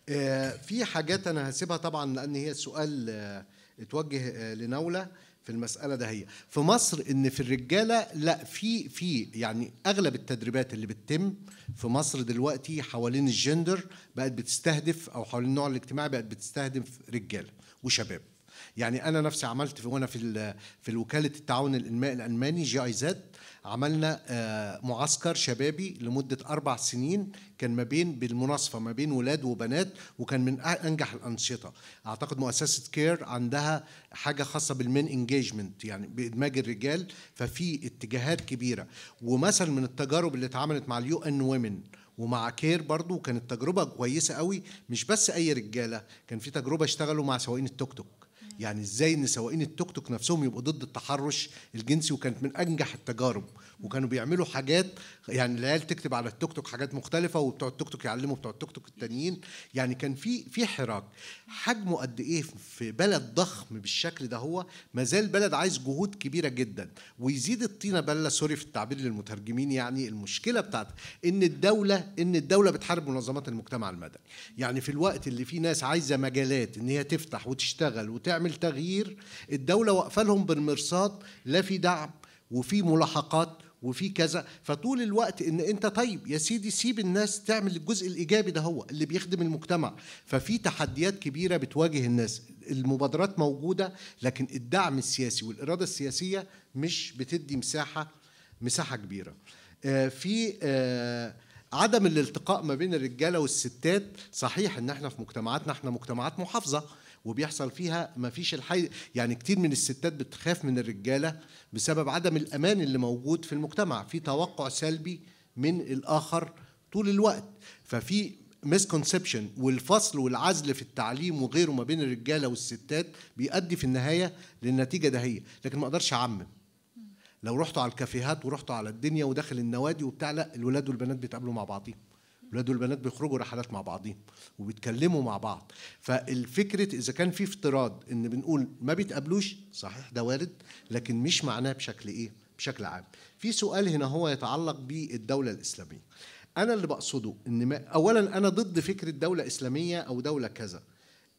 آه، في حاجات أنا هسيبها طبعا لأن هي السؤال آه، اتوجه آه، لنوله في المسألة ده هي. في مصر إن في الرجالة لا في في يعني أغلب التدريبات اللي بتتم في مصر دلوقتي حوالين الجندر بقت بتستهدف أو حوالين النوع الاجتماعي بقت بتستهدف رجالة وشباب. يعني أنا نفسي عملت في وأنا في في وكاله التعاون الانمائي الألماني جي آي زد عملنا آه، معسكر شبابي لمدة أربع سنين كان ما بين بالمناصفة ما بين ولاد وبنات وكان من أنجح الأنشطة. أعتقد مؤسسة كير عندها حاجة خاصة بال men engagement يعني بإدماج الرجال ففي اتجاهات كبيرة. ومثل من التجارب اللي اتعملت مع ال UN Women ومع كير برضو كانت تجربة كويسة قوي مش بس أي رجالة كان في تجربة اشتغلوا مع سواقين التوك توك. يعني إزاي إن سواقين التوك توك نفسهم يبقوا ضد التحرش الجنسي وكانت من أنجح التجارب. وكانوا بيعملوا حاجات يعني العيال تكتب على التوك توك حاجات مختلفة وبتوع التوك توك يعلموا بتوع التوك توك التانيين. يعني كان في في حراك. حجمه قد إيه في بلد ضخم بالشكل ده هو ما زال بلد عايز جهود كبيرة جدا. ويزيد الطينة بلة sorry في التعبير للمترجمين يعني المشكلة بتاعت إن الدولة إن الدولة بتحارب منظمات المجتمع المدني. يعني في الوقت اللي فيه ناس عايزة مجالات إن هي تفتح وتشتغل وتعمل تغيير الدولة واقفة لهم بالمرصاد لا في دعم وفي ملاحقات وفي كذا. فطول الوقت إن أنت طيب يا سيدي سيب الناس تعمل الجزء الإيجابي ده هو اللي بيخدم المجتمع. ففي تحديات كبيرة بتواجه الناس. المبادرات موجودة لكن الدعم السياسي والإرادة السياسية مش بتدي مساحة مساحة كبيرة. آه، في آه، عدم الالتقاء ما بين الرجالة والستات صحيح إن إحنا في مجتمعاتنا إحنا مجتمعات محافظة. وبيحصل فيها ما فيش الحي يعني كتير من الستات بتخاف من الرجالة بسبب عدم الأمان اللي موجود في المجتمع. في توقع سلبي من الآخر طول الوقت. ففي مسكونسبشن والفصل والعزل في التعليم وغيره ما بين الرجالة والستات بيؤدي في النهاية للنتيجة دهيه لكن ما أقدرش أعمم. لو رحتوا على الكافيهات ورحتوا على الدنيا وداخل النوادي وبتاع لا الولاد والبنات بيتقابلوا مع بعضهم الولاد والبنات بيخرجوا رحلات مع بعضهم وبيتكلموا مع بعض. فالفكرة إذا كان في افتراض إن بنقول ما بيتقابلوش صحيح ده وارد لكن مش معناه بشكل إيه؟ بشكل عام. في سؤال هنا هو يتعلق بالدولة الإسلامية. أنا اللي بقصده إن ما أولا أنا ضد فكرة دولة إسلامية أو دولة كذا.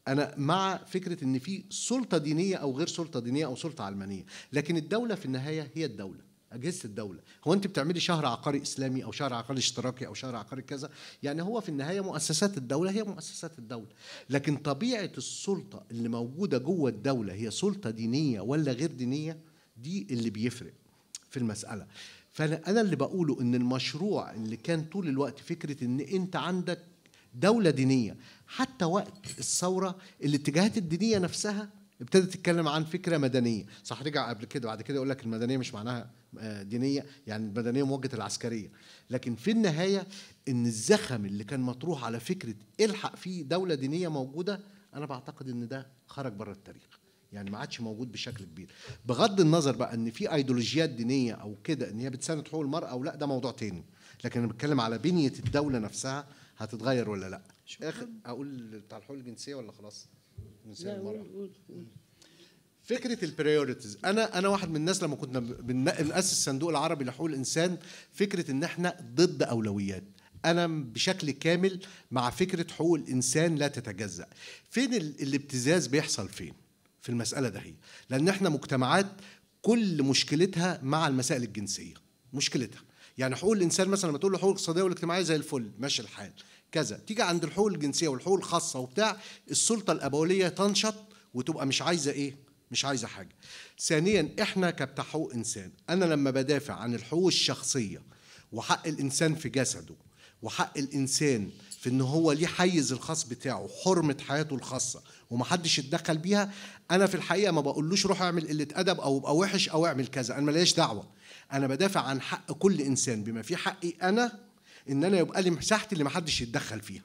أنا مع فكرة إن في سلطة دينية أو غير سلطة دينية أو سلطة علمانية. لكن الدولة في النهاية هي الدولة. أجهزة الدولة. هو أنت بتعملي شهر عقاري إسلامي أو شهر عقاري اشتراكي أو شهر عقاري كذا؟ يعني هو في النهاية مؤسسات الدولة هي مؤسسات الدولة. لكن طبيعة السلطة اللي موجودة جوه الدولة هي سلطة دينية ولا غير دينية؟ دي اللي بيفرق في المسألة. فأنا أنا اللي بقوله إن المشروع اللي كان طول الوقت فكرة إن أنت عندك دولة دينية حتى وقت الثورة الاتجاهات الدينية نفسها ابتدت تتكلم عن فكرة مدنية. صح رجع قبل كده. بعد كده يقول لك المدنية مش معناها آه، دينية. يعني المدنية موجهة العسكرية. لكن في النهاية إن الزخم اللي كان مطروح على فكرة الحق في دولة دينية موجودة أنا بعتقد إن ده خرج بره التاريخ. يعني ما عادش موجود بشكل كبير. بغض النظر بقى إن في ايديولوجيات دينية أو كده إن هي بتساند حقوق المرأة أو لأ ده موضوع تاني. لكن أنا بتكلم على بنية الدولة نفسها هتتغير ولا لأ. آخر أقول بتاع الحقوق الجنسية ولا خلاص؟ المرأة. فكرة البريوريتيز أنا أنا واحد من الناس لما كنا بن- بنأسس الصندوق العربي لحقوق الإنسان فكرة إن إحنا ضد أولويات. أنا بشكل كامل مع فكرة حقوق الإنسان لا تتجزأ. فين ال- الابتزاز بيحصل فين؟ في المسألة ده هي لأن إحنا مجتمعات كل مشكلتها مع المسائل الجنسية. مشكلتها. يعني حقوق الإنسان مثلا لما تقول له حقوق الاقتصاديه والاجتماعيه زي الفل ماشي الحال. كذا. تيجي عند الحقوق الجنسية والحقوق الخاصة وبتاع السلطة الأبوية تنشط وتبقى مش عايزة إيه؟ مش عايزة حاجة. ثانيا إحنا كبتاع حقوق إنسان أنا لما بدافع عن الحقوق الشخصية وحق الإنسان في جسده وحق الإنسان في إن هو ليه حيز الخاص بتاعه حرمة حياته الخاصة ومحدش يتدخل بيها أنا في الحقيقة ما بقولوش روح اعمل قلة أدب أو أبقى وحش أو اعمل كذا. أنا ماليش دعوة. أنا بدافع عن حق كل إنسان بما في حقي أنا إن أنا يبقى لي مساحتي اللي محدش يتدخل فيها.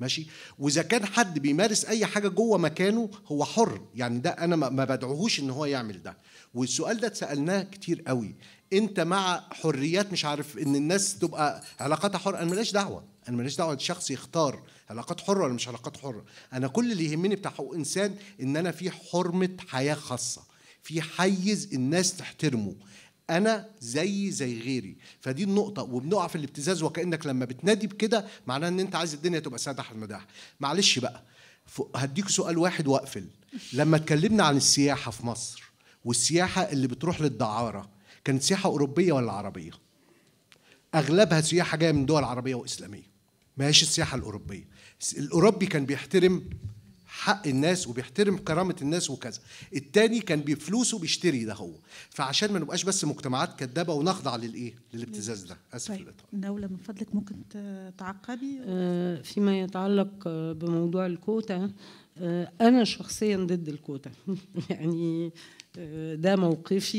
ماشي؟ وإذا كان حد بيمارس أي حاجة جوه مكانه هو حر. يعني ده أنا ما بدعوهوش إن هو يعمل ده. والسؤال ده اتسألناه كتير قوي. أنت مع حريات مش عارف إن الناس تبقى علاقاتها حرة؟ أنا ماليش دعوة. أنا ماليش دعوة الشخص يختار علاقات حرة ولا مش علاقات حرة. أنا كل اللي يهمني بتاع حقوق إنسان إن أنا في حرمة حياة خاصة. في حيز الناس تحترمه. أنا زي زي غيري. فدي النقطة. وبنقع في الابتزاز وكأنك لما بتنادي بكده معناه إن أنت عايز الدنيا تبقى سادح المداح. معلش بقى هديك سؤال واحد واقفل. لما اتكلمنا عن السياحة في مصر والسياحة اللي بتروح للدعارة كانت سياحة أوروبية ولا عربية؟ أغلبها سياحة جاية من دول عربية وإسلامية ما هيش السياحة الأوروبية. الأوروبي كان بيحترم حق الناس وبيحترم كرامة الناس وكذا. التاني كان بفلوسه بيشتري ده هو. فعشان ما نبقاش بس مجتمعات كذابه ونخضع للإيه؟ للابتزاز ده. آسف طيب نولة من فضلك ممكن تعقبي؟ آه، فيما يتعلق بموضوع الكوتا آه، أنا شخصيا ضد الكوتا. يعني آه، ده موقفي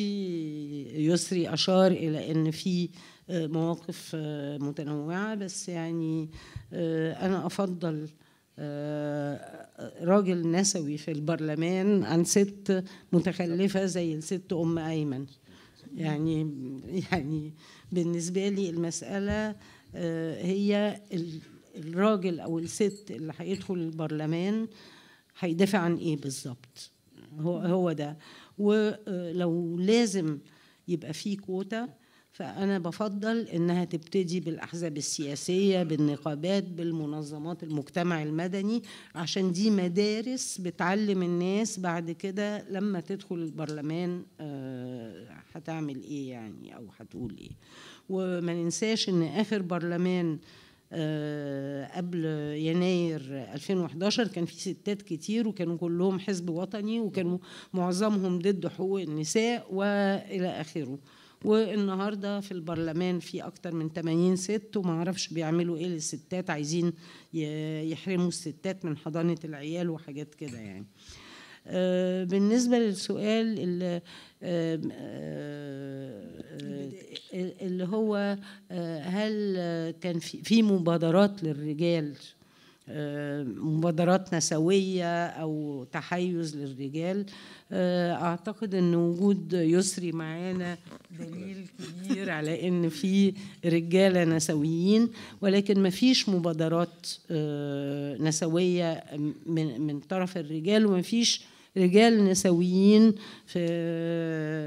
يسري أشار إلى أن في آه، مواقف آه، متنوعة. بس يعني أنا أفضل آه، راجل نسوي في البرلمان عن ست متخلفة زي الست أم أيمن. يعني يعني بالنسبة لي المسألة آه، هي ال- الراجل أو الست اللي هيدخل البرلمان هيدافع عن إيه بالظبط؟ هو هو ده. ولو لازم يبقى في كوتا فأنا بفضل إنها تبتدي بالأحزاب السياسية بالنقابات بالمنظمات المجتمع المدني عشان دي مدارس بتعلم الناس بعد كده لما تدخل البرلمان آه، هتعمل إيه يعني أو هتقول إيه. وما ننساش إن آخر برلمان آه، قبل يناير 2011 كان في ستات كتير وكانوا كلهم حزب وطني وكانوا معظمهم ضد حقوق النساء وإلى آخره. والنهارده في البرلمان في أكتر من 80 ست وما أعرفش بيعملوا إيه للستات عايزين يحرموا الستات من حضانة العيال وحاجات كده يعني. آه، بالنسبة للسؤال اللي آه، آه، اللي هو هل كان في مبادرات للرجال؟ مبادرات نسوية أو تحيز للرجال. آه، أعتقد أن وجود يسري معانا دليل كبير على أن في رجالة نسويين ولكن ما فيش مبادرات آه، نسوية من من طرف الرجال وما فيش رجال نسويين في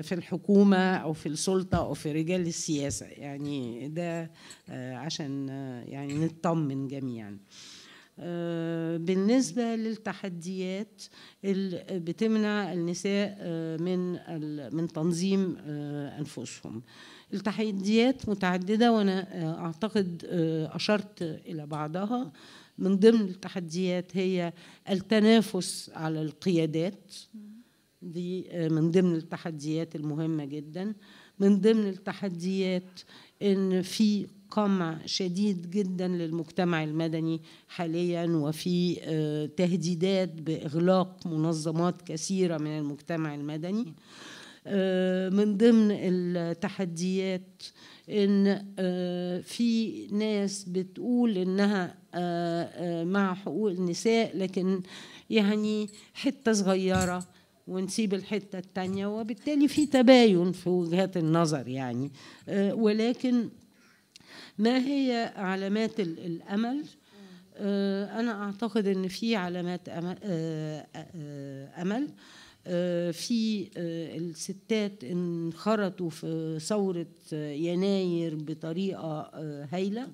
في الحكومة أو في السلطة أو في رجال السياسة. يعني ده آه، عشان آه، يعني نطمن جميعا. آه، بالنسبة للتحديات اللي بتمنع النساء آه، من من تنظيم آه، أنفسهم. التحديات متعددة وأنا آه، أعتقد آه، أشرت إلى بعضها. من ضمن التحديات هي التنافس على القيادات. دي آه، من ضمن التحديات المهمة جدا. من ضمن التحديات إن في قمع شديد جدا للمجتمع المدني حاليا وفي آه، تهديدات بإغلاق منظمات كثيرة من المجتمع المدني. آه، من ضمن التحديات إن آه، في ناس بتقول إنها مع حقوق النساء لكن يعني حتة صغيرة ونسيب الحتة التانية وبالتالي في تباين في وجهات النظر يعني. ولكن ما هي علامات ال- الأمل؟ آه، أنا أعتقد إن في علامات امل, آه، آه،. آه، في الستات انخرطوا في ثورة آه، يناير بطريقة هايلة.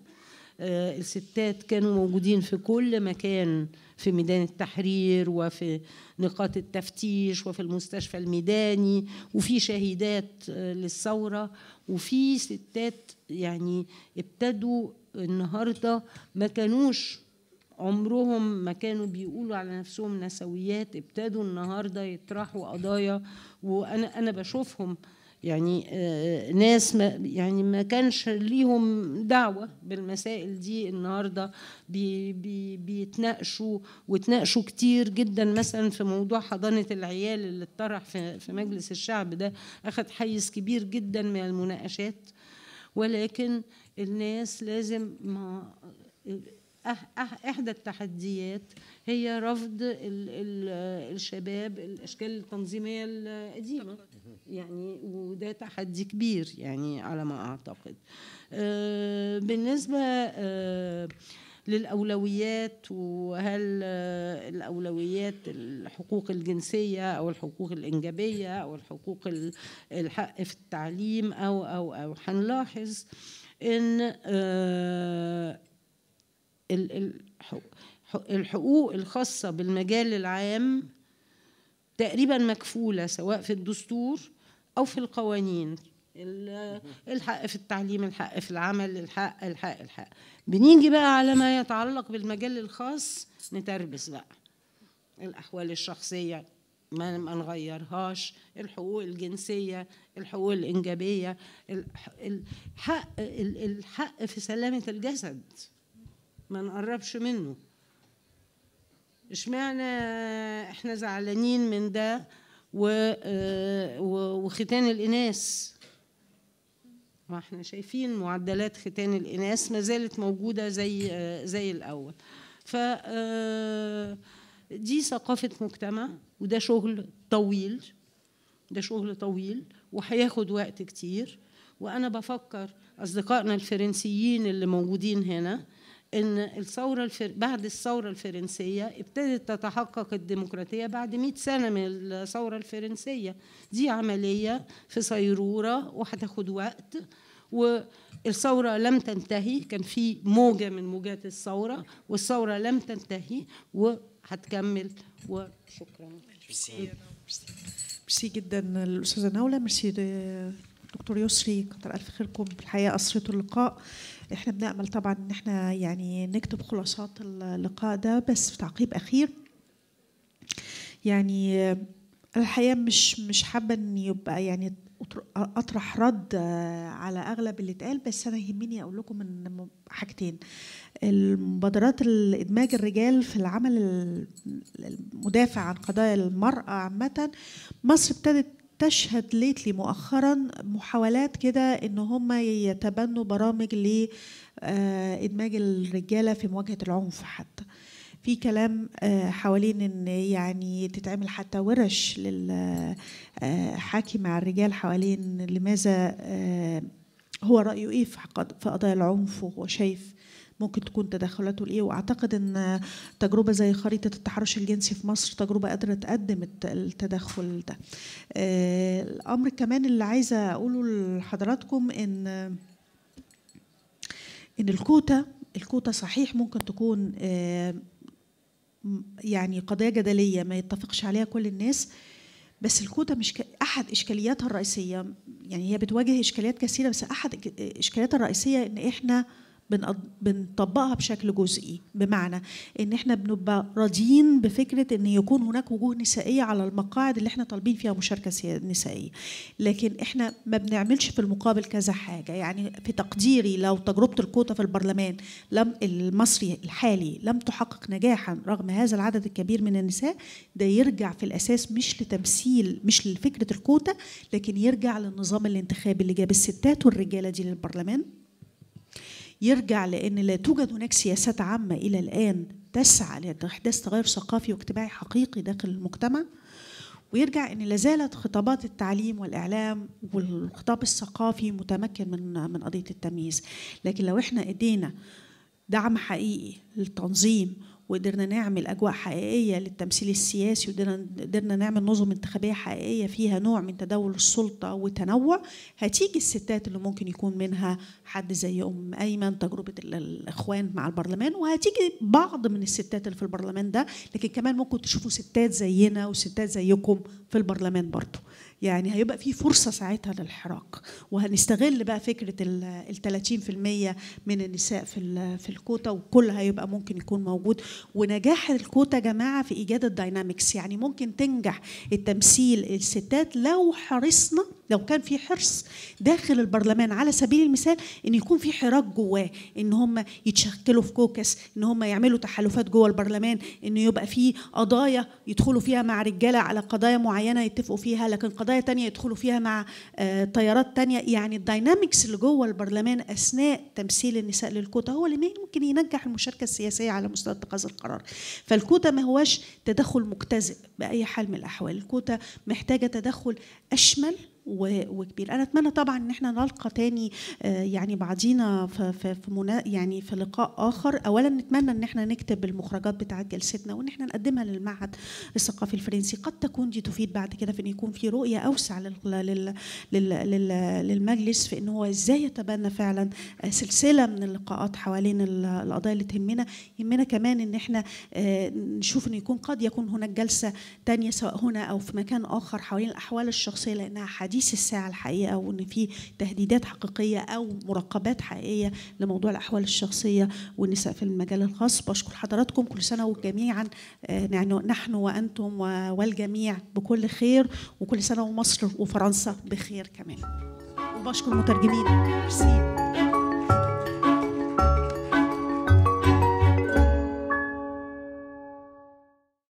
آه، الستات كانوا موجودين في كل مكان في ميدان التحرير وفي نقاط التفتيش وفي المستشفى الميداني وفي شهيدات للثورة. وفي ستات يعني ابتدوا النهاردة ما كانوش عمرهم ما كانوا بيقولوا على نفسهم نسويات ابتدوا النهارده يطرحوا قضايا وأنا أنا بشوفهم يعني آه، ناس ما يعني ما كانش ليهم دعوة بالمسائل دي النهاردة بي بي بيتناقشوا وتناقشوا كتير جدا. مثلا في موضوع حضانة العيال اللي اتطرح في, في مجلس الشعب ده أخذ حيز كبير جدا من المناقشات. ولكن الناس لازم ما أح- أح- إحدى التحديات هي رفض ال ال الشباب الأشكال التنظيمية القديمة. يعني وده تحدي كبير يعني على ما أعتقد. آه، بالنسبة آه، للأولويات وهل الأولويات الحقوق الجنسية أو الحقوق الإنجابية أو الحقوق ال- الحق في التعليم أو أو أو هنلاحظ إن آه، ال- الحق- حق- الحقوق الخاصة بالمجال العام تقريبا مكفولة سواء في الدستور أو في القوانين. ال- الحق في التعليم الحق في العمل الحق الحق الحق. بنيجي بقى على ما يتعلق بالمجال الخاص نتربس بقى. الأحوال الشخصية ما ما نغيرهاش الحقوق الجنسية الحقوق الإنجابية الح- الحق ال- الحق في سلامة الجسد. ما نقربش منه. اشمعنى إحنا زعلانين من ده و آه، و- وختان الإناث؟ ما إحنا شايفين معدلات ختان الإناث ما زالت موجودة زي آه، زي الأول. ف آه، دي ثقافة مجتمع وده شغل طويل ده شغل طويل وهياخد وقت كتير. وأنا بفكر أصدقائنا الفرنسيين اللي موجودين هنا إن الثورة الفر... بعد الثورة الفرنسية ابتدت تتحقق الديمقراطية بعد 100 سنة من الثورة الفرنسية. دي عملية في صيرورة وهتاخد وقت والثورة لم تنتهي. كان في موجة من موجات الثورة والثورة لم تنتهي وهتكمل. وشكرا. ميرسي ميرسي جدا الاستاذه نوله ميرسي دكتور يسري. كتر ألف خيركم. الحقيقة اسرتوا اللقاء. إحنا بنأمل طبعا إن إحنا يعني نكتب خلاصات اللقاء ده بس في تعقيب أخير. يعني الحقيقة مش مش حابة إن يبقى يعني أطرح رد على أغلب اللي اتقال بس أنا يهمني أقول لكم إن حاجتين. المبادرات الإدماج الرجال في العمل ال- المدافع عن قضايا المرأة عامة مصر ابتدت تشهد ليتلي مؤخرا محاولات كده إن هم يتبنوا برامج لادماج الرجالة في مواجهة العنف حتى. في كلام آه، حوالين إن يعني تتعمل حتى ورش للحاكي مع الرجال حوالين لماذا آه، هو رأيه إيه في قضايا العنف وهو شايف ممكن تكون تدخلاته لإيه وأعتقد إن تجربة زي خريطة التحرش الجنسي في مصر تجربة قادرة تقدم الت- التدخل ده آه، الأمر كمان اللي عايزه أقوله لحضراتكم إن إن الكوتا الكوتا صحيح ممكن تكون آه، يعني قضية جدلية ما يتفقش عليها كل الناس بس الكوتا مش. أحد إشكالياتها الرئيسية يعني هي بتواجه إشكاليات كثيرة بس أحد إشكالياتها الرئيسية إن إحنا. بنطبقها بشكل جزئي. بمعنى إن إحنا بنبقى راضيين بفكرة إن يكون هناك وجوه نسائية على المقاعد اللي إحنا طالبين فيها مشاركة نسائية. لكن إحنا ما بنعملش في المقابل كذا حاجة. يعني في تقديري لو تجربة الكوتا في البرلمان لم المصري الحالي لم تحقق نجاحا رغم هذا العدد الكبير من النساء ده يرجع في الأساس مش لتمثيل مش لفكرة الكوتا لكن يرجع للنظام الانتخابي اللي جاب الستات والرجالة دي للبرلمان. يرجع لأن لا توجد هناك سياسات عامة إلى الآن تسعى لإحداث تغير ثقافي واجتماعي حقيقي داخل المجتمع ويرجع إن لا زالت خطابات التعليم والإعلام والخطاب الثقافي متمكن من من قضية التمييز. لكن لو إحنا إدينا دعم حقيقي للتنظيم وقدرنا نعمل أجواء حقيقية للتمثيل السياسي وقدرنا قدرنا نعمل نظم انتخابية حقيقية فيها نوع من تداول السلطة وتنوع هتيجي الستات اللي ممكن يكون منها حد زي أم أيمن تجربة ال- الإخوان مع البرلمان وهتيجي بعض من الستات اللي في البرلمان ده لكن كمان ممكن تشوفوا ستات زينا وستات زيكم في البرلمان برضه يعني هيبقى في فرصة ساعتها للحراك. وهنستغل بقى فكرة ال 30% من النساء في في الكوتا وكل هيبقى ممكن يكون موجود. ونجاح الكوتا يا جماعة في إيجاد ال dynamics يعني ممكن تنجح التمثيل الستات لو حرصنا لو كان في حرص داخل البرلمان على سبيل المثال إن يكون في حراك جواه إن هم يتشكلوا في caucus إن هم يعملوا تحالفات جوه البرلمان إن يبقى في قضايا يدخلوا فيها مع رجالة على قضايا معينة يتفقوا فيها لكن قضايا تانية يدخلوا فيها مع آه، تيارات تانية. يعني ال dynamics اللي جوه البرلمان أثناء تمثيل النساء للكوتا هو اللي ممكن ينجح المشاركة السياسية على مستوى اتخاذ القرار. فالكوتا ما هواش تدخل مجتزئ بأي حال من الأحوال. الكوتا محتاجة تدخل أشمل و- وكبير. أنا أتمنى طبعا إن إحنا نلقى تاني آه، يعني بعضينا في في يعني في لقاء آخر. اولا نتمنى إن إحنا نكتب المخرجات بتاعة جلستنا وإن إحنا نقدمها للمعهد الثقافي الفرنسي. قد تكون دي تفيد بعد كده في إن يكون في رؤية أوسع لل لل لل لل للمجلس في إن هو إزاي يتبنى فعلا آه، سلسلة من اللقاءات حوالين ال- القضايا اللي تهمنا. يهمنا كمان إن إحنا آه، نشوف إن يكون قد يكون هناك جلسة تانية سواء هنا أو في مكان آخر حوالين الأحوال الشخصية لأنها حديث الساعة الحقيقة وإن في تهديدات حقيقية أو مراقبات حقيقية لموضوع الأحوال الشخصية والنساء في المجال الخاص. بشكر حضراتكم كل سنة وجميعا. آه، نحن وأنتم والجميع بكل خير وكل سنة ومصر وفرنسا بخير كمان. وبشكر المترجمين ميرسي.